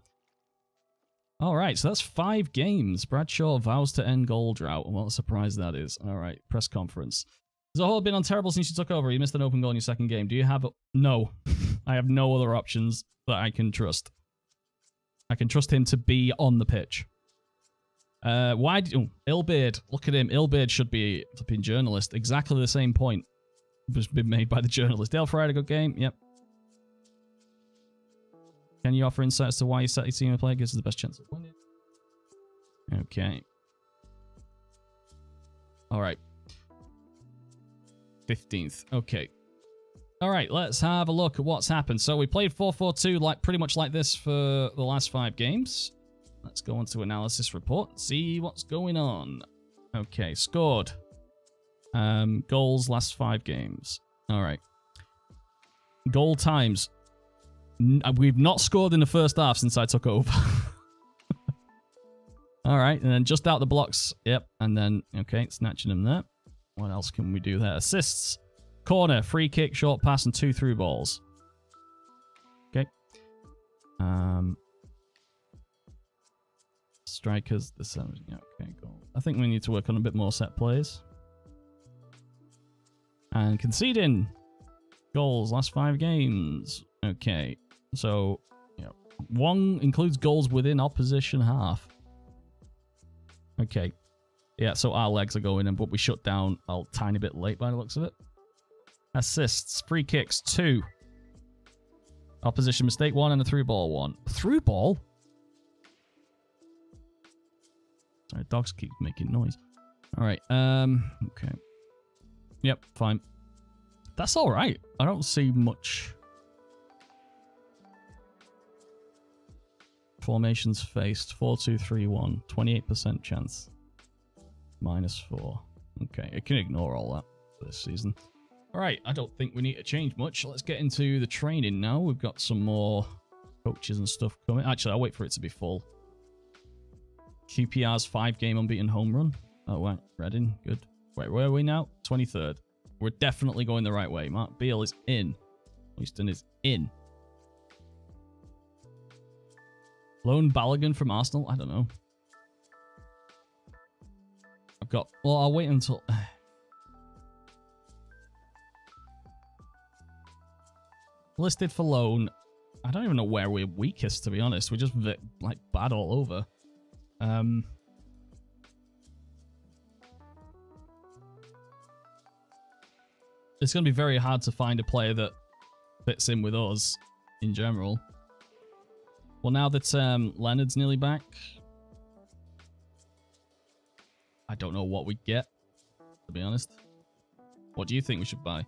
S1: All right, so that's five games. Bradshaw vows to end goal drought. What a surprise that is. All right, press conference. Zaha been on terrible since you took over. You missed an open goal in your second game. Do you have... A... No. I have no other options that I can trust. I can trust him to be on the pitch. Uh, why? Do, oh. Look at him. Ilbeard should be a flipping journalist. Exactly the same point was been made by the journalist. Dale Fry had a good game. Yep. Can you offer insights to why you set your team to play gives us the best chance of winning? Okay. All right. 15th. Okay. All right, let's have a look at what's happened. So we played 4-4-2 like pretty much like this for the last five games. Let's go on to analysis report, see what's going on. Okay, scored. Um, goals last five games. All right. Goal times. Uh, we've not scored in the first half since I took over. All right, and then just out the blocks. Yep, and then, okay, snatching them there. What else can we do there? Assists. Corner, free kick, short pass, and two through balls. Okay. Um, strikers, the seven. Okay, cool. I think we need to work on a bit more set plays. And conceding goals last five games. Okay, so yeah, one includes goals within opposition half. Okay, yeah, so our legs are going in, but we shut down a tiny bit late by the looks of it. Assists, free kicks, two. Opposition mistake one and a through ball one. Through ball? Sorry, dogs keep making noise. All right. Um. Okay. Yep. Fine. That's all right. I don't see much. Formations faced. 4, 2, 3, 1. 28% chance. Minus 4. Okay, I can ignore all that for this season. All right, I don't think we need to change much. Let's get into the training now. We've got some more coaches and stuff coming. Actually, I'll wait for it to be full. QPR's five-game unbeaten home run. Oh, wait. Reading. Good. Wait, where are we now? 23rd. We're definitely going the right way. Mark Beal is in. Houston is in. Lone Balogun from Arsenal? I don't know. I've got... Well, I'll wait until... Listed for loan. I don't even know where we're weakest, to be honest. We're just, like, bad all over. Um... it's going to be very hard to find a player that fits in with us in general. Well, now that um, Leonard's nearly back, I don't know what we get, to be honest. What do you think we should buy?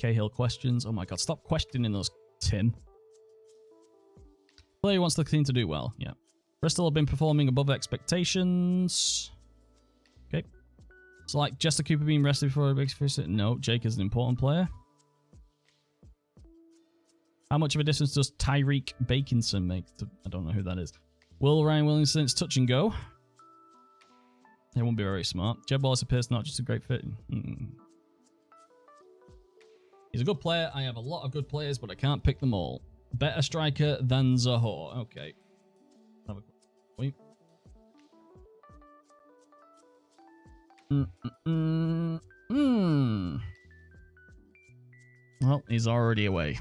S1: Cahill questions. Oh my god, stop questioning those, Tim. Player wants the team to do well. Yeah. Bristol have been performing above expectations. So like Jester Cooper being rested before a big visit? No, Jake is an important player. How much of a difference does Tyreeq Bakinson make? I don't know who that is. Will Ryan Williamson, it's touch and go. It won't be very smart. Jed Wallace appears not just a great fit. Mm. He's a good player. I have a lot of good players, but I can't pick them all. Better striker than Zohore. Okay. Have a quick Mm, mm, mm, well, he's already away.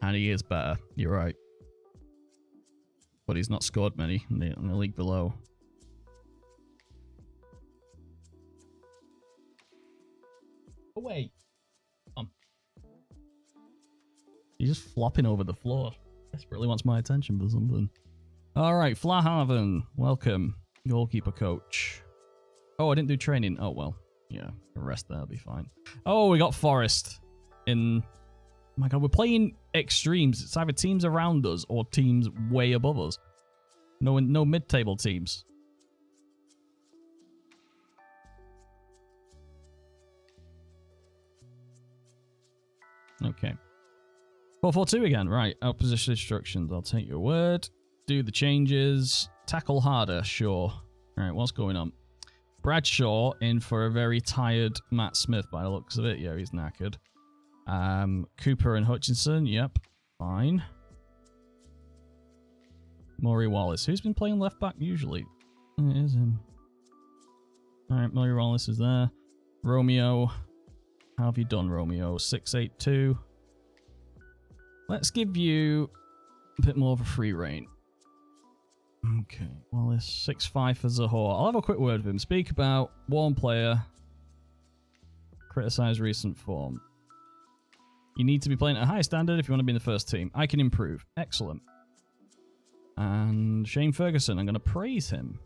S1: And he is better. You're right. But he's not scored many in the, in the league below. Away. Um. He's just flopping over the floor. Desperately wants my attention for something. Alright, Flahavan. Welcome. Goalkeeper coach. Oh, I didn't do training. Oh, well. Yeah, the rest there will be fine. Oh, we got Forest in... Oh my god, we're playing extremes. It's either teams around us or teams way above us. No, no mid-table teams. Okay. 442 again. Right. Opposition instructions. I'll take your word. Do the changes. Tackle harder. Sure. All right. What's going on? Bradshaw in for a very tired Matt Smith by the looks of it. Yeah, he's knackered. Um, Cooper and Hutchinson, yep. fine. Murray Wallace. Who's been playing left back usually? It is him. Alright, Murray Wallace is there. Romeo. How have you done, Romeo? 682. Let's give you a bit more of a free reign. Okay, Wallace, 6'5 for Zohore. I'll have a quick word with him. Speak about one player. Criticize recent form. You need to be playing at a high standard if you want to be in the first team. I can improve. Excellent. And Shane Ferguson, I'm going to praise him.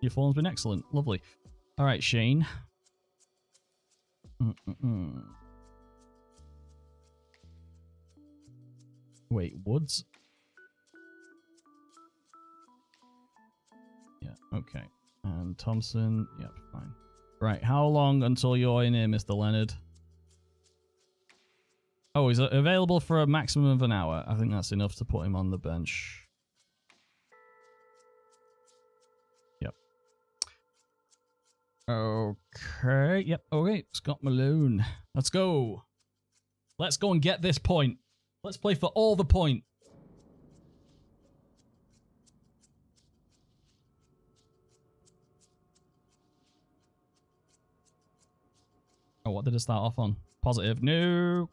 S1: Your form's been excellent. Lovely. All right, Shane. Mm -mm -mm. Wait, Woods? Yeah, okay. And Thompson, yep, fine. Right, how long until you're in here, Mr. Leonard? Oh, he's available for a maximum of an hour. I think that's enough to put him on the bench. Yep. Okay, yep, okay. Scott Malone. Let's go. Let's go and get this point. Let's play for all the point. Oh, what did it start off on? Positive. No.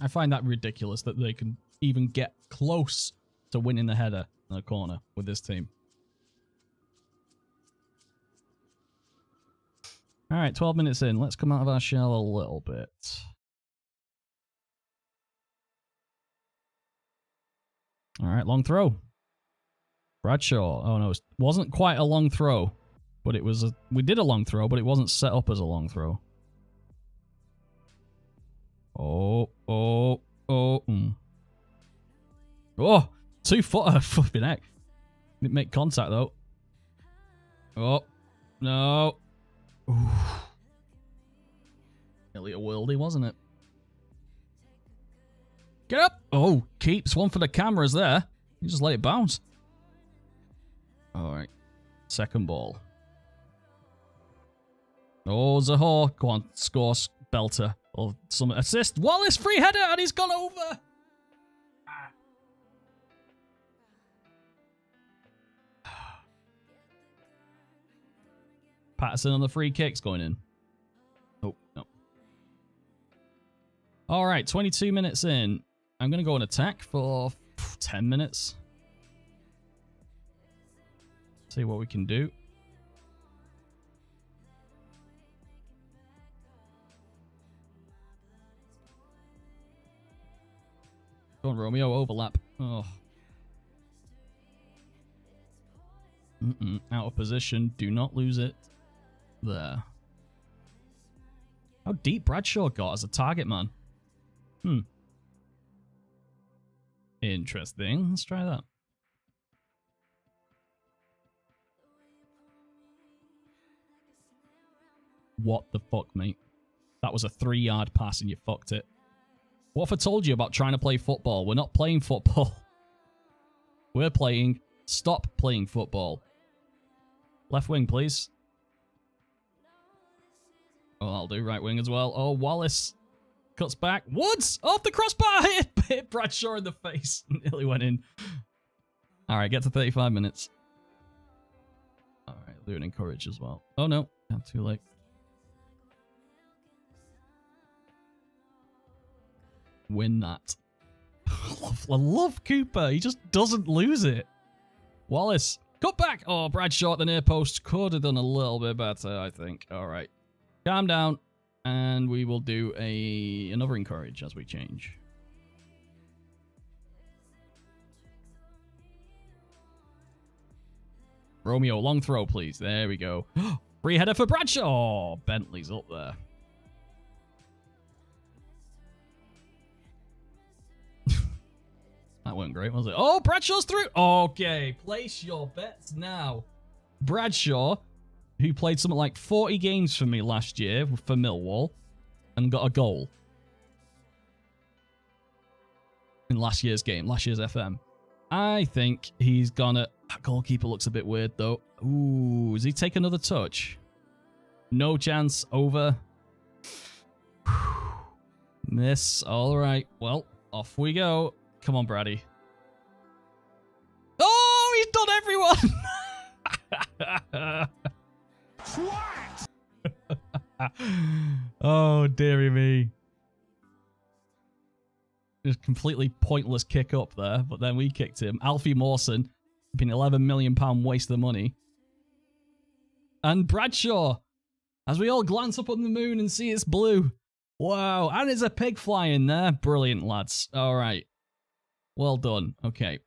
S1: I find that ridiculous that they can even get close to winning the header in the corner with this team. All right, 12 minutes in. Let's come out of our shell a little bit. All right, long throw. Bradshaw. Oh, no, it wasn't quite a long throw, but it was a, we did a long throw, but it wasn't set up as a long throw. Oh, oh, oh. Mm. Oh, two footer. Flipping heck. Didn't make contact, though. Oh, no. Oof. Nearly a worldie, wasn't it? Get up! Oh, keeps one for the cameras there. You just let it bounce. Alright. Second ball. Oh, Zohore. Go on, score, belter. Or some assist. Wallace, free header, and he's gone over! Patterson on the free kicks going in. Oh, no. All right, 22 minutes in. I'm going to go on attack for 10 minutes. See what we can do. Go on, Romeo. Overlap. Oh. Mm -mm. Out of position. Do not lose it there. How deep Bradshaw got as a target man. Hmm. Interesting. Let's try that. What the fuck, mate? That was a three-yard pass and you fucked it. What if I told you about trying to play football? We're not playing football. We're playing... Stop playing football. Left wing, please. Oh, I'll do right wing as well. Oh, Wallace cuts back. Woods off the crossbar. Hit, hit Bradshaw in the face. Nearly went in. All right, get to 35 minutes. All right, an encourage as well. Oh, no. Not too late. Win that. I love Cooper. He just doesn't lose it. Wallace. Cut back. Oh, Bradshaw at the near post. Could have done a little bit better, I think. All right. Calm down. And we will do a another encourage as we change. Romeo, long throw, please. There we go. Free header for Bradshaw. Bentley's up there. that went great, was it? Oh, Bradshaw's through. Okay, place your bets now. Bradshaw who played something like 40 games for me last year for Millwall and got a goal in last year's game, last year's FM. I think he's gonna That goalkeeper looks a bit weird, though. Ooh, does he take another touch? No chance. Over. Miss. All right. Well, off we go. Come on, Brady. Oh, he's done everyone. oh, dearie me. Just completely pointless kick up there, but then we kicked him. Alfie Mawson, been 11 million pound waste of money. And Bradshaw, as we all glance up on the moon and see it's blue. Wow, and there's a pig flying there. Brilliant, lads. All right. Well done. Okay.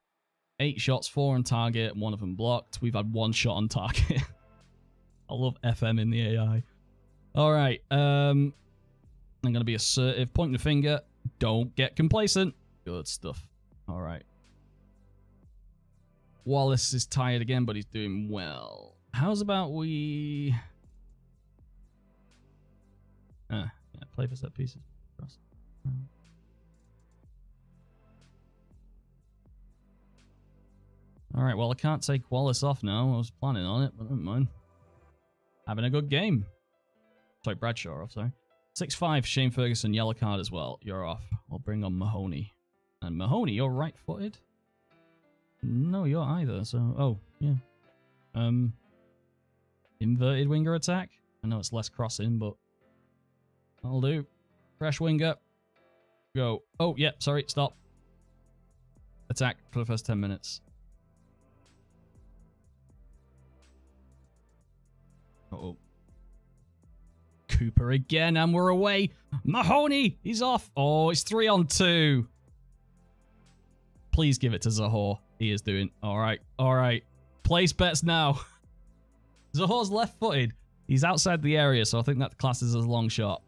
S1: Eight shots, four on target, one of them blocked. We've had one shot on target. I love FM in the AI. All right. Um, I'm going to be assertive. Pointing the finger. Don't get complacent. Good stuff. All right. Wallace is tired again, but he's doing well. How's about we... Uh, yeah, play for set pieces. All right, well, I can't take Wallace off now. I was planning on it, but never mind. Having a good game. Sorry, Bradshaw off, sorry. 6-5, Shane Ferguson, yellow card as well. You're off. We'll bring on Mahoney. And Mahoney, you're right-footed? No, you're either, so... Oh, yeah. Um, Inverted winger attack? I know it's less crossing, but... I'll do. Fresh winger. Go. Oh, yeah, sorry, stop. Attack for the first 10 minutes. Oh Cooper again, and we're away. Mahoney, he's off. Oh, it's three on two. Please give it to Zohore. He is doing all right. All right. Place bets now. Zohore's left-footed. He's outside the area, so I think that classes as a long shot.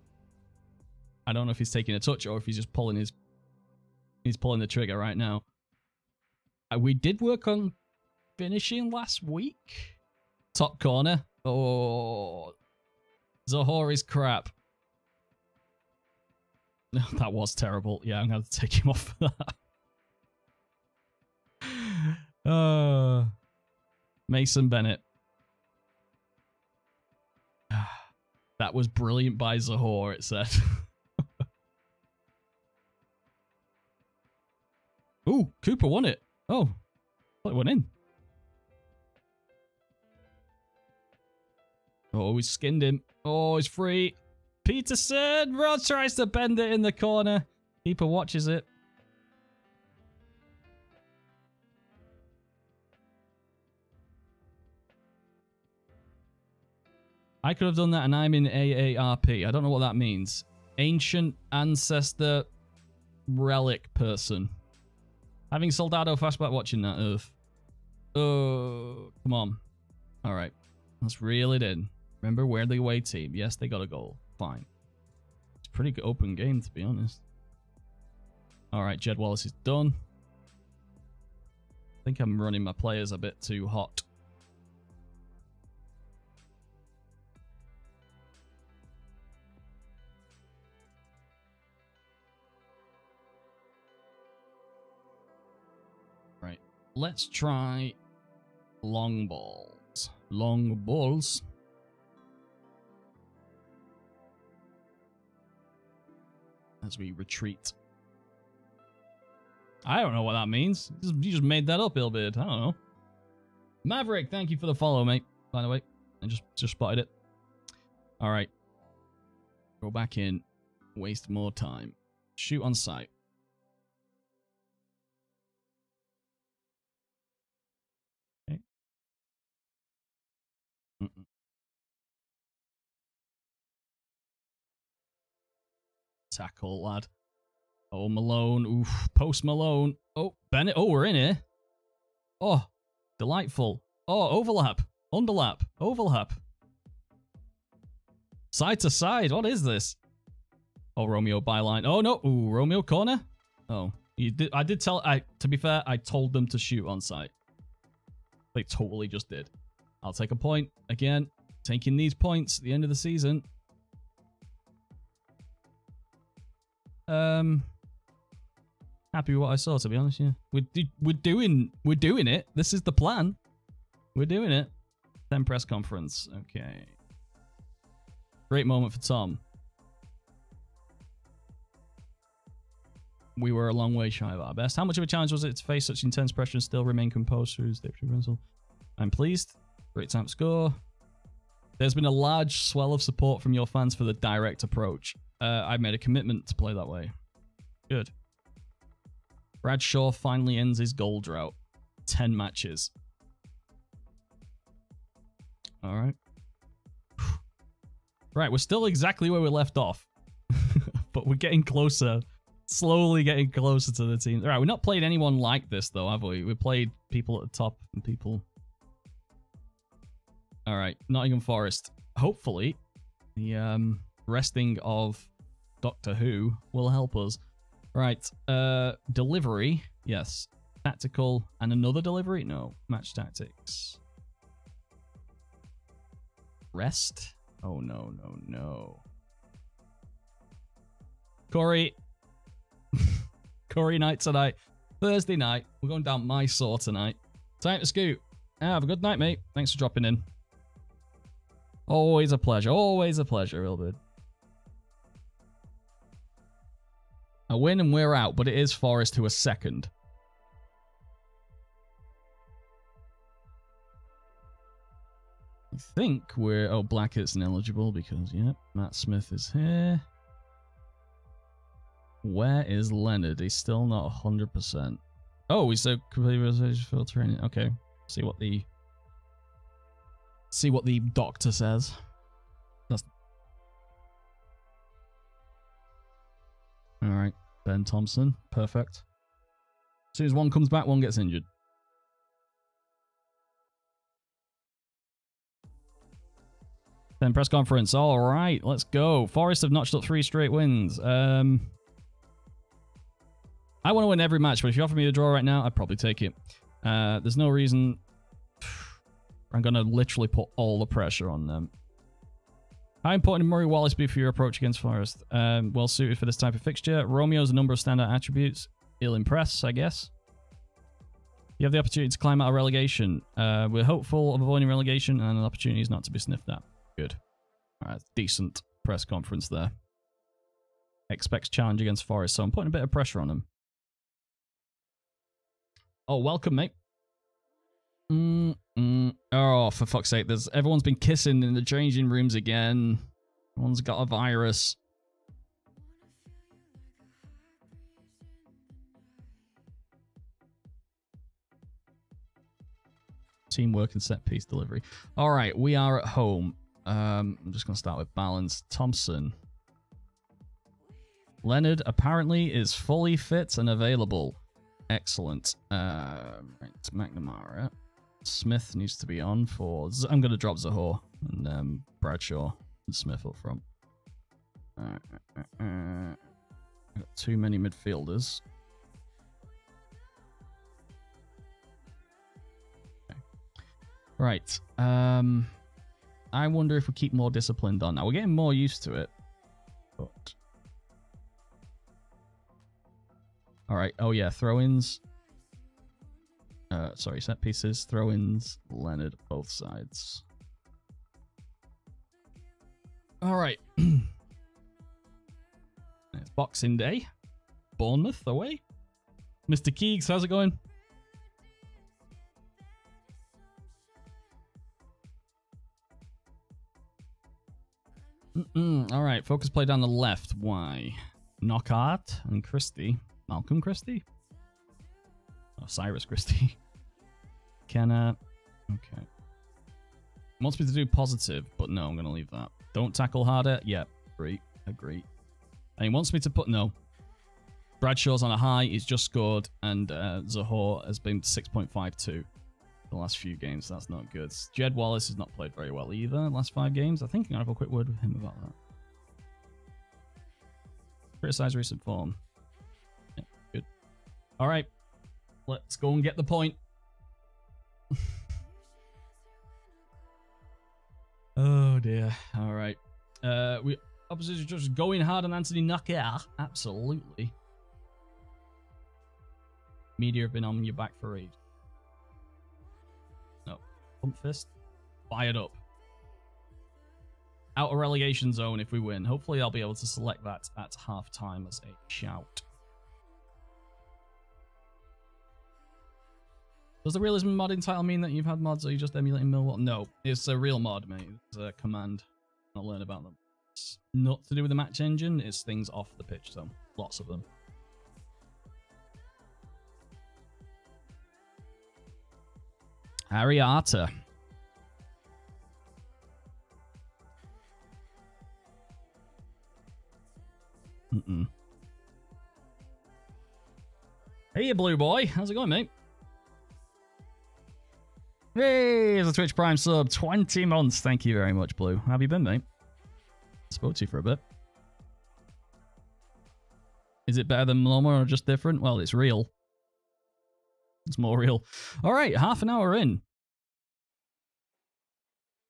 S1: I don't know if he's taking a touch or if he's just pulling his... He's pulling the trigger right now. Uh, we did work on finishing last week. Top corner. Oh, Zohore is crap. that was terrible. Yeah, I'm going to take him off for that. uh, Mason Bennett. that was brilliant by Zohore, it said. Ooh, Cooper won it. Oh, it went in. Oh, he skinned him. Oh, he's free. Peterson! Rod tries to bend it in the corner. Keeper watches it. I could have done that and I'm in AARP. I don't know what that means. Ancient Ancestor Relic Person. Having Soldado fastback watching that, Earth. Oh, come on. All right. Let's reel it in. Remember, we're the away team. Yes, they got a goal. Fine. It's pretty good open game, to be honest. All right, Jed Wallace is done. I think I'm running my players a bit too hot. Right, let's try long balls. Long balls. As we retreat. I don't know what that means. You just made that up, Ilbid. I don't know. Maverick, thank you for the follow, mate. By the way, I just just spotted it. All right, go back in. Waste more time. Shoot on sight. Tackle, lad. Oh, Malone. Oof. Post Malone. Oh, Bennett. Oh, we're in here. Oh, delightful. Oh, overlap. Underlap. Overlap. Side to side. What is this? Oh, Romeo byline. Oh, no. Ooh, Romeo corner. Oh, you did. I did tell. I To be fair, I told them to shoot on site. They totally just did. I'll take a point. Again, taking these points at the end of the season. Um, happy with what I saw. To be honest, yeah, we're we're doing we're doing it. This is the plan. We're doing it. Then press conference. Okay. Great moment for Tom. We were a long way shy of our best. How much of a challenge was it to face such intense pressure and still remain composed through the Pencil? I'm pleased. Great time score. There's been a large swell of support from your fans for the direct approach. Uh, I've made a commitment to play that way. Good. Bradshaw finally ends his goal drought. 10 matches. All right. Right, we're still exactly where we left off. but we're getting closer. Slowly getting closer to the team. All right, we've not played anyone like this, though, have we? We played people at the top and people... All right, Nottingham Forest. Hopefully, the um, resting of Doctor Who will help us. Right, uh, delivery. Yes. Tactical and another delivery? No. Match tactics. Rest? Oh, no, no, no. Corey. Corey night tonight. Thursday night. We're going down my saw tonight. Time to scoot. Have a good night, mate. Thanks for dropping in. Always a pleasure. Always a pleasure, Ilbid. A win and we're out, but it is Forest who are second. I think we're... Oh, Blackett's ineligible because, yep, Matt Smith is here. Where is Leonard? He's still not 100%. Oh, he's so completely field training. Okay, see what the... See what the doctor says. All right, Ben Thompson, perfect. As soon as one comes back, one gets injured. Then press conference. All right, let's go. Forest have notched up three straight wins. Um, I want to win every match, but if you offer me a draw right now, I'd probably take it. Uh, there's no reason. I'm going to literally put all the pressure on them. How important Murray Wallace be for your approach against Forest? Um, well suited for this type of fixture. Romeo's a number of standout attributes. He'll impress, I guess. You have the opportunity to climb out of relegation. Uh, we're hopeful of avoiding relegation, and an opportunity is not to be sniffed at. Good. Right, decent press conference there. Expects challenge against Forest, so I'm putting a bit of pressure on him. Oh, welcome, mate. Mm, mm. Oh, for fuck's sake! There's everyone's been kissing in the changing rooms again. Everyone's got a virus. Teamwork and set piece delivery. All right, we are at home. Um, I'm just going to start with balance. Thompson. Leonard apparently is fully fit and available. Excellent. Uh, right, McNamara. Smith needs to be on for... I'm going to drop Zohore and um, Bradshaw and Smith up front. Uh, uh, uh, got too many midfielders. Okay. Right. Um... I wonder if we keep more disciplined on. Now, we're getting more used to it. But... Alright, oh yeah, throw-ins. Uh, sorry, set pieces, throw-ins, Leonard, both sides. Alright. it's Boxing Day. Bournemouth away. Mr. Keegs, how's it going? Mm -mm. All right, focus play down the left. Why? Knockaert and Christie. Malcolm Christie? Oh, Cyrus Christie. Kenna. Okay. Wants me to do positive, but no, I'm going to leave that. Don't tackle harder. Yep. great. Agree. And he wants me to put no. Bradshaw's on a high. He's just scored. And uh, Zohore has been 6.52 the last few games. That's not good. Jed Wallace has not played very well either last five games. I think I'm going to have a quick word with him about that. Criticize recent form. Yeah, good. All right. Let's go and get the point. oh, dear. All right. Uh, we opposition just going hard on Anthony Knockaert. Absolutely. Media have been on your back for ages. Pump fist. Fired up. Out of relegation zone if we win. Hopefully I'll be able to select that at half time as a shout. Does the realism modding title mean that you've had mods or you just emulating Millwall? No, it's a real mod, mate. It's a command. I'll learn about them. It's not to do with the match engine, it's things off the pitch, so Lots of them. Ariata. Mm-mm. Hey, blue boy. How's it going, mate? Hey, it's a Twitch Prime sub. 20 months. Thank you very much, Blue. How have you been, mate? Spoke to you for a bit. Is it better than normal or just different? Well, it's real. It's more real. All right, half an hour in.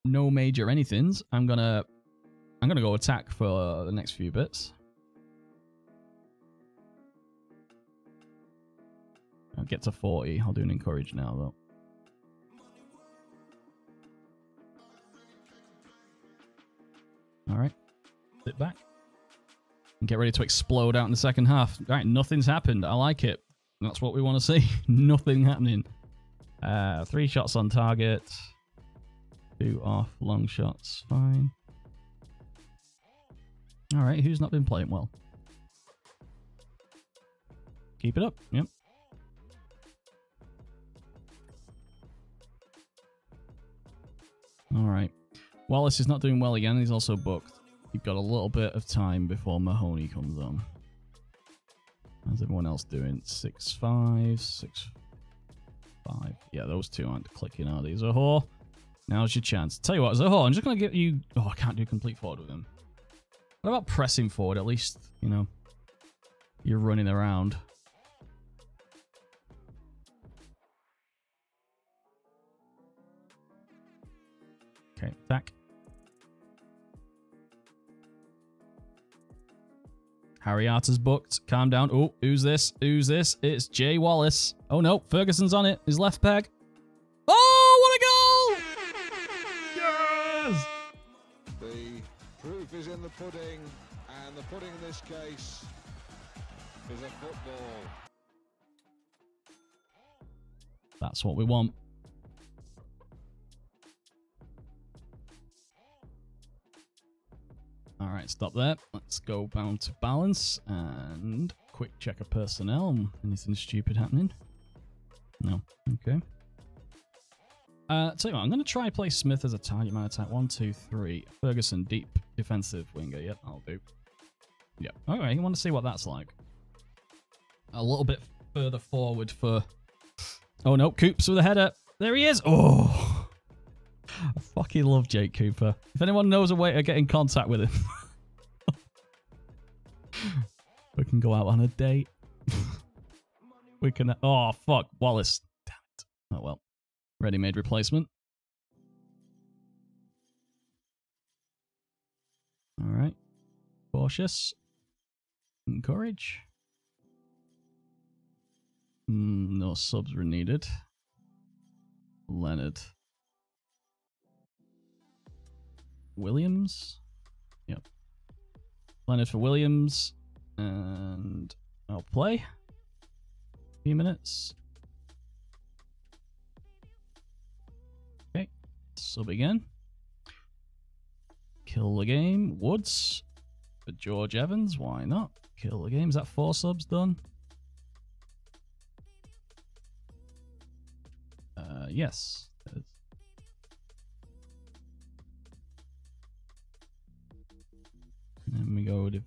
S1: No major anythings. I'm gonna, I'm gonna go attack for the next few bits. I'll get to 40. I'll do an encourage now, though. All right. Sit back. And get ready to explode out in the second half. All right, nothing's happened. I like it. That's what we want to see. Nothing happening. Uh, three shots on target. Two off. Long shots. Fine. All right, who's not been playing well? Keep it up. Yep. All right. Wallace is not doing well again. He's also booked. You've got a little bit of time before Mahoney comes on. How's everyone else doing? Six five, six five. Yeah, those two aren't clicking, are they? Zohore, now's your chance. Tell you what, Zohore, I'm just going to get you... Oh, I can't do complete forward with him. What about pressing forward? At least, you know, you're running around. Okay, attack. Harriata's booked. Calm down. Oh, who's this? Who's this? It's Jay Wallace. Oh no, Ferguson's on it. His left peg. Oh, what
S2: a goal! Yes! The proof is in the pudding, and the pudding in this case is a football.
S1: That's what we want. Stop there. Let's go down to balance and quick check of personnel. Anything stupid happening? No. Okay. Uh, tell you what, I'm going to try play Smith as a target man attack. One, two, three. Ferguson, deep defensive winger. Yep, I'll do. Yep. All right, you want to see what that's like. A little bit further forward for... Oh, no, Coops with a header. There he is. Oh, I fucking love Jake Cooper. If anyone knows a way to get in contact with him, can go out on a date. we can. Oh fuck, Wallace. Damn it. Oh well. Ready-made replacement. All right. Cautious. Encourage. Mm, no subs were needed. Leonard. Williams. Yep. Leonard for Williams. And I'll play. A few minutes. Okay. Sub again. Kill the game. Woods. For George Evans. Why not? Kill the game. Is that four subs done? Uh, yes. And we go de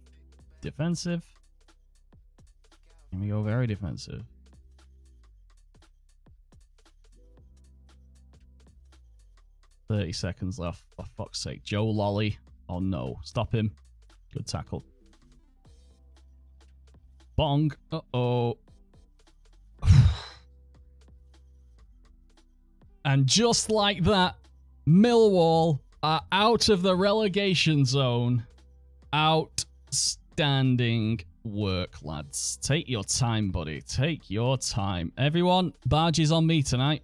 S1: defensive. And we go very defensive. Thirty seconds left. For fuck's sake, Joe Lolley. Oh no, stop him. Good tackle. Bong. Uh oh. and just like that, Millwall are out of the relegation zone. Outstanding work, lads. Take your time, buddy. Take your time. Everyone, barges on me tonight.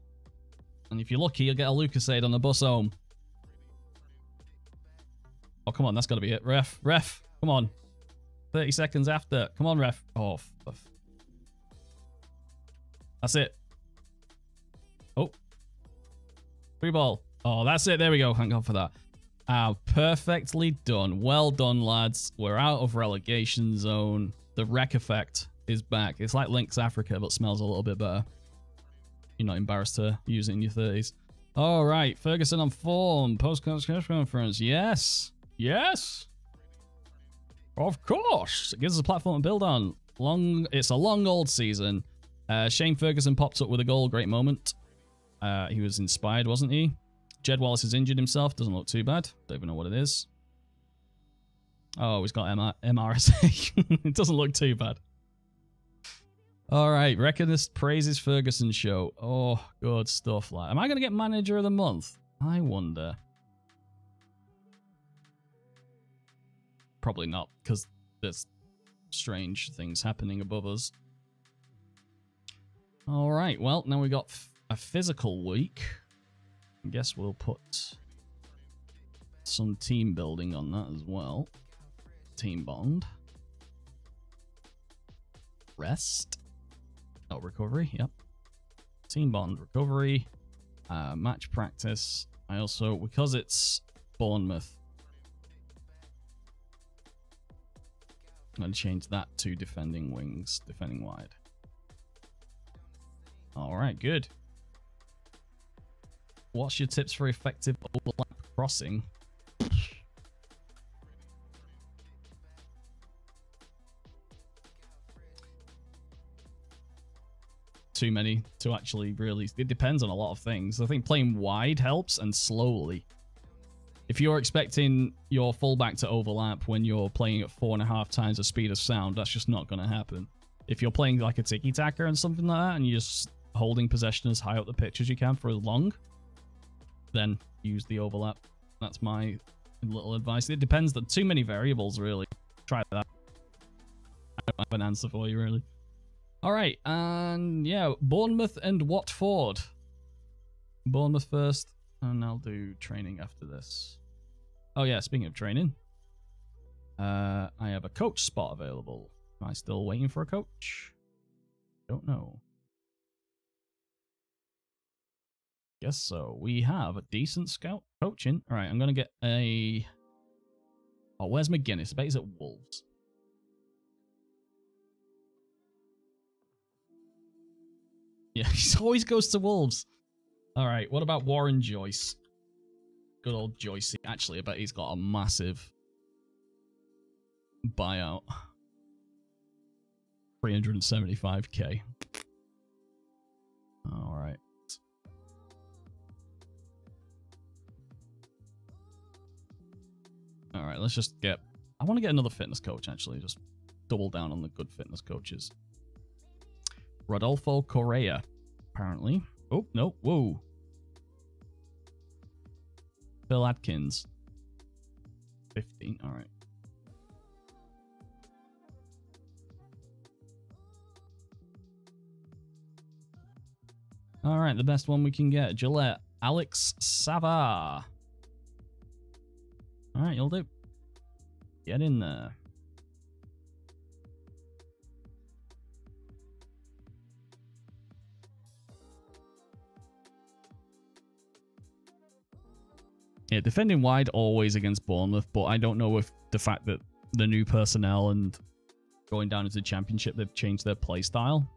S1: And if you're lucky, you'll get a Lucozade on the bus home. Oh, come on. That's got to be it. Ref. Ref. Come on. 30 seconds after. Come on, ref. Oh, That's it. Oh. Free ball. Oh, that's it. There we go. Thank God for that. Ah, perfectly done. Well done, lads. We're out of relegation zone. The wreck effect is back. It's like Lynx Africa, but smells a little bit better. You're not embarrassed to use it in your 30s. All right, Ferguson on form. Post conference. Yes. Yes. Of course. It gives us a platform to build on. Long. It's a long old season. Uh, Shane Ferguson pops up with a goal. Great moment. Uh, he was inspired, wasn't he? Jed Wallace has injured himself. Doesn't look too bad. Don't even know what it is. Oh, he's got MR MRSA. it doesn't look too bad. All right, Reckonist praises Ferguson show. Oh, good stuff. Like, am I going to get manager of the month? I wonder. Probably not, because there's strange things happening above us. All right, well, now we got a physical week. I guess we'll put some team building on that as well. Team bond. Rest. Oh, recovery. Yep. Team bond, recovery, uh, match practice. I also, because it's Bournemouth, to change that to defending wings, defending wide. All right, good. What's your tips for effective overlap crossing? Too many to actually really... It depends on a lot of things. I think playing wide helps and slowly. If you're expecting your fullback to overlap when you're playing at four and a half times the speed of sound, that's just not going to happen. If you're playing like a tiki-taka and something like that, and you're just holding possession as high up the pitch as you can for as long, then use the overlap. That's my little advice. It depends. That too many variables really. Try that. I don't have an answer for you really. All right, and yeah, Bournemouth and Watford. Bournemouth first, and I'll do training after this. Oh yeah, speaking of training, uh, I have a coach spot available. Am I still waiting for a coach? Don't know. Guess so. We have a decent scout coaching. All right, I'm going to get a... Oh, where's McGinnis? I bet he's at Wolves. Yeah, he always goes to Wolves. All right, what about Warren Joyce? Good old Joycey. Actually, I bet he's got a massive buyout. 375k. All right. All right, let's just get... I want to get another fitness coach, actually. Just double down on the good fitness coaches. Rodolfo Correa, apparently. Oh, no. Whoa. Phil Atkins. 15. All right. All right, the best one we can get. Gillette. Alex Savar. All right, you'll do. Get in there. Yeah, defending wide always against Bournemouth, but I don't know if the fact that the new personnel and going down into the championship, they've changed their play style.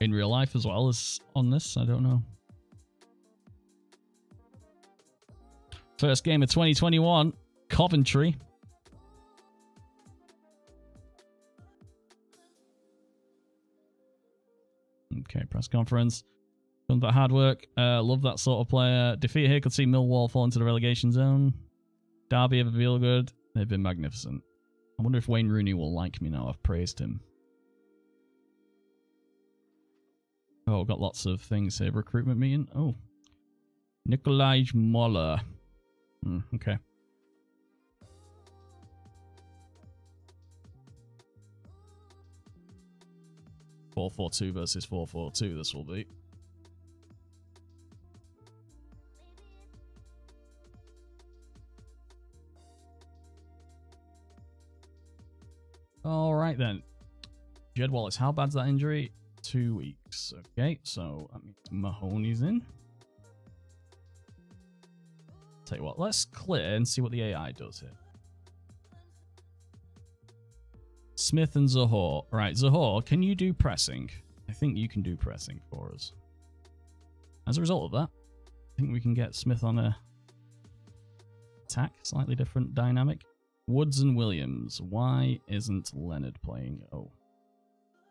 S1: In real life as well as on this, I don't know. First game of 2021, Coventry. Okay, press conference. Done that hard work. Uh, love that sort of player. Defeat here could see Millwall fall into the relegation zone. Derby ever feel good? They've been magnificent. I wonder if Wayne Rooney will like me now. I've praised him. Oh, got lots of things here. Recruitment meeting. Oh. Nikolaj Moller. Mm, okay. 4-4-2 versus 4-4-2 this will be. All right then. Jed Wallace, how bad's that injury? Two weeks. Okay, so that means Mahoney's in. Tell you what, let's clear and see what the AI does here. Smith and Zohore. Right, Zohore, can you do pressing? I think you can do pressing for us. As a result of that, I think we can get Smith on a attack, slightly different dynamic. Woods and Williams. Why isn't Leonard playing? Oh.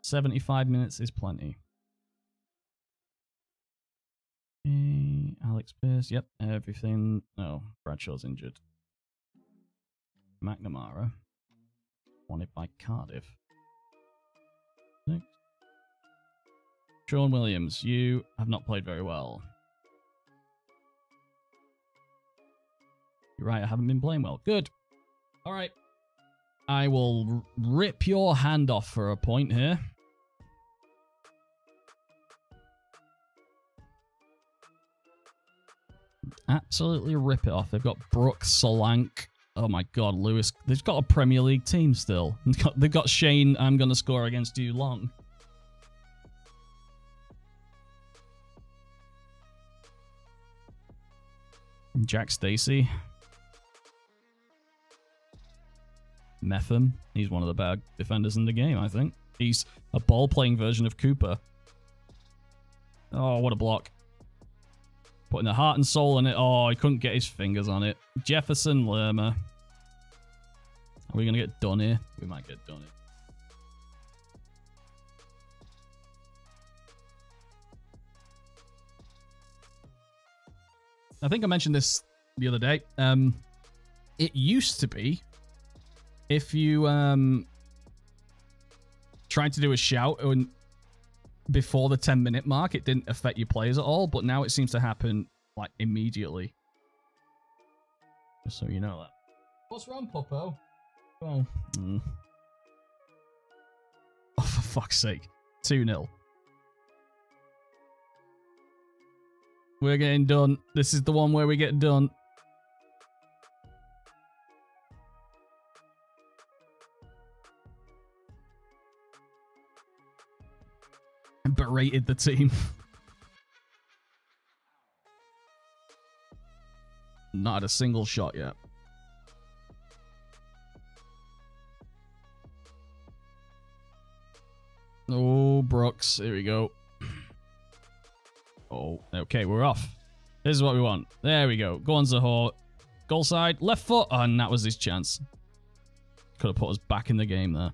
S1: 75 minutes is plenty. Okay, Alex Pearce. Yep, everything. No, Bradshaw's injured. McNamara. Wanted by Cardiff. Six. Shaun Williams, you have not played very well. You're right, I haven't been playing well. Good. All right. I will rip your hand off for a point here. Absolutely rip it off. They've got Brooks, Solanke. Oh my God, Lewis. They've got a Premier League team still. They've got, Shane, I'm going to score against you long. Jack Stacey. Mepham. He's one of the bad defenders in the game, I think. He's a ball playing version of Cooper. Oh, what a block. Putting the heart and soul in it. Oh, he couldn't get his fingers on it. Jefferson Lerma. Are we going to get done here? We might get done here. I think I mentioned this the other day. Um, it used to be if you um tried to do a shout and before the 10 minute mark, it didn't affect your players at all, but now it seems to happen like immediately. Just so you know that. What's wrong, Popo? Oh. Mm. Oh, for fuck's sake. 2 0. We're getting done. This is the one where we get done. And berated the team. Not a single shot yet. Oh, Brooks. Here we go. Oh, okay, we're off. This is what we want. There we go. Go on, Zohore. Goal side, left foot. Oh, and that was his chance. Could have put us back in the game there.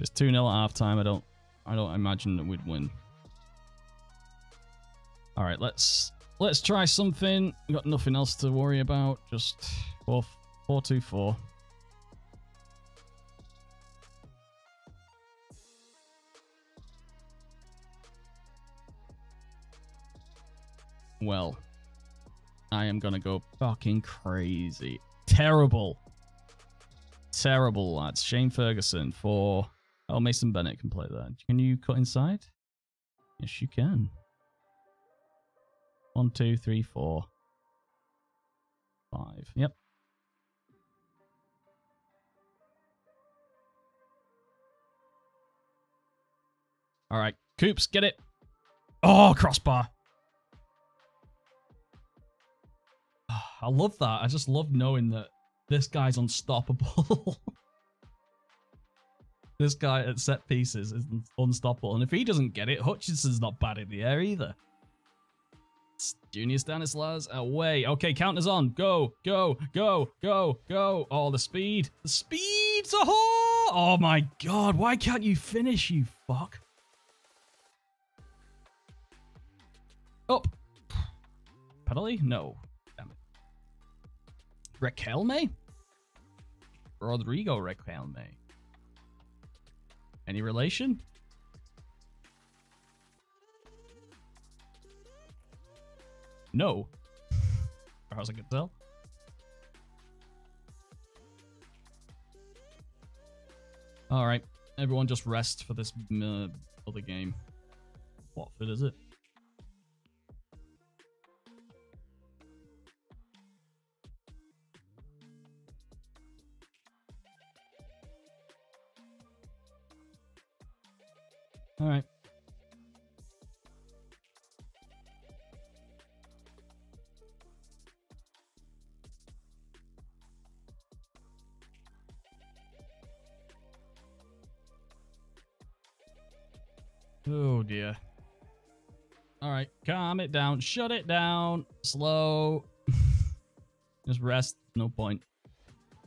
S1: It's 2-0 at halftime. I don't I don't imagine that we'd win. All right, let's let's try something. We've got nothing else to worry about. Just 4 4 2 4. Well, I am to go fucking crazy. Terrible. Terrible, lads. Shane Ferguson for Oh, Mason Bennett can play that. Can you cut inside? Yes, you can. One, two, three, four, five. Yep. All right, Coops, get it. Oh, crossbar. I love that. I just love knowing that this guy's unstoppable. This guy at set pieces is unstoppable. And if he doesn't get it, Hutchinson's not bad in the air either. Junior Stanislas away. Okay, counters on. Go, go, go, go, go. Oh, the speed. The speed. Oh, oh my god. Why can't you finish, you fuck? Up. Penalty? No. Damn it. Riquelme? Rodrigo Riquelme. Any relation? No. As far as I can tell. All right. everyone just rest for this uh, other game. Watford, is it? All right. Oh dear. All right, calm it down. Shut it down. Slow. Just rest. No point.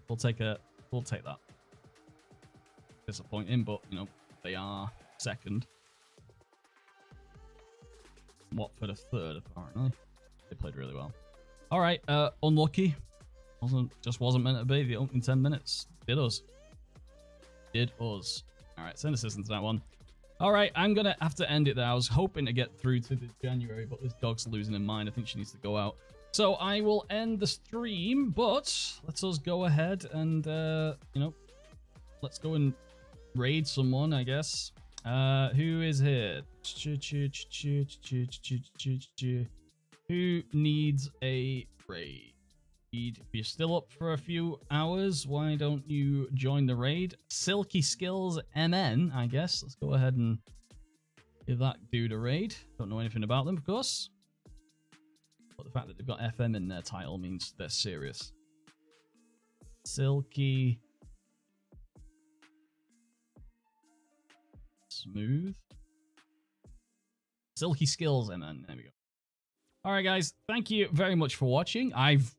S1: We'll take a. We'll take that. Disappointing, but you know they are second. Watford a third, apparently. They played really well. All right, uh, unlucky. Wasn't just wasn't meant to be. The opening ten minutes did us. Did us. All right, send assistance to that one. All right, I'm gonna have to end it there. I was hoping to get through to the January, but this dog's losing her mind. I think she needs to go out. So I will end the stream, but let's us go ahead and uh, you know, let's go and raid someone, I guess. Uh, who is here? Who needs a raid? If you're still up for a few hours, why don't you join the raid? Silky Skills MN, I guess. Let's go ahead and give that dude a raid. Don't know anything about them, of course. But the fact that they've got FM in their title means they're serious. Silky smooth. Silky skills, and then there we go. All right, guys, thank you very much for watching. I've,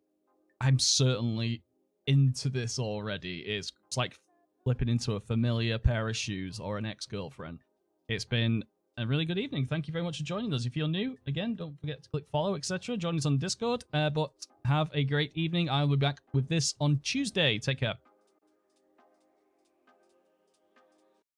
S1: I'm certainly into this already. It's, it's like flipping into a familiar pair of shoes or an ex-girlfriend. It's been a really good evening. Thank you very much for joining us. If you're new, again, don't forget to click follow, etc. Join us on Discord. Uh, but have a great evening. I will be back with this on Tuesday. Take care.